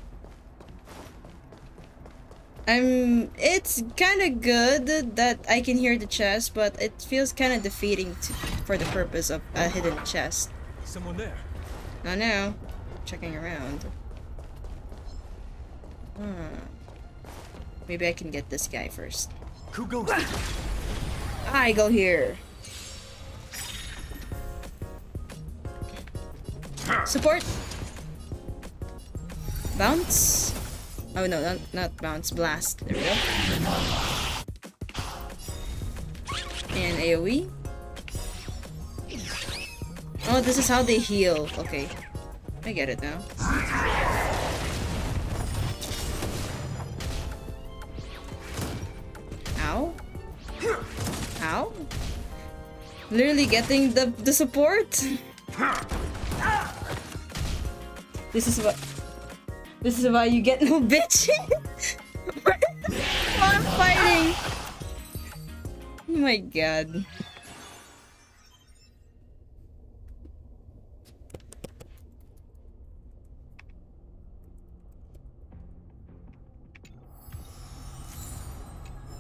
[SPEAKER 1] I'm. It's kind of good that I can hear the chest, but it feels kind of defeating to, for the purpose of a hidden chest.
[SPEAKER 8] Someone there.
[SPEAKER 1] I know. Checking around. Hmm. Maybe I can get this guy first.
[SPEAKER 8] Who goes?
[SPEAKER 1] I go here. Support. Bounce. Oh no, not, not bounce, blast. There we go. And AoE. Oh, this is how they heal. Okay. I get it now. Ow. Ow. Literally getting the, the support. (laughs) This is what this is why you get no (laughs) bitching. I'm fighting. Oh my god.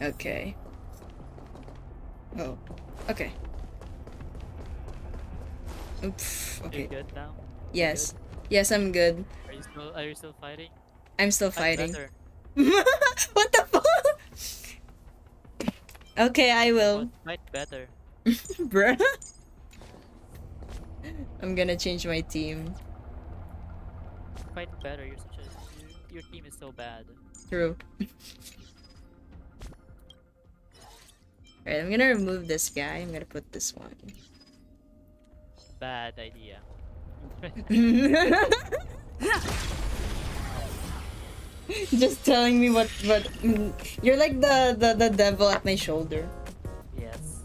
[SPEAKER 1] Okay. Oh. Okay. Oops. Okay.
[SPEAKER 6] You good now?
[SPEAKER 1] Yes. Yes, I'm good.
[SPEAKER 6] Are you still are you still fighting?
[SPEAKER 1] I'm still
[SPEAKER 6] Fight
[SPEAKER 1] fighting. (laughs) what the fuck? Okay, I will.
[SPEAKER 6] Fight better. (laughs)
[SPEAKER 1] Bruh. I'm gonna change my team.
[SPEAKER 6] Fight better. You're such a your team is so bad.
[SPEAKER 1] True. Alright, I'm gonna remove this guy. I'm gonna put this one.
[SPEAKER 6] Bad idea. (laughs) (laughs)
[SPEAKER 1] Just telling me what what mm, you're like the, the the devil at my shoulder.
[SPEAKER 6] yes.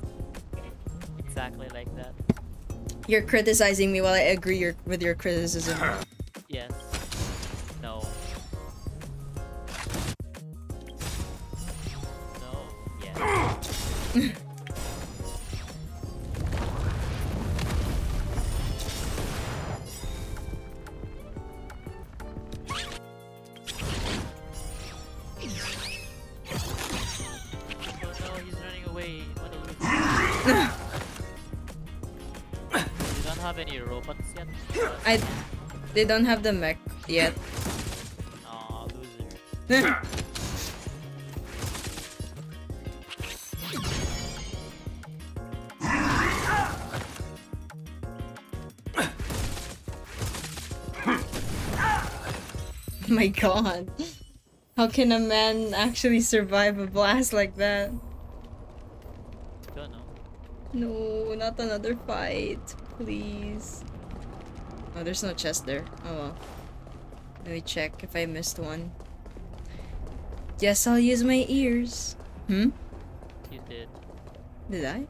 [SPEAKER 6] Exactly like that.
[SPEAKER 1] You're criticizing me while I agree your, with your criticism. (laughs)
[SPEAKER 6] Yes. No. No. Yes. (laughs) have any robots yet?
[SPEAKER 1] I they don't have the mech yet.
[SPEAKER 6] Aw, (laughs) loser.
[SPEAKER 1] Oh my god. How can a man actually survive a blast like that?
[SPEAKER 6] Don't know.
[SPEAKER 1] No, not another fight. Please. Oh, there's no chest there. Oh well. Let me check if I missed one. Yes, I'll use my ears. Hmm?
[SPEAKER 6] You did.
[SPEAKER 1] Did I?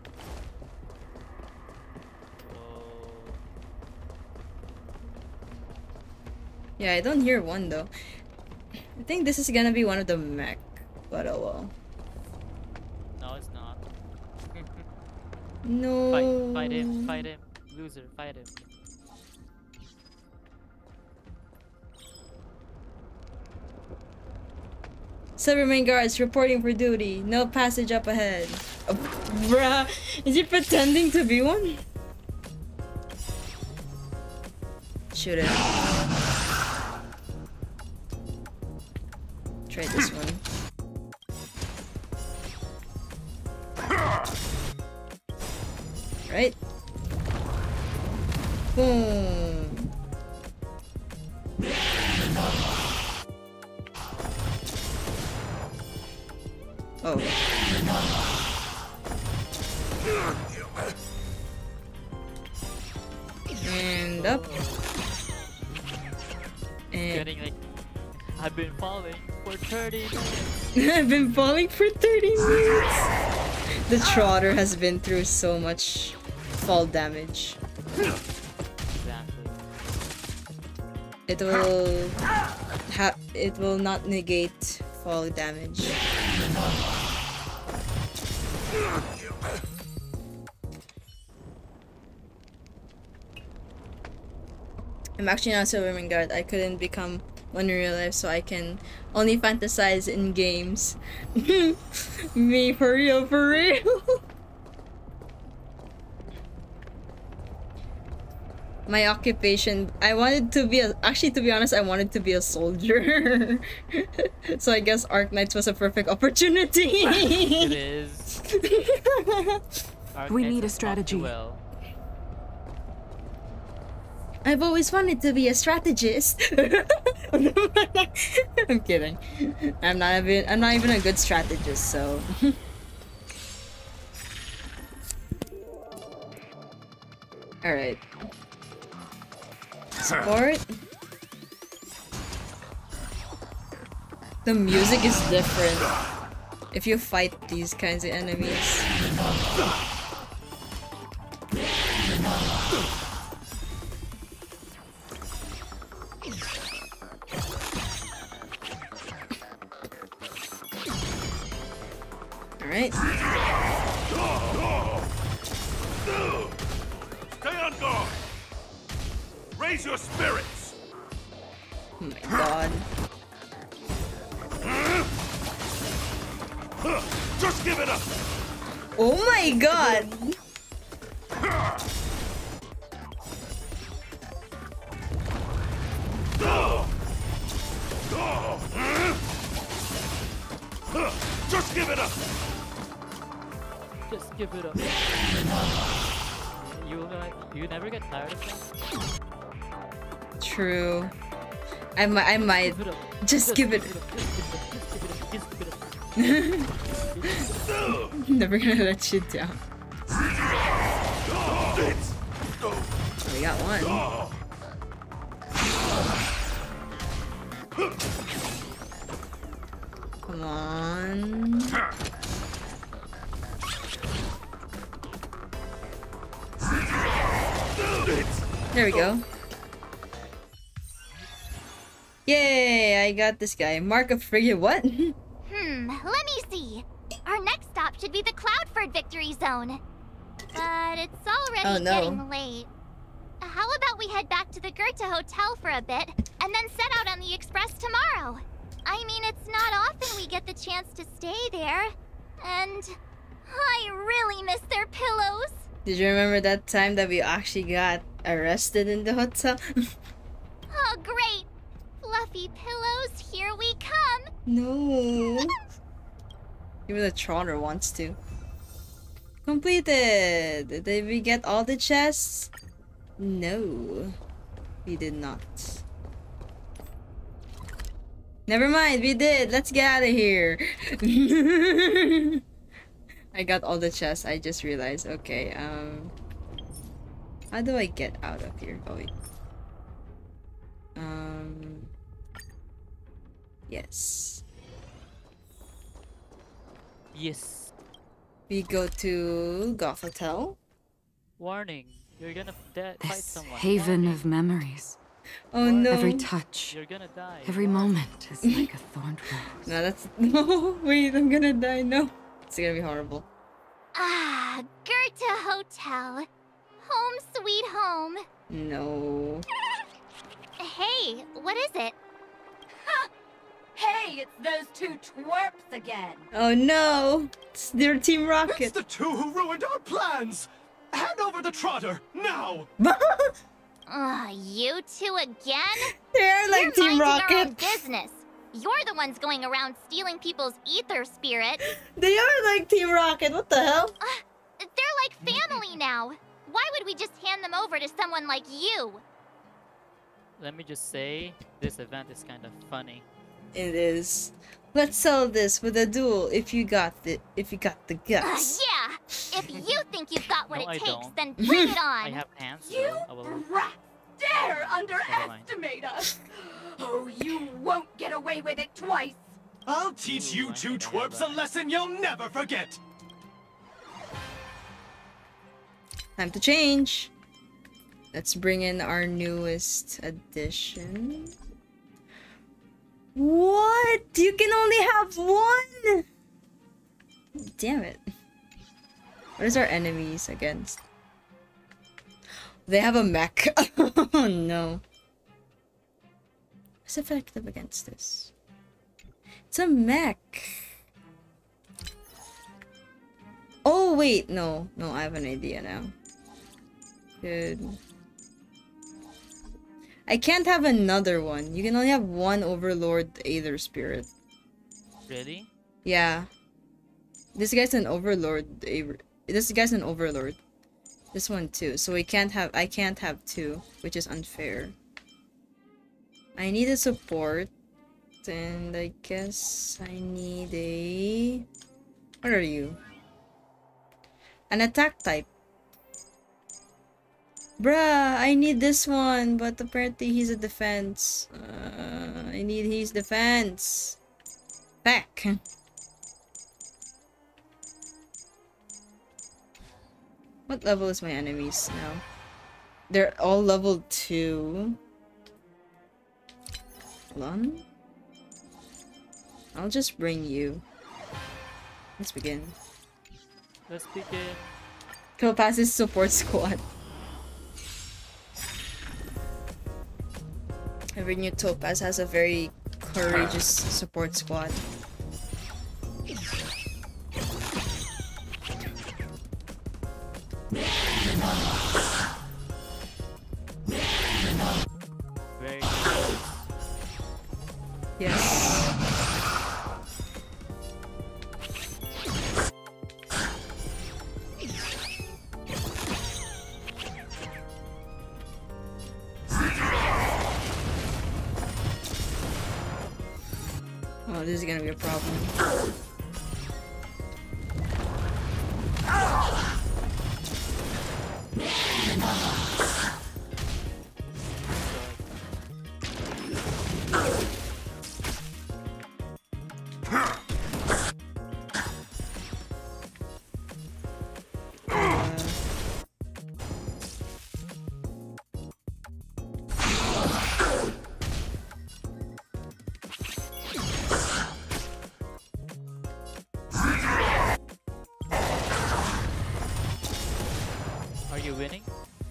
[SPEAKER 6] Oh.
[SPEAKER 1] Yeah, I don't hear one though. I think this is gonna be one of the mech, but oh well.
[SPEAKER 6] No, it's not. (laughs)
[SPEAKER 1] No.
[SPEAKER 6] Fight, fight him, fight him. Loser, fight him.
[SPEAKER 1] Silvermane guards reporting for duty. No passage up ahead. Oh, bruh, is he pretending to be one? Shoot it. Try this one. Right? Boom. Oh. And up. And
[SPEAKER 6] Getting like, I've been falling for 30 minutes. (laughs)
[SPEAKER 1] I've been falling for 30 minutes. The ah. trotter has been through so much fall damage. (laughs) It will ha it will not negate fall damage. I'm actually not Silvermane guard. I couldn't become one in real life, so I can only fantasize in games. (laughs) Me, for real, for real. (laughs) My occupation, I wanted to be a, actually to be honest, I wanted to be a soldier. (laughs) so I guess Arknights was a perfect opportunity. (laughs)
[SPEAKER 6] it is. (laughs)
[SPEAKER 13] We need a
[SPEAKER 6] has gone too
[SPEAKER 13] strategy.
[SPEAKER 6] Well.
[SPEAKER 1] I've always wanted to be a strategist. I'm kidding. I'm not even I'm not even a good strategist, so Alright. Support. The music is different if you fight these kinds of enemies. Alright.
[SPEAKER 14] Stay on guard! Raise your spirits!
[SPEAKER 1] Oh my god.
[SPEAKER 14] Just give it up!
[SPEAKER 1] Oh my god!
[SPEAKER 14] Just give it up!
[SPEAKER 6] Just give it up. You like you never get tired of things?
[SPEAKER 1] True. I might, I might. Just give it. (laughs) Never gonna let you down. We got one. Come on. There we go. Yay, I got this guy. Mark of frigate what? (laughs)
[SPEAKER 3] Hmm, let me see. Our next stop should be the Cloudford Victory Zone. But it's already
[SPEAKER 1] Oh, no.
[SPEAKER 3] getting late. How about we head back to the Goethe Hotel for a bit, and then set out on the express tomorrow? I mean, it's not often we get the chance to stay there. And I really miss their pillows.
[SPEAKER 1] Did you remember that time that we actually got arrested in the hotel? (laughs)
[SPEAKER 3] Oh, great! Fluffy pillows, here we come!
[SPEAKER 1] no. (laughs) Even the Trotter wants to. Completed! Did we get all the chests? No. We did not. Never mind, we did. Let's get out of here. (laughs) I got all the chests. I just realized. Okay, um... How do I get out of here? Oh, wait. Um... Yes.
[SPEAKER 6] Yes.
[SPEAKER 1] We go to Goth Hotel.
[SPEAKER 6] Warning. You're gonna de- fight
[SPEAKER 2] This
[SPEAKER 6] someone.
[SPEAKER 2] haven of memories.
[SPEAKER 1] Oh no.
[SPEAKER 2] Every touch,
[SPEAKER 6] You're gonna die.
[SPEAKER 2] every moment is (laughs) like a thorned rose.
[SPEAKER 1] No, that's (laughs) no. Wait, I'm gonna die. No, it's gonna be horrible.
[SPEAKER 3] Ah, Goethe Hotel. Home sweet home.
[SPEAKER 1] No.
[SPEAKER 3] Hey, what is it?
[SPEAKER 7] Hey, it's those two twerps again.
[SPEAKER 1] Oh no! It's their Team Rocket.
[SPEAKER 8] It's the two who ruined our plans! Hand over the trotter, now! (laughs)
[SPEAKER 3] Ugh, you two again?
[SPEAKER 1] They're like
[SPEAKER 3] You're
[SPEAKER 1] Team
[SPEAKER 3] minding our own
[SPEAKER 1] Rocket.
[SPEAKER 3] business. You're the ones going around stealing people's Aether spirit. (laughs)
[SPEAKER 1] They are like Team Rocket. What the hell?
[SPEAKER 3] They're like family now. Why would we just hand them over to someone like you?
[SPEAKER 6] Let me just say, this event is kind of funny.
[SPEAKER 1] It is. Let's sell this with a duel if you got the if you got the
[SPEAKER 3] Ugh,
[SPEAKER 1] guts.
[SPEAKER 3] yeah, if you think you've got what
[SPEAKER 6] No, I
[SPEAKER 3] it takes,
[SPEAKER 6] don't.
[SPEAKER 3] then bring it (laughs) on.
[SPEAKER 6] I
[SPEAKER 3] on.
[SPEAKER 6] have pants. so
[SPEAKER 7] You
[SPEAKER 6] I will.
[SPEAKER 7] brats dare underestimate us. Oh, you won't get away with it twice.
[SPEAKER 8] I'll teach
[SPEAKER 6] Ooh,
[SPEAKER 8] you
[SPEAKER 6] I
[SPEAKER 8] two
[SPEAKER 6] think I have
[SPEAKER 8] twerps a lesson you'll never forget!
[SPEAKER 1] Time to change. Let's bring in our newest addition. What? You can only have one? Damn it. What is our enemies against? They have a mech. (laughs) oh no. What's effective against this? It's a mech. Oh wait, no. No, I have an idea now. Good. I can't have another one. You can only have one Overlord Aether Spirit.
[SPEAKER 6] Really?
[SPEAKER 1] Yeah. This guy's an Overlord. This guy's an Overlord. This one too. So we can't have. I can't have two, which is unfair. I need a support, and I guess I need a. What are you? An attack type. Bruh, I need this one, but apparently he's a defense. Uh, I need his defense. Back. What level is my enemies now? They're all level 2. Hold on. I'll just bring you. Let's begin.
[SPEAKER 6] Let's begin.
[SPEAKER 1] Topaz's support squad. Every new Topaz has a very courageous support squad. Yes. This is gonna be a problem.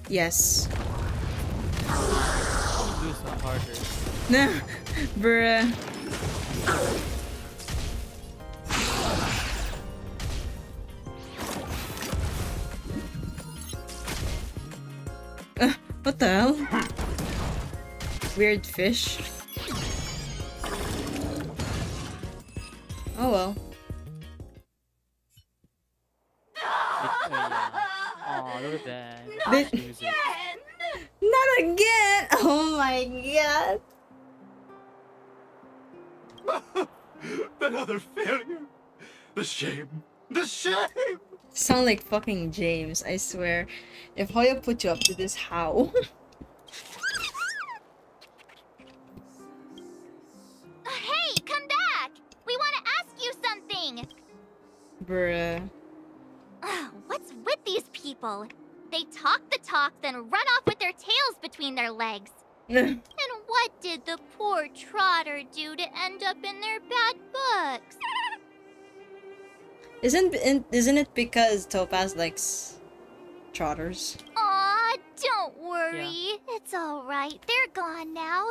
[SPEAKER 1] Yes.
[SPEAKER 6] Lose some harder. (laughs)
[SPEAKER 1] Nah, bruh. Uh, what the hell? Weird fish. Like fucking James, I swear. If Hoya put you up to this, how? (laughs)
[SPEAKER 3] Uh, hey, come back! We want to ask you something!
[SPEAKER 1] Bruh.
[SPEAKER 3] What's with these people? They talk the talk, then run off with their tails between their legs. (laughs) And what did the poor trotter do to end up in their bad books?
[SPEAKER 1] Isn't isn't it because Topaz likes trotters?
[SPEAKER 3] Aw, don't worry. It's alright. They're gone now.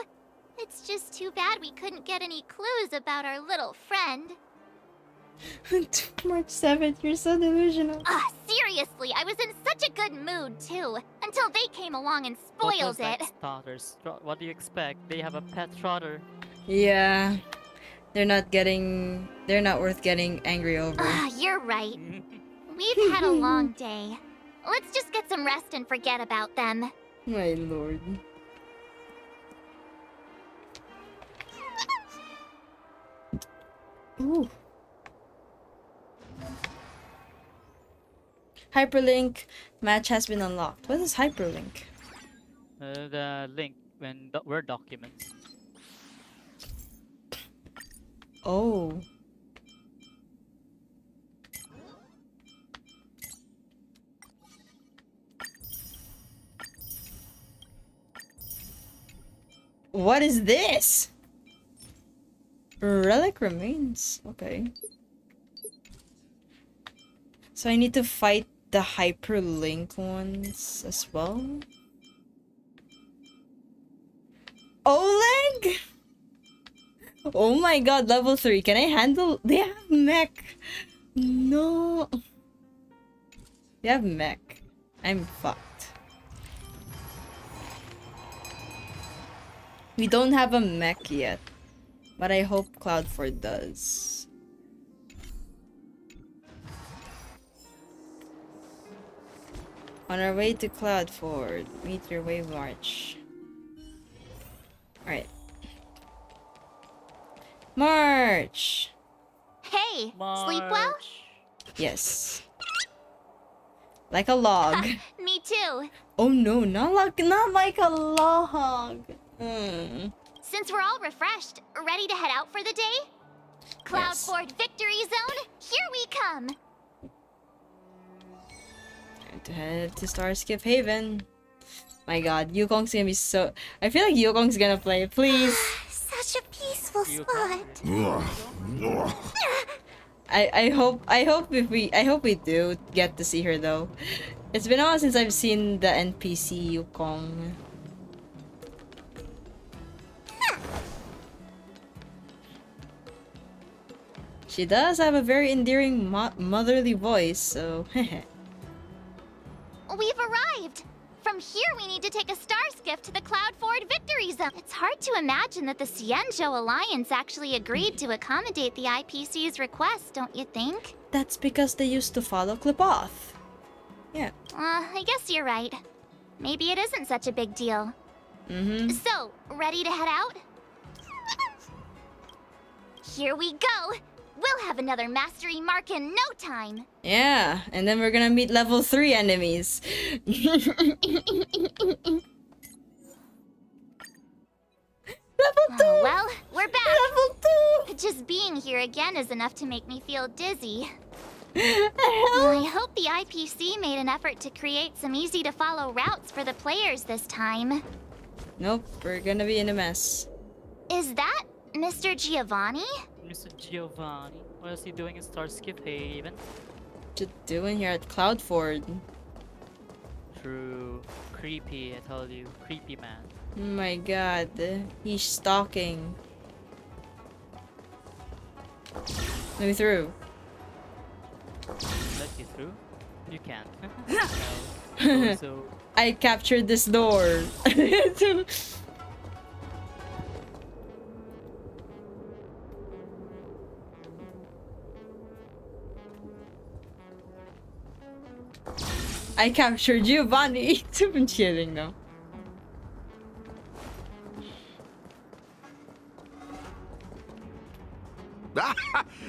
[SPEAKER 3] It's just too bad we couldn't get any clues about our little friend. (laughs)
[SPEAKER 1] March 7th, you're so delusional.
[SPEAKER 3] Ah, seriously, I was in such a good mood too, until they came along and spoiled it. (laughs)
[SPEAKER 6] Trotters. What do you expect? They have a pet trotter.
[SPEAKER 1] Yeah. They're not getting they're not worth getting angry over.
[SPEAKER 3] Ah, you're right. We've had a long (laughs) day. Let's just get some rest and forget about them.
[SPEAKER 1] My lord. Ooh. Hyperlink match has been unlocked. What is hyperlink?
[SPEAKER 6] Uh, the link when do- Word documents.
[SPEAKER 1] Oh. What is this? Relic remains. Okay. So I need to fight the hyperlink ones as well. Oleg? Oh my god, level 3. Can I handle... They have mech. No. They have mech. I'm fucked. We don't have a mech yet. But I hope Cloudford does. On our way to Cloudford, meet your wave march. Alright. March!
[SPEAKER 3] Hey, sleep well?
[SPEAKER 1] Yes. Like a log. (laughs)
[SPEAKER 3] Me too.
[SPEAKER 1] oh no, not like not like a log. Hmm.
[SPEAKER 3] Since we're all refreshed, ready to head out for the day? Cloudford Victory Zone, here we come!
[SPEAKER 1] Time to head to Starskiff Haven. My god, Yukong's gonna be so I feel like Yukong's gonna play, please. (sighs)
[SPEAKER 3] Such a peaceful spot.
[SPEAKER 1] I I hope I hope if we I hope we do get to see her though. It's been a while since I've seen the NPC Yukong. She does have a very endearing mo motherly voice, so (laughs)
[SPEAKER 3] We've arrived! From here, we need to take a star skiff to the Cloudford Victory Zone. It's hard to imagine that the Xianzhou Alliance actually agreed to accommodate the IPC's request, don't you think?
[SPEAKER 1] that's because they used to follow Qlipoth. Yeah.
[SPEAKER 3] Uh, I guess you're right. Maybe it isn't such a big deal.
[SPEAKER 1] Mm-hmm.
[SPEAKER 3] So, ready to head out? Here we go! We'll have another mastery mark in no time!
[SPEAKER 1] Yeah, and then we're gonna meet level 3 enemies. (laughs)
[SPEAKER 3] Level oh, two. Oh, well, we're back! Level 2! Just being here again is enough to make me feel dizzy. (laughs) I hope the IPC made an effort to create some easy to follow routes for the players this time.
[SPEAKER 1] Nope, we're gonna be in a mess.
[SPEAKER 3] Is that Mr. Giovanni?
[SPEAKER 6] Mr. Giovanni. What is he doing in Starskiff Haven?
[SPEAKER 1] What you doing here at Cloudford?
[SPEAKER 6] True. Creepy, I told you. Creepy man.
[SPEAKER 1] Oh my god, he's stalking. Let me through.
[SPEAKER 6] Let you through? You can't. (laughs) (laughs) no. So (laughs)
[SPEAKER 1] I captured this door. I captured Giovanni. I'm kidding though. (laughs)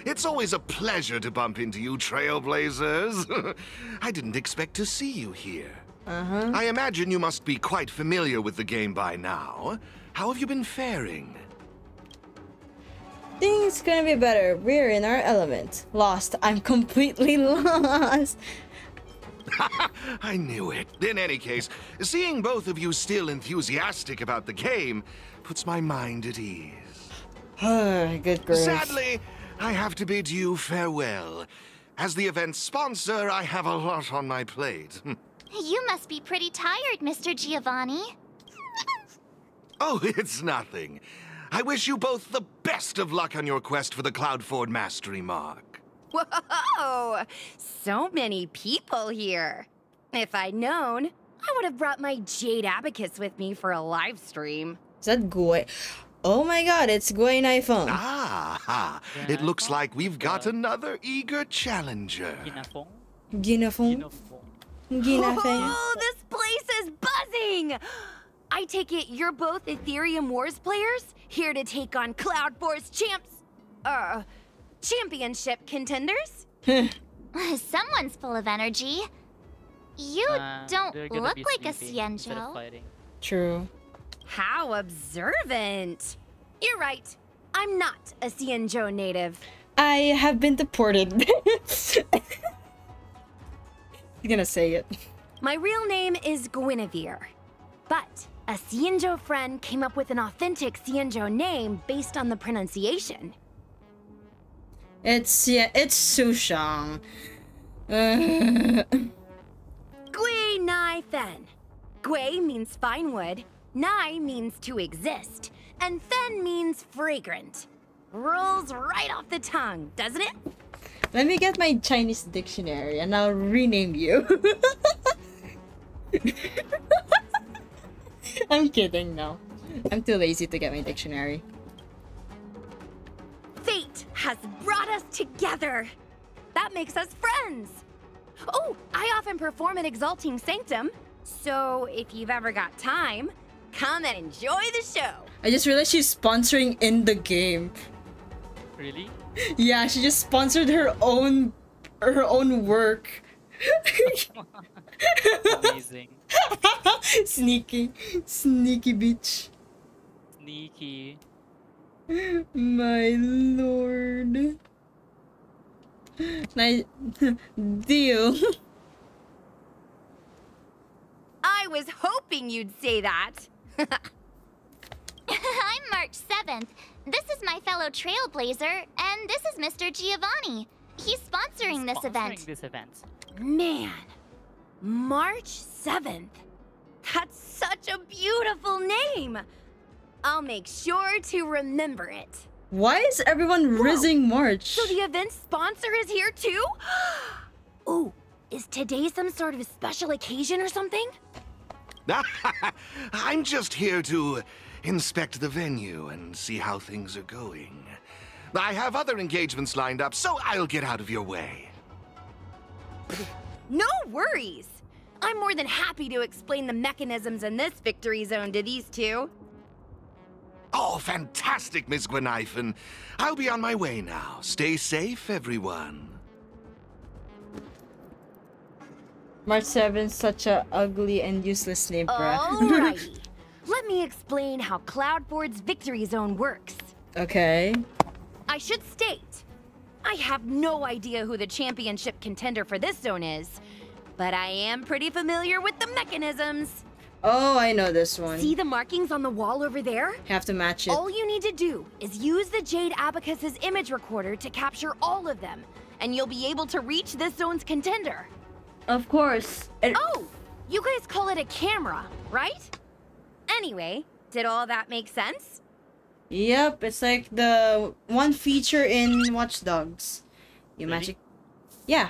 [SPEAKER 5] it's always a pleasure to bump into you, Trailblazers. (laughs) I didn't expect to see you here.
[SPEAKER 1] Uh-huh.
[SPEAKER 5] I imagine you must be quite familiar with the game by now. How have you been faring?
[SPEAKER 1] Things gonna be better. We're in our element. Lost. I'm completely (laughs) lost. (laughs)
[SPEAKER 5] I knew it. In any case, seeing both of you still enthusiastic about the game puts my mind at ease.
[SPEAKER 1] Good grief.
[SPEAKER 5] Sadly, I have to bid you farewell. As the event's sponsor, I have a lot on my plate. (laughs)
[SPEAKER 3] You must be pretty tired, Mr. Giovanni. (laughs)
[SPEAKER 5] oh, it's nothing. I wish you both the best of luck on your quest for the Cloudford Mastery Mark.
[SPEAKER 13] Whoa! So many people here. If I'd known, I would have brought my Jade Abacus with me for a live stream.
[SPEAKER 1] Is that Gui? Oh my god, it's Guinaifen.
[SPEAKER 5] Ah, (laughs) it looks like we've got another eager challenger.
[SPEAKER 6] Guinaifen?
[SPEAKER 1] Guinaifen? Guinaifen?
[SPEAKER 13] Oh, this place is buzzing! I take it you're both Aetherium Wars players? Here to take on Cloudford's champs... Uh, championship contenders? (laughs)
[SPEAKER 3] Someone's full of energy. You
[SPEAKER 6] Uh,
[SPEAKER 3] don't look like a
[SPEAKER 6] sleeping instead of Xianzhou.
[SPEAKER 1] True.
[SPEAKER 13] How observant. You're right. I'm not a Xianzhou native.
[SPEAKER 1] I have been deported. (laughs) He's gonna say it.
[SPEAKER 13] My real name is Guinevere. But a Xianzhou friend came up with an authentic Xianzhou name based on the pronunciation.
[SPEAKER 1] It's yeah, it's Sushang. Uh, (laughs)
[SPEAKER 13] Gui Nai Fen. Gui means fine wood, Nai means to exist, and Fen means fragrant. Rolls right off the tongue, doesn't it?
[SPEAKER 1] let me get my Chinese dictionary and I'll rename you. (laughs) I'm kidding, no. I'm too lazy to get my dictionary.
[SPEAKER 13] Fate has brought us together. That makes us friends. Oh, I often perform at Exalting Sanctum, so if you've ever got time, come and enjoy the show.
[SPEAKER 1] I just realized she's sponsoring in the game.
[SPEAKER 6] Really? (laughs)
[SPEAKER 1] Yeah, she just sponsored her own her own work.
[SPEAKER 6] Amazing. (laughs)
[SPEAKER 1] Sneaky. Sneaky bitch.
[SPEAKER 6] Sneaky.
[SPEAKER 1] My lord. Nice (laughs) deal.
[SPEAKER 13] I was hoping you'd say that. (laughs)
[SPEAKER 3] I'm March 7th. This is my fellow Trailblazer, and this is Mr. Giovanni. He's sponsoring this event.
[SPEAKER 6] Sponsoring this event.
[SPEAKER 13] Man, March 7th. That's such a beautiful name. I'll make sure to remember it.
[SPEAKER 1] Why is everyone rizzing March?
[SPEAKER 13] So the event sponsor is here too? (gasps) Ooh, is today some sort of special occasion or something? (laughs)
[SPEAKER 5] I'm just here to inspect the venue and see how things are going. I have other engagements lined up, so I'll get out of your way. (laughs)
[SPEAKER 13] No worries. I'm more than happy to explain the mechanisms in this victory zone to these two.
[SPEAKER 5] Oh, fantastic, Miss Guinaifen. I'll be on my way now. Stay safe, everyone.
[SPEAKER 1] March 7th, such a ugly and useless name, bruh.
[SPEAKER 13] Alrighty. (laughs) Let me explain how Cloudford's Victory Zone works.
[SPEAKER 1] okay.
[SPEAKER 13] I should state, I have no idea who the championship contender for this zone is, but I am pretty familiar with the mechanisms.
[SPEAKER 1] Oh, I know this one.
[SPEAKER 13] See the markings on the wall over there?
[SPEAKER 1] Have to match it.
[SPEAKER 13] All you need to do is use the Jade Abacus's image recorder to capture all of them, and you'll be able to reach this zone's contender.
[SPEAKER 1] Of course.
[SPEAKER 13] Oh, you guys call it a camera, right? Anyway, did all that make sense?
[SPEAKER 1] Yep, it's like the one feature in Watch Dogs. You
[SPEAKER 6] Really?
[SPEAKER 1] magic. Yeah.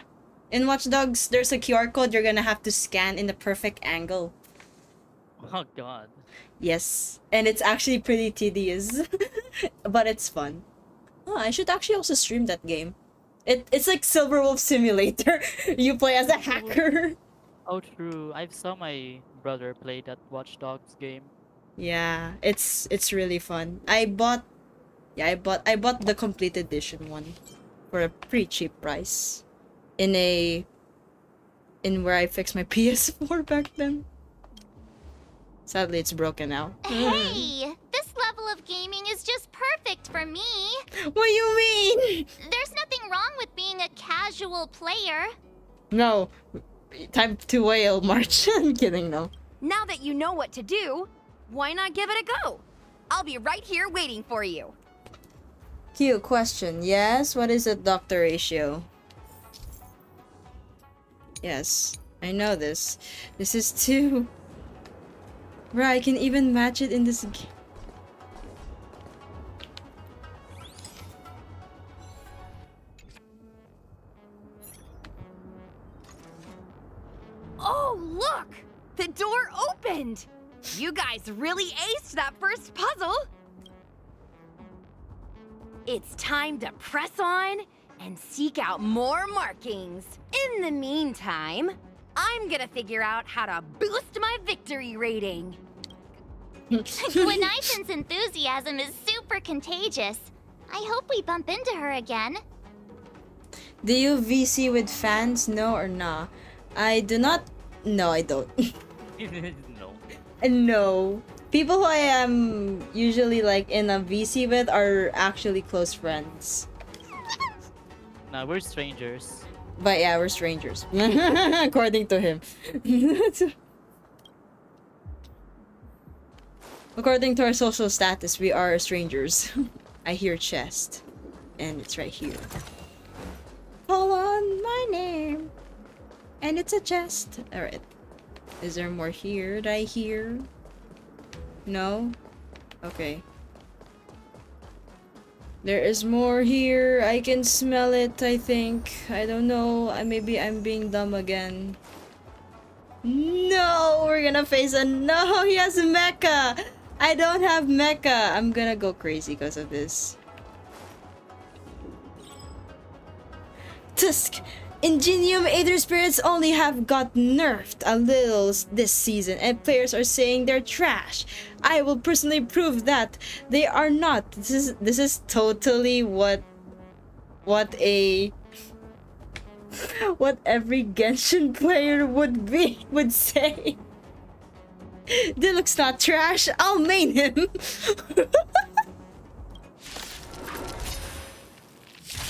[SPEAKER 1] In Watch Dogs, there's a QR code you're gonna have to scan in the perfect angle. (laughs)
[SPEAKER 6] Oh god.
[SPEAKER 1] Yes. And it's actually pretty tedious. (laughs) but it's fun. Oh, I should actually also stream that game. It it's like Silverwolf Simulator. (laughs) you play as a hacker.
[SPEAKER 6] Oh true. I saw my brother play that Watch Dogs game.
[SPEAKER 1] Yeah, it's it's really fun. I bought yeah, I bought I bought the complete edition one for a pretty cheap price in a in where I fixed my PS4 back then. Sadly, it's broken now.
[SPEAKER 3] Hey, this level of gaming is just perfect for me.
[SPEAKER 1] What do you mean?
[SPEAKER 3] There's nothing wrong with being a casual player.
[SPEAKER 1] No, time to wail, March. (laughs) I'm kidding, no.
[SPEAKER 13] Now that you know what to do, why not give it a go? I'll be right here waiting for you.
[SPEAKER 1] Q question. Yes, what is a doctor ratio? Yes, I know this. This is (laughs) two. Right, I can even match it in this game.
[SPEAKER 13] Oh, look! The door opened! You guys really aced that first puzzle! It's time to press on and seek out more markings. In the meantime, I'm gonna figure out how to boost my victory rating. (laughs)
[SPEAKER 3] Guinaifen's enthusiasm is super contagious. I hope we bump into her again.
[SPEAKER 1] Do you VC with fans? No or nah? I do not. No, I don't. (laughs) (laughs)
[SPEAKER 6] no.
[SPEAKER 1] no. People who I am usually like in a VC with are actually close friends.
[SPEAKER 6] Nah, we're strangers.
[SPEAKER 1] But yeah, we're strangers. (laughs) According to him. (laughs) According to our social status, we are strangers. (laughs) I hear chest. And it's right here. Call on my name. And it's a chest. Alright. Is there more here that I hear? No? Okay. There is more here. I can smell it, I think. I don't know. Maybe I'm being dumb again. No! We're gonna face a- No! (laughs) He has mecha! I don't have mecha! I'm gonna go crazy because of this. Tusk! Ingenium Aether Spirits only have got nerfed a little this season and players are saying they're trash. I will personally prove that they are not. This is this is totally what what a (laughs) what every Genshin player would be (laughs) would say. (laughs) Diluc's not trash. I'll main him.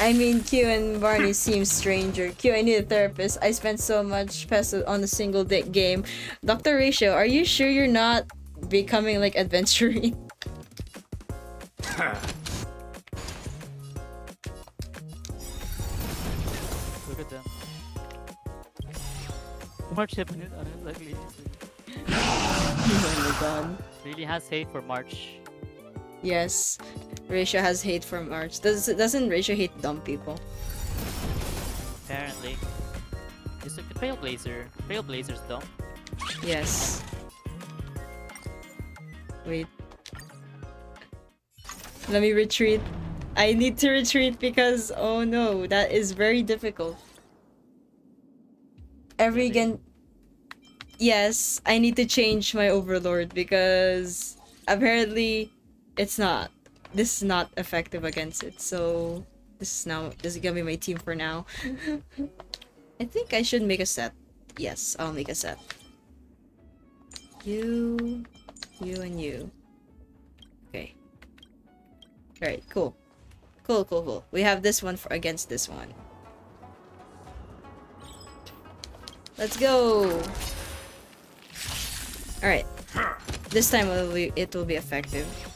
[SPEAKER 1] I mean, Q and Barney seem stranger. Q, I need a therapist. I spent so much peso on a single dick game. Dr. Ratio, are you sure you're not becoming like adventuring? (laughs)
[SPEAKER 6] Look at them. March happened uh, unluckily. (laughs)
[SPEAKER 1] oh my god.
[SPEAKER 6] Really has hate for March.
[SPEAKER 1] Yes. Ratio has hate for March. Does doesn't Ratio hate dumb people?
[SPEAKER 6] Apparently. It's like the Trailblazer. Trailblazers though.
[SPEAKER 1] Yes. Wait. Let me retreat. I need to retreat because oh no, that is very difficult. Every gen Yes, I need to change my overlord because apparently it's not. This is not effective against it, so this is now this is gonna be my team for now. (laughs) I think I should make a set. Yes, I'll make a set. You, you, and you. Okay. Alright, cool. Cool, cool, cool. We have this one for against this one. Let's go! Alright. This time it will, be, it will be effective.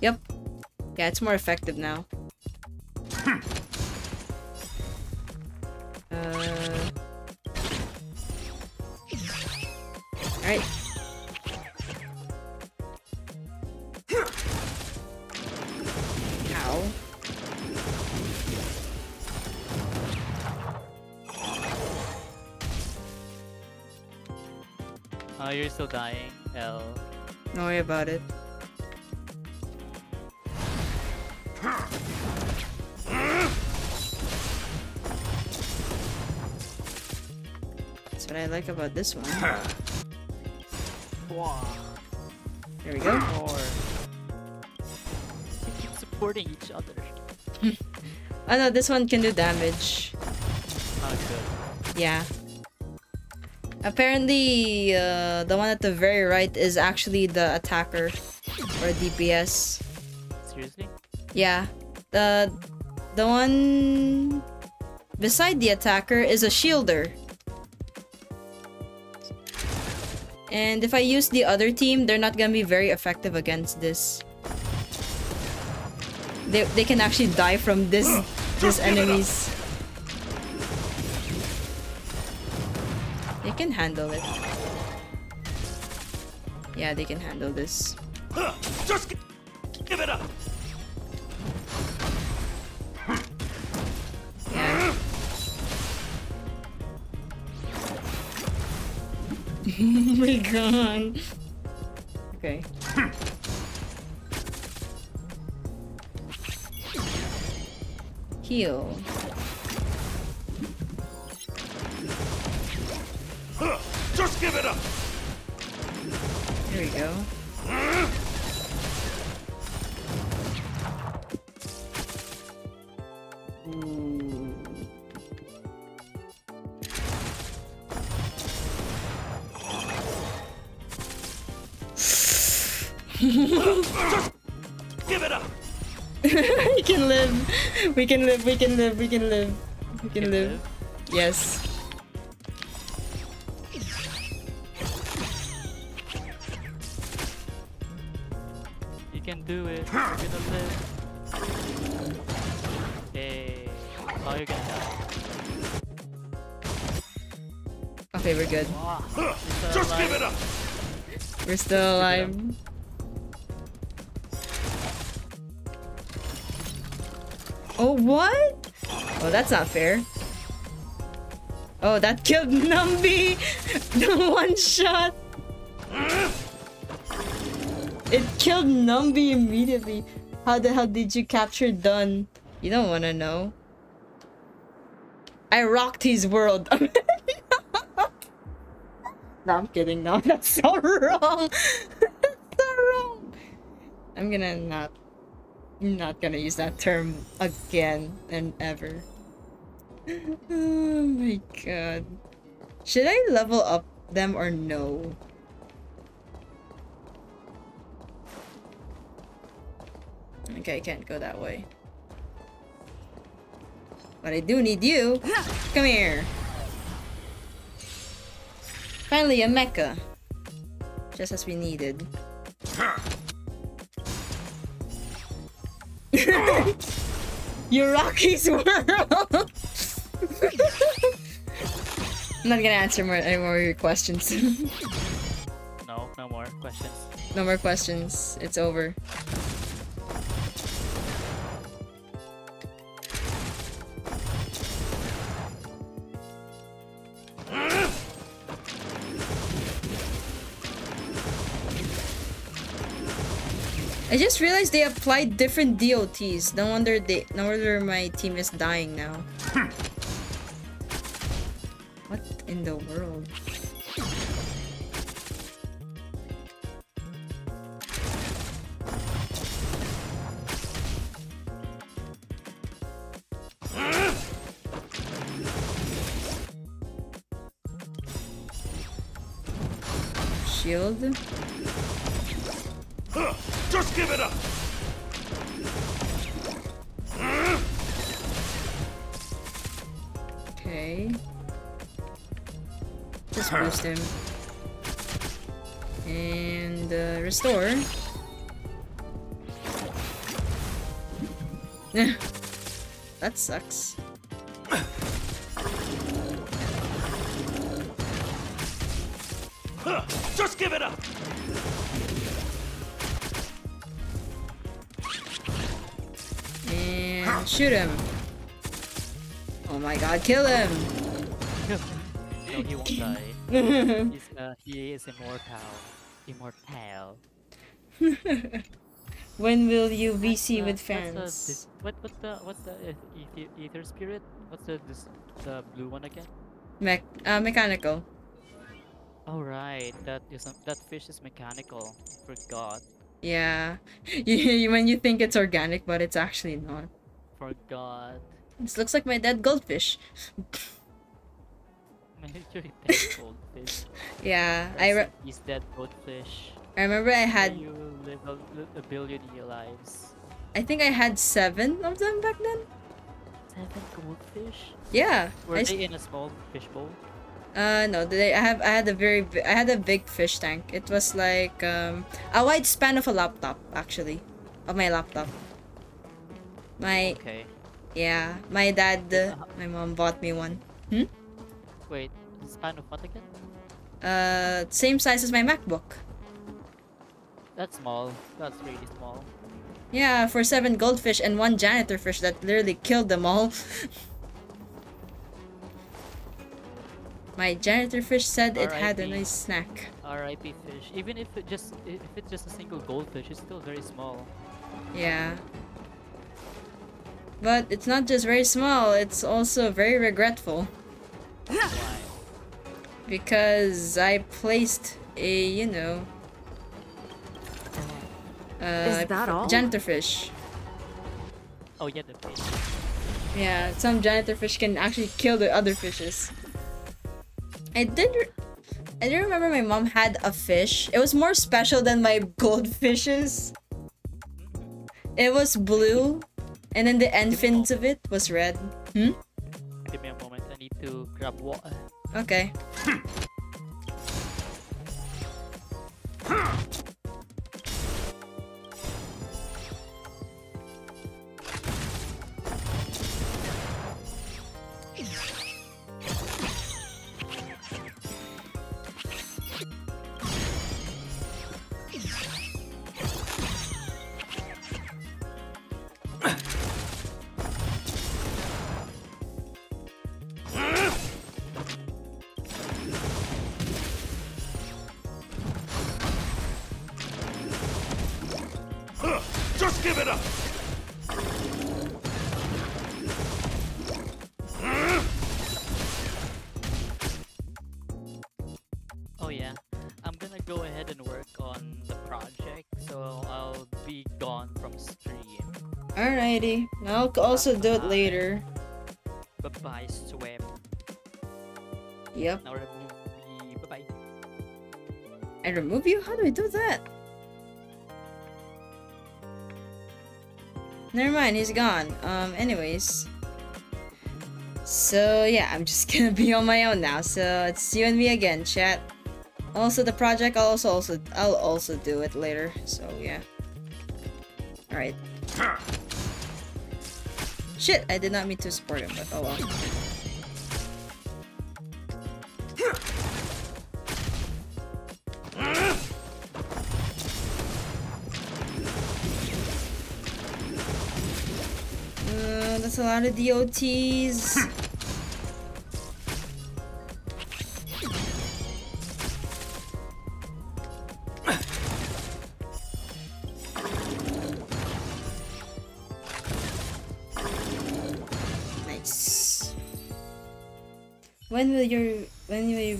[SPEAKER 1] Yep. Yeah, it's more effective now. Uh... Alright. Ow.
[SPEAKER 6] Oh, you're still dying, L.
[SPEAKER 1] Don't worry about it. That's what I like about this one.
[SPEAKER 6] Wow.
[SPEAKER 1] There we go.
[SPEAKER 6] Or we keep supporting each other.
[SPEAKER 1] Oh no, this one can do damage.
[SPEAKER 6] Oh, good.
[SPEAKER 1] Yeah. Apparently, uh, the one at the very right is actually the attacker or DPS.
[SPEAKER 6] Seriously?
[SPEAKER 1] Yeah. The the one beside the attacker is a shielder. And if I use the other team, they're not gonna be very effective against this. They, they can actually die from this (gasps) this enemies. They can handle it. Yeah, they can handle this.
[SPEAKER 14] Just give it up.
[SPEAKER 1] Oh (laughs) my god. Okay. Heal.
[SPEAKER 14] Just give it up.
[SPEAKER 1] There we go. Ooh.
[SPEAKER 14] Give it up.
[SPEAKER 1] we can live. We can live. We can live. We can live. We can live. Yes.
[SPEAKER 6] You can do it. You're gonna live. Hey. Oh, you're gonna die.
[SPEAKER 1] Okay, we're good.
[SPEAKER 6] Wow. You're
[SPEAKER 14] Just give it up.
[SPEAKER 1] We're still alive. Oh, what? Oh, that's not fair. Oh, that killed Numby! (laughs) The one shot! It killed Numby immediately. How the hell did you capture Dun? You don't wanna know. I rocked his world. (laughs) no, I'm kidding. No, (laughs) that's so wrong. that's so wrong. I'm gonna not. Not gonna use that term again and ever. (laughs) Oh my god. Should I level up them or no? Okay, I can't go that way. But I do need you. Come here. Finally, a mecha. Just as we needed. Yuraki's world! I'm not gonna answer more any more of your questions.
[SPEAKER 6] No, no more questions.
[SPEAKER 1] no more questions. It's over. I just realized they applied different DOTs. No wonder they no wonder my team is dying now. Hmm. What in the world? Shield. Boost him. And uh, restore. (laughs) that sucks.
[SPEAKER 14] Just give it up!
[SPEAKER 1] And shoot him. Oh my god, kill him! (laughs)
[SPEAKER 6] No, he won't die. (laughs) He's, uh, he is immortal. Immortal. (laughs)
[SPEAKER 1] when will you VC with fans?
[SPEAKER 6] dis- what what's the what's the Aether, Aether spirit? What's the this, the blue one again?
[SPEAKER 1] Mech uh, mechanical.
[SPEAKER 6] Oh right, that is a- that fish is mechanical. Forgot.
[SPEAKER 1] Yeah. (laughs) You, you- when you think it's organic, but it's actually not.
[SPEAKER 6] Forgot.
[SPEAKER 1] This looks like my dead goldfish.
[SPEAKER 6] Literally dead goldfish.
[SPEAKER 1] Yeah, I re-
[SPEAKER 6] He's dead goldfish.
[SPEAKER 1] I remember I had
[SPEAKER 6] You live a, a billion year lives.
[SPEAKER 1] I think I had seven of them back then.
[SPEAKER 6] Seven goldfish?
[SPEAKER 1] Yeah.
[SPEAKER 6] Were
[SPEAKER 1] I
[SPEAKER 6] they in a small fish bowl?
[SPEAKER 1] Uh no, they I have I had a very I had a big fish tank. It was like um a wide span of a laptop actually, of my laptop. My
[SPEAKER 6] Okay.
[SPEAKER 1] yeah, my dad, uh, my mom bought me one. Hmm.
[SPEAKER 6] Wait, the span of what again?
[SPEAKER 1] Uh, same size as my MacBook.
[SPEAKER 6] That's small. That's really small.
[SPEAKER 1] Yeah, for seven goldfish and one janitor fish that literally killed them all. (laughs) my janitor fish said it had a nice snack.
[SPEAKER 6] R.I.P. fish. Even if it just if it's just a single goldfish, it's still very small.
[SPEAKER 1] Yeah. But it's not just very small, it's also very regretful.
[SPEAKER 6] Why?
[SPEAKER 1] Because I placed a, you know... Uh,
[SPEAKER 9] Is that all?
[SPEAKER 1] Janitor fish.
[SPEAKER 6] Oh yeah, the fish.
[SPEAKER 1] Yeah, some janitor fish can actually kill the other fishes. I did... Re I do remember my mom had a fish. It was more special than my (laughs) goldfishes. It was blue, and then the end fins of it was red. Hmm?
[SPEAKER 6] Give me a moment. I need to grab water.
[SPEAKER 1] Okay.
[SPEAKER 6] Hmm. Hmm.
[SPEAKER 1] Alrighty. I'll also do it later.
[SPEAKER 6] Bye bye, swim.
[SPEAKER 1] Yep.
[SPEAKER 6] Now remove me. Bye bye.
[SPEAKER 1] I remove you? How do I do that? Never mind, he's gone. Um, anyways. So, yeah, I'm just (laughs) gonna be on my own now. So, it's you and me again, chat. Also, the project, I'll also, also, I'll also do it later. So, yeah. Alright. Shit, I did not mean to support him, but oh well. Uh, that's a lot of DOTs.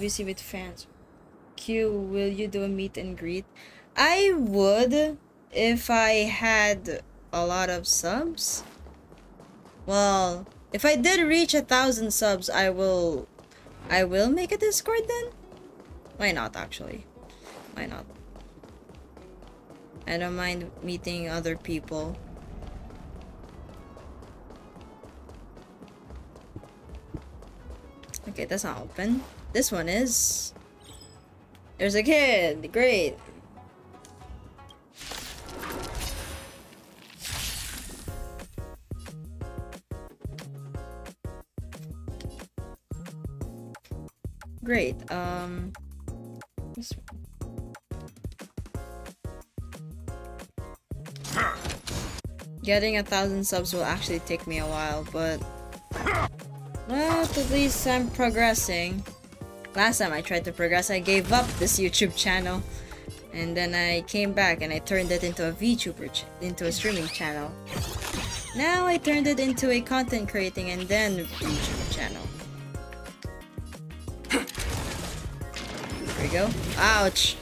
[SPEAKER 1] Visit with fans? Q, will you do a meet and greet? I would if I had a lot of subs. Well, if I did reach a thousand subs, I will, I will make a Discord then. Why not actually? Why not? I don't mind meeting other people. Okay, that's not open. This one is. There's a kid. Great. Great. Um. This Getting a thousand subs will actually take me a while, but well, at least I'm progressing. Last time I tried to progress, I gave up this YouTube channel. And then I came back and I turned it into a VTuber, into a streaming channel. Now I turned it into a content creating and then YouTube channel. There we go. Ouch!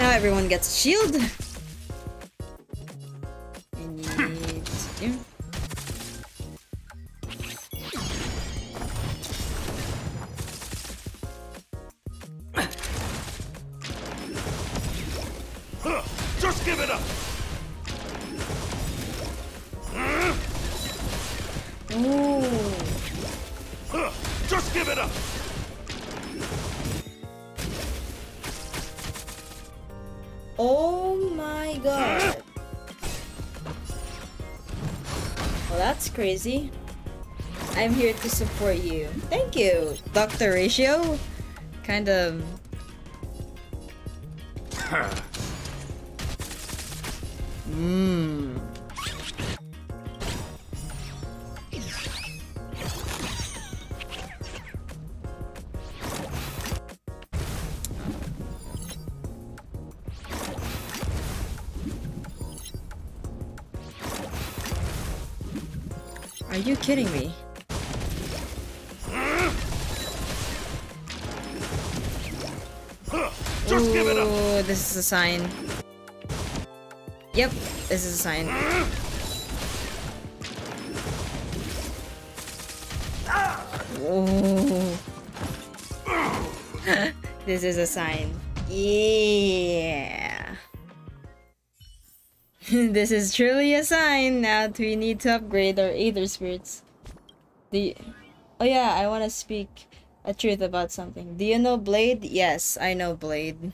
[SPEAKER 1] Now everyone gets a shield. I'm here to support you. Thank you, Dr. Ratio. Kind of. Mmm. Kidding me?
[SPEAKER 14] Just give it up!
[SPEAKER 1] Ooh, this is a sign. Yep, this is a sign. Ooh. (laughs) this is a sign. Yeah. (laughs) this is truly a sign. Now we need to upgrade our Aether Spirits. The Oh yeah, I want to speak a truth about something. Do you know Blade? Yes, I know Blade.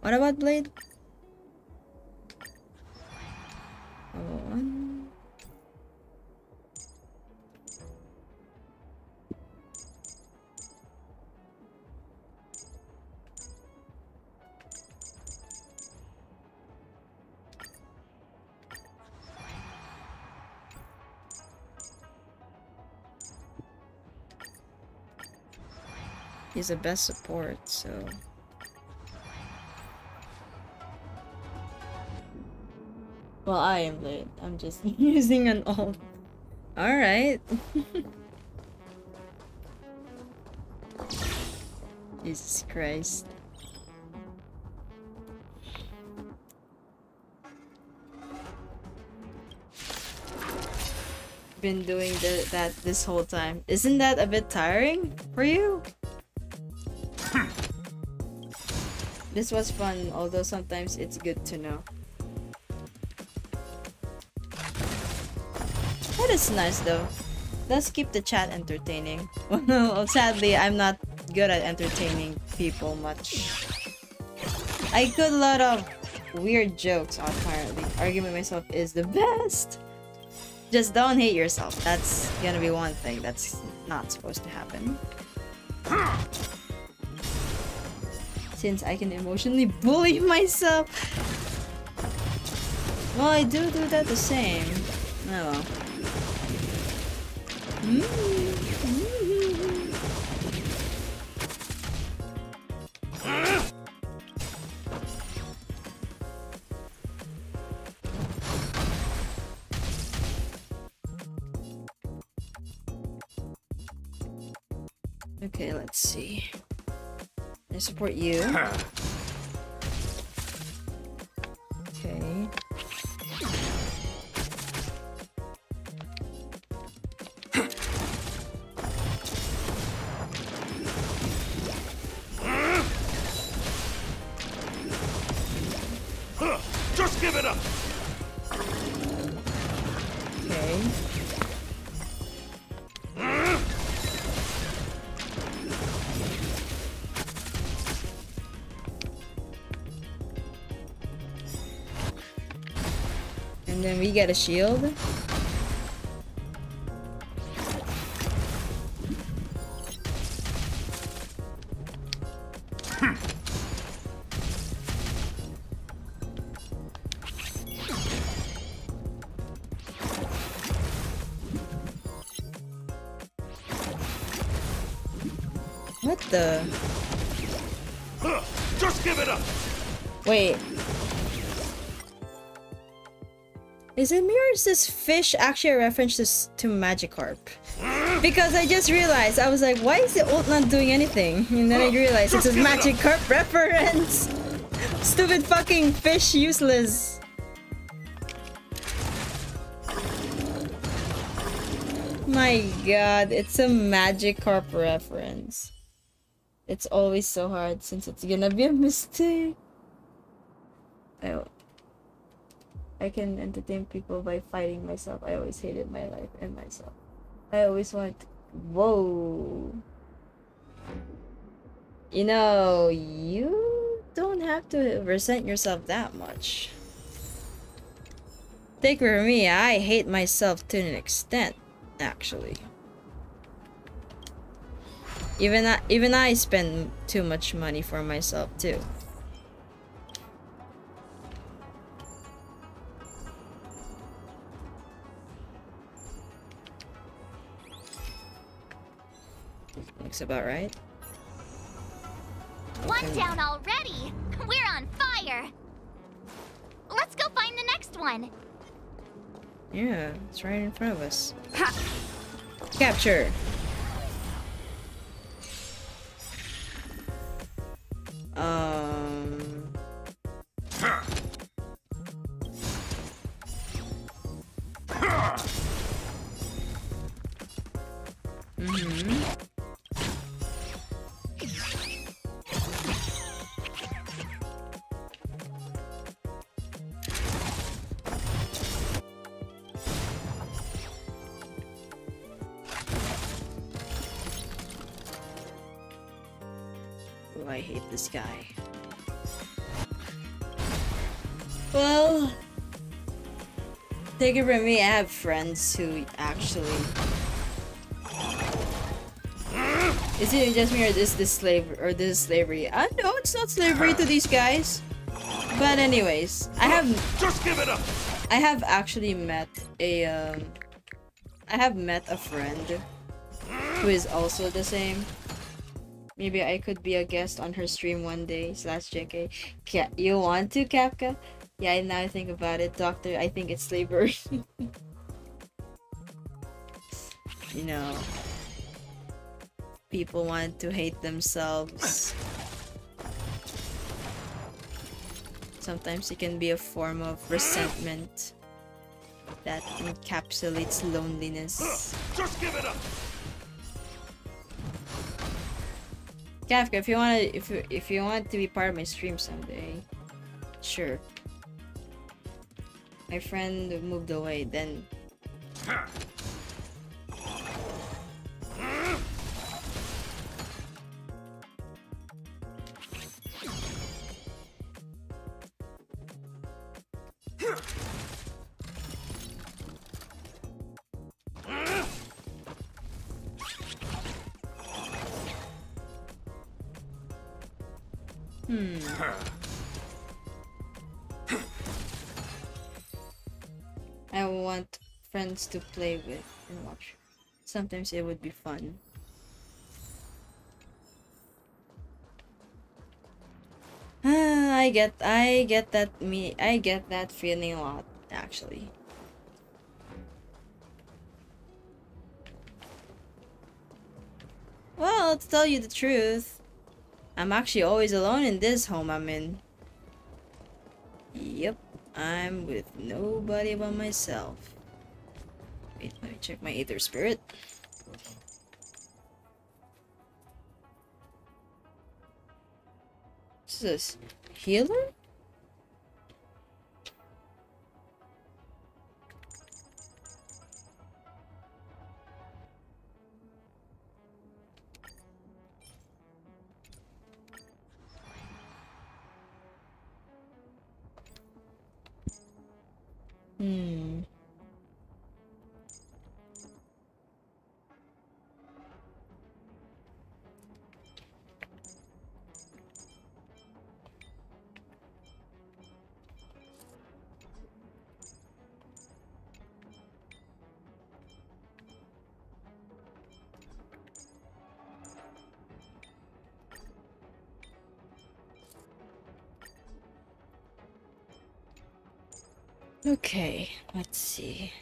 [SPEAKER 1] What about Blade? Oh, He's the best support, so... Well, I am late. I'm just (laughs) using an alt. Alright. (laughs) Jesus Christ. Been doing the, that this whole time. Isn't that a bit tiring for you? This was fun, although sometimes it's good to know. That is nice though. Let's keep the chat entertaining. (laughs) well, sadly, I'm not good at entertaining people much. I could a lot of weird jokes apparently. Arguing with myself is the (laughs) best. Just don't hate yourself. That's gonna be one thing that's not supposed to happen. Since I can emotionally bully (laughs) myself. Well, I do do that the same. Oh well. Okay, support you. (laughs) We get a shield. Is it me or is this fish actually a reference to, to Magikarp? Because I just realized, I was like, why is the ult not doing anything? And then I realized it's a Magikarp reference! (laughs) Stupid fucking fish, useless. My god, it's a Magikarp reference. It's always so hard since it's gonna be a mistake. I, I can entertain people by fighting myself. I always hated my life and myself. I always want. Whoa. You know, you don't have to resent yourself that much. Take from me, I hate myself to an extent, actually. Even I, even I spend too much money for myself too. Looks about right.
[SPEAKER 3] One down already! We're on fire! Let's go find the next one!
[SPEAKER 1] Yeah, it's right in front of us. Capture. Um. Mhm. Oh, I hate this guy. Well, take it from me, I have friends who actually. Is it just me or is this slave or this slavery? I know it's not slavery to these guys. But anyways, I have
[SPEAKER 14] Just give it up!
[SPEAKER 1] I have actually met a um I have met a friend who is also the same. Maybe I could be a guest on her stream one day. Slash JK. Ca you want to, Kafka? Yeah, now I think about it, Doctor. I think it's slavery. (laughs) you know, people want to hate themselves. Sometimes it can be a form of resentment that encapsulates loneliness.
[SPEAKER 14] Just give it up!
[SPEAKER 1] Kafka, if you wanna, if if you want to be part of my stream someday, sure. My friend moved away, then. To play with and watch. Sometimes it would be fun. Ah, I get I get that me I get that feeling a lot actually. Well, to tell you the truth, I'm actually always alone in this home I'm in. Yep, I'm with nobody but myself. Wait, let me check my Aether Spirit. What's this? Healer? Okay, let's see.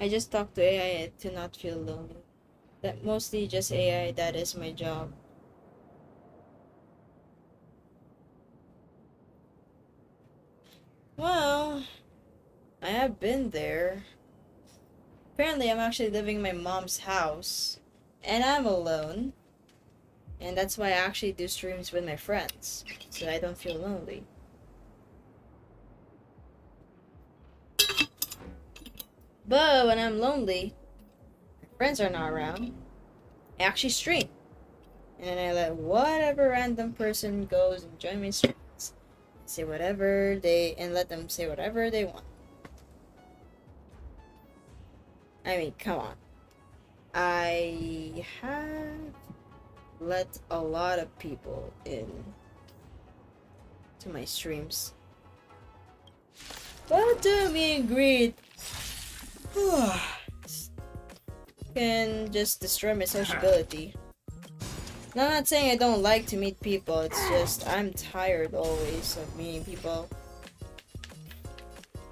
[SPEAKER 1] I just talk to AI to not feel lonely. That mostly just AI, that is my job. Well, I have been there. Apparently, I'm actually living in my mom's house, and I'm alone. And that's why I actually do streams with my friends, so I don't feel lonely. But when I'm lonely, my friends are not around, I actually stream. And I let whatever random person goes and join my streams. Say whatever they, and let them say whatever they want. I mean, come on. I have let a lot of people in to my streams. But do me and greet (sighs) can just destroy my sociability. I'm not saying I don't like to meet people, it's just I'm tired always of meeting people.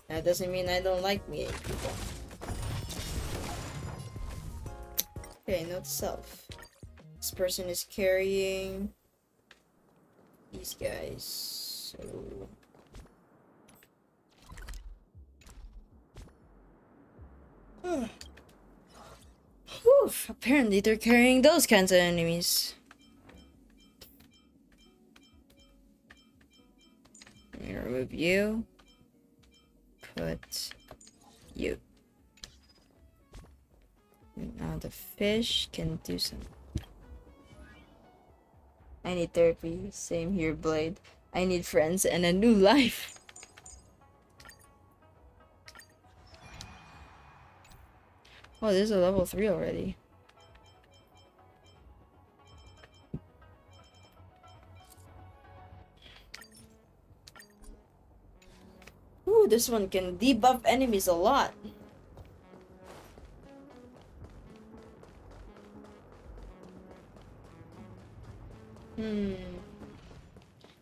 [SPEAKER 1] That doesn't mean I don't like meeting people. Okay, note self. This person is carrying these guys, so... (sighs) Oof, apparently they're carrying those kinds of enemies. I'm gonna remove you. Put you. Now the fish can do some. I need therapy. Same here, Blade. I need friends and a new life. (laughs) Oh, this is a level 3 already. Ooh, this one can debuff enemies a lot. Hmm.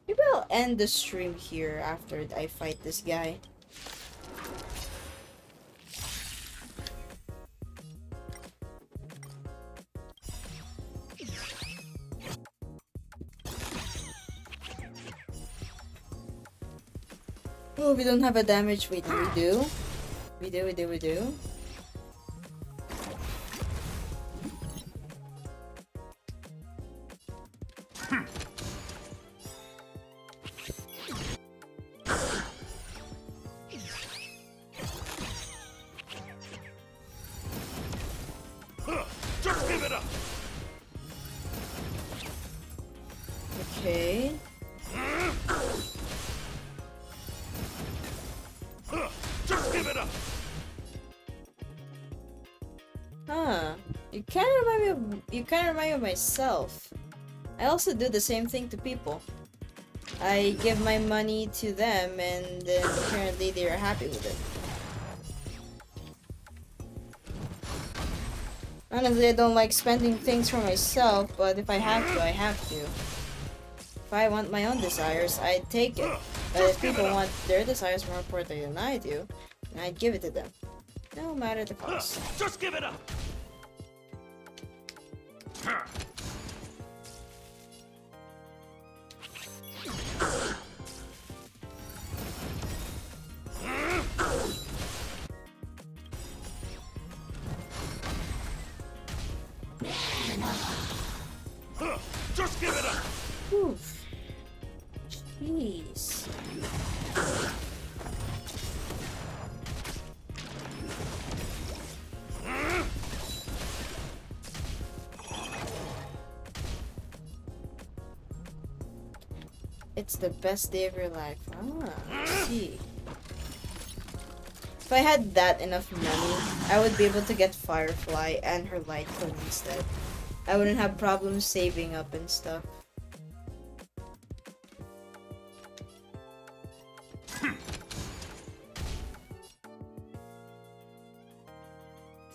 [SPEAKER 1] Maybe I'll end the stream here after I fight this guy. Oh, we don't have a damage. Wait, we do? We do, we do, we do. Kind of remind me of myself. I also do the same thing to people. I give my money to them and then apparently they are happy with it. Honestly, I don't like spending things for myself, but if I have to, I have to. If I want my own desires, I'd take it. But if people want their desires more importantly than I do, I'd give it to them. No matter the cost.
[SPEAKER 14] Just give it up!
[SPEAKER 1] It's the best day of your life. Ah, see. If I had that enough money, I would be able to get Firefly and her light cone instead. I wouldn't have problems saving up and stuff.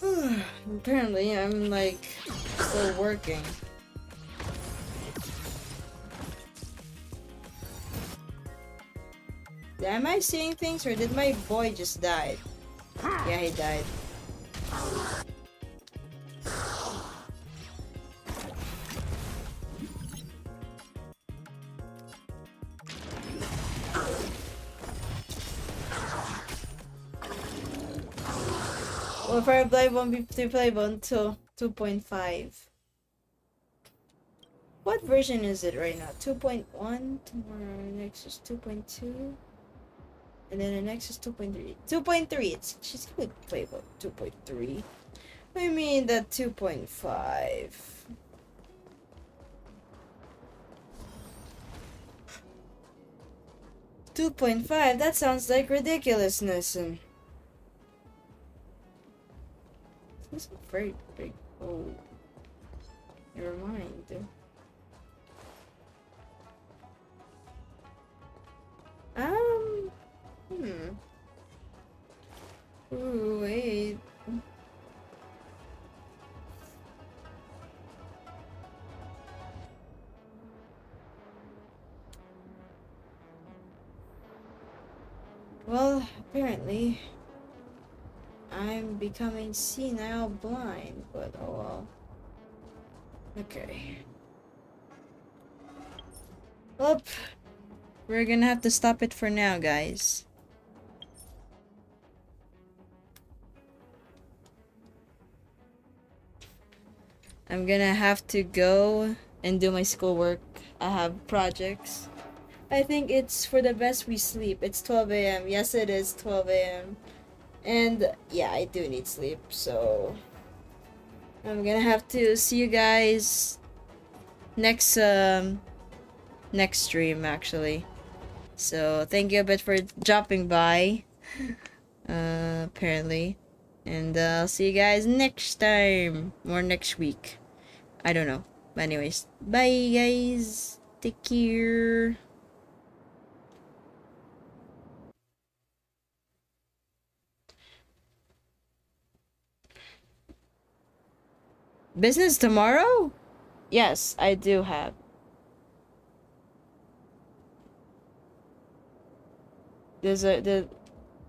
[SPEAKER 1] (sighs) Apparently, I'm like still working. Seeing things or did my boy just die? Yeah, he died. Well, Fire Blade won't be to until 2.5. What version is it right now? 2.1? Tomorrow next is 2.2. And then the next is 2.3. 2.3. It's she's to play about 2.3. I mean that 2.5. Two point five. That sounds like ridiculousness. And this is very big. Oh, never mind. Um. Hmm. Ooh, wait. Well, apparently, I'm becoming senile blind, but oh well. Okay. Well, we're gonna have to stop it for now, guys. I'm gonna have to go and do my schoolwork. I have projects. I think it's for the best we sleep. It's 12 a.m. Yes, it is 12 a.m. And yeah, I do need sleep, so I'm gonna have to see you guys next um next stream actually. So thank you a bit for dropping by. (laughs) Uh apparently. And uh, I'll see you guys next time or next week. I don't know. But anyways, bye guys. Take care. Business tomorrow? Yes, I do have. There's a the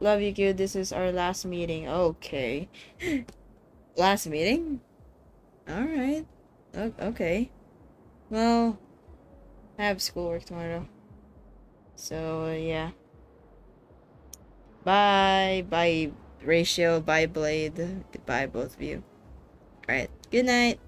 [SPEAKER 1] love you good. This is our last meeting. Okay. (laughs) last meeting? Alright. Okay. Well, I have schoolwork tomorrow. So, uh, yeah. Bye. Bye, Ratio. Bye, Blade. Goodbye, both of you. Alright. Good night.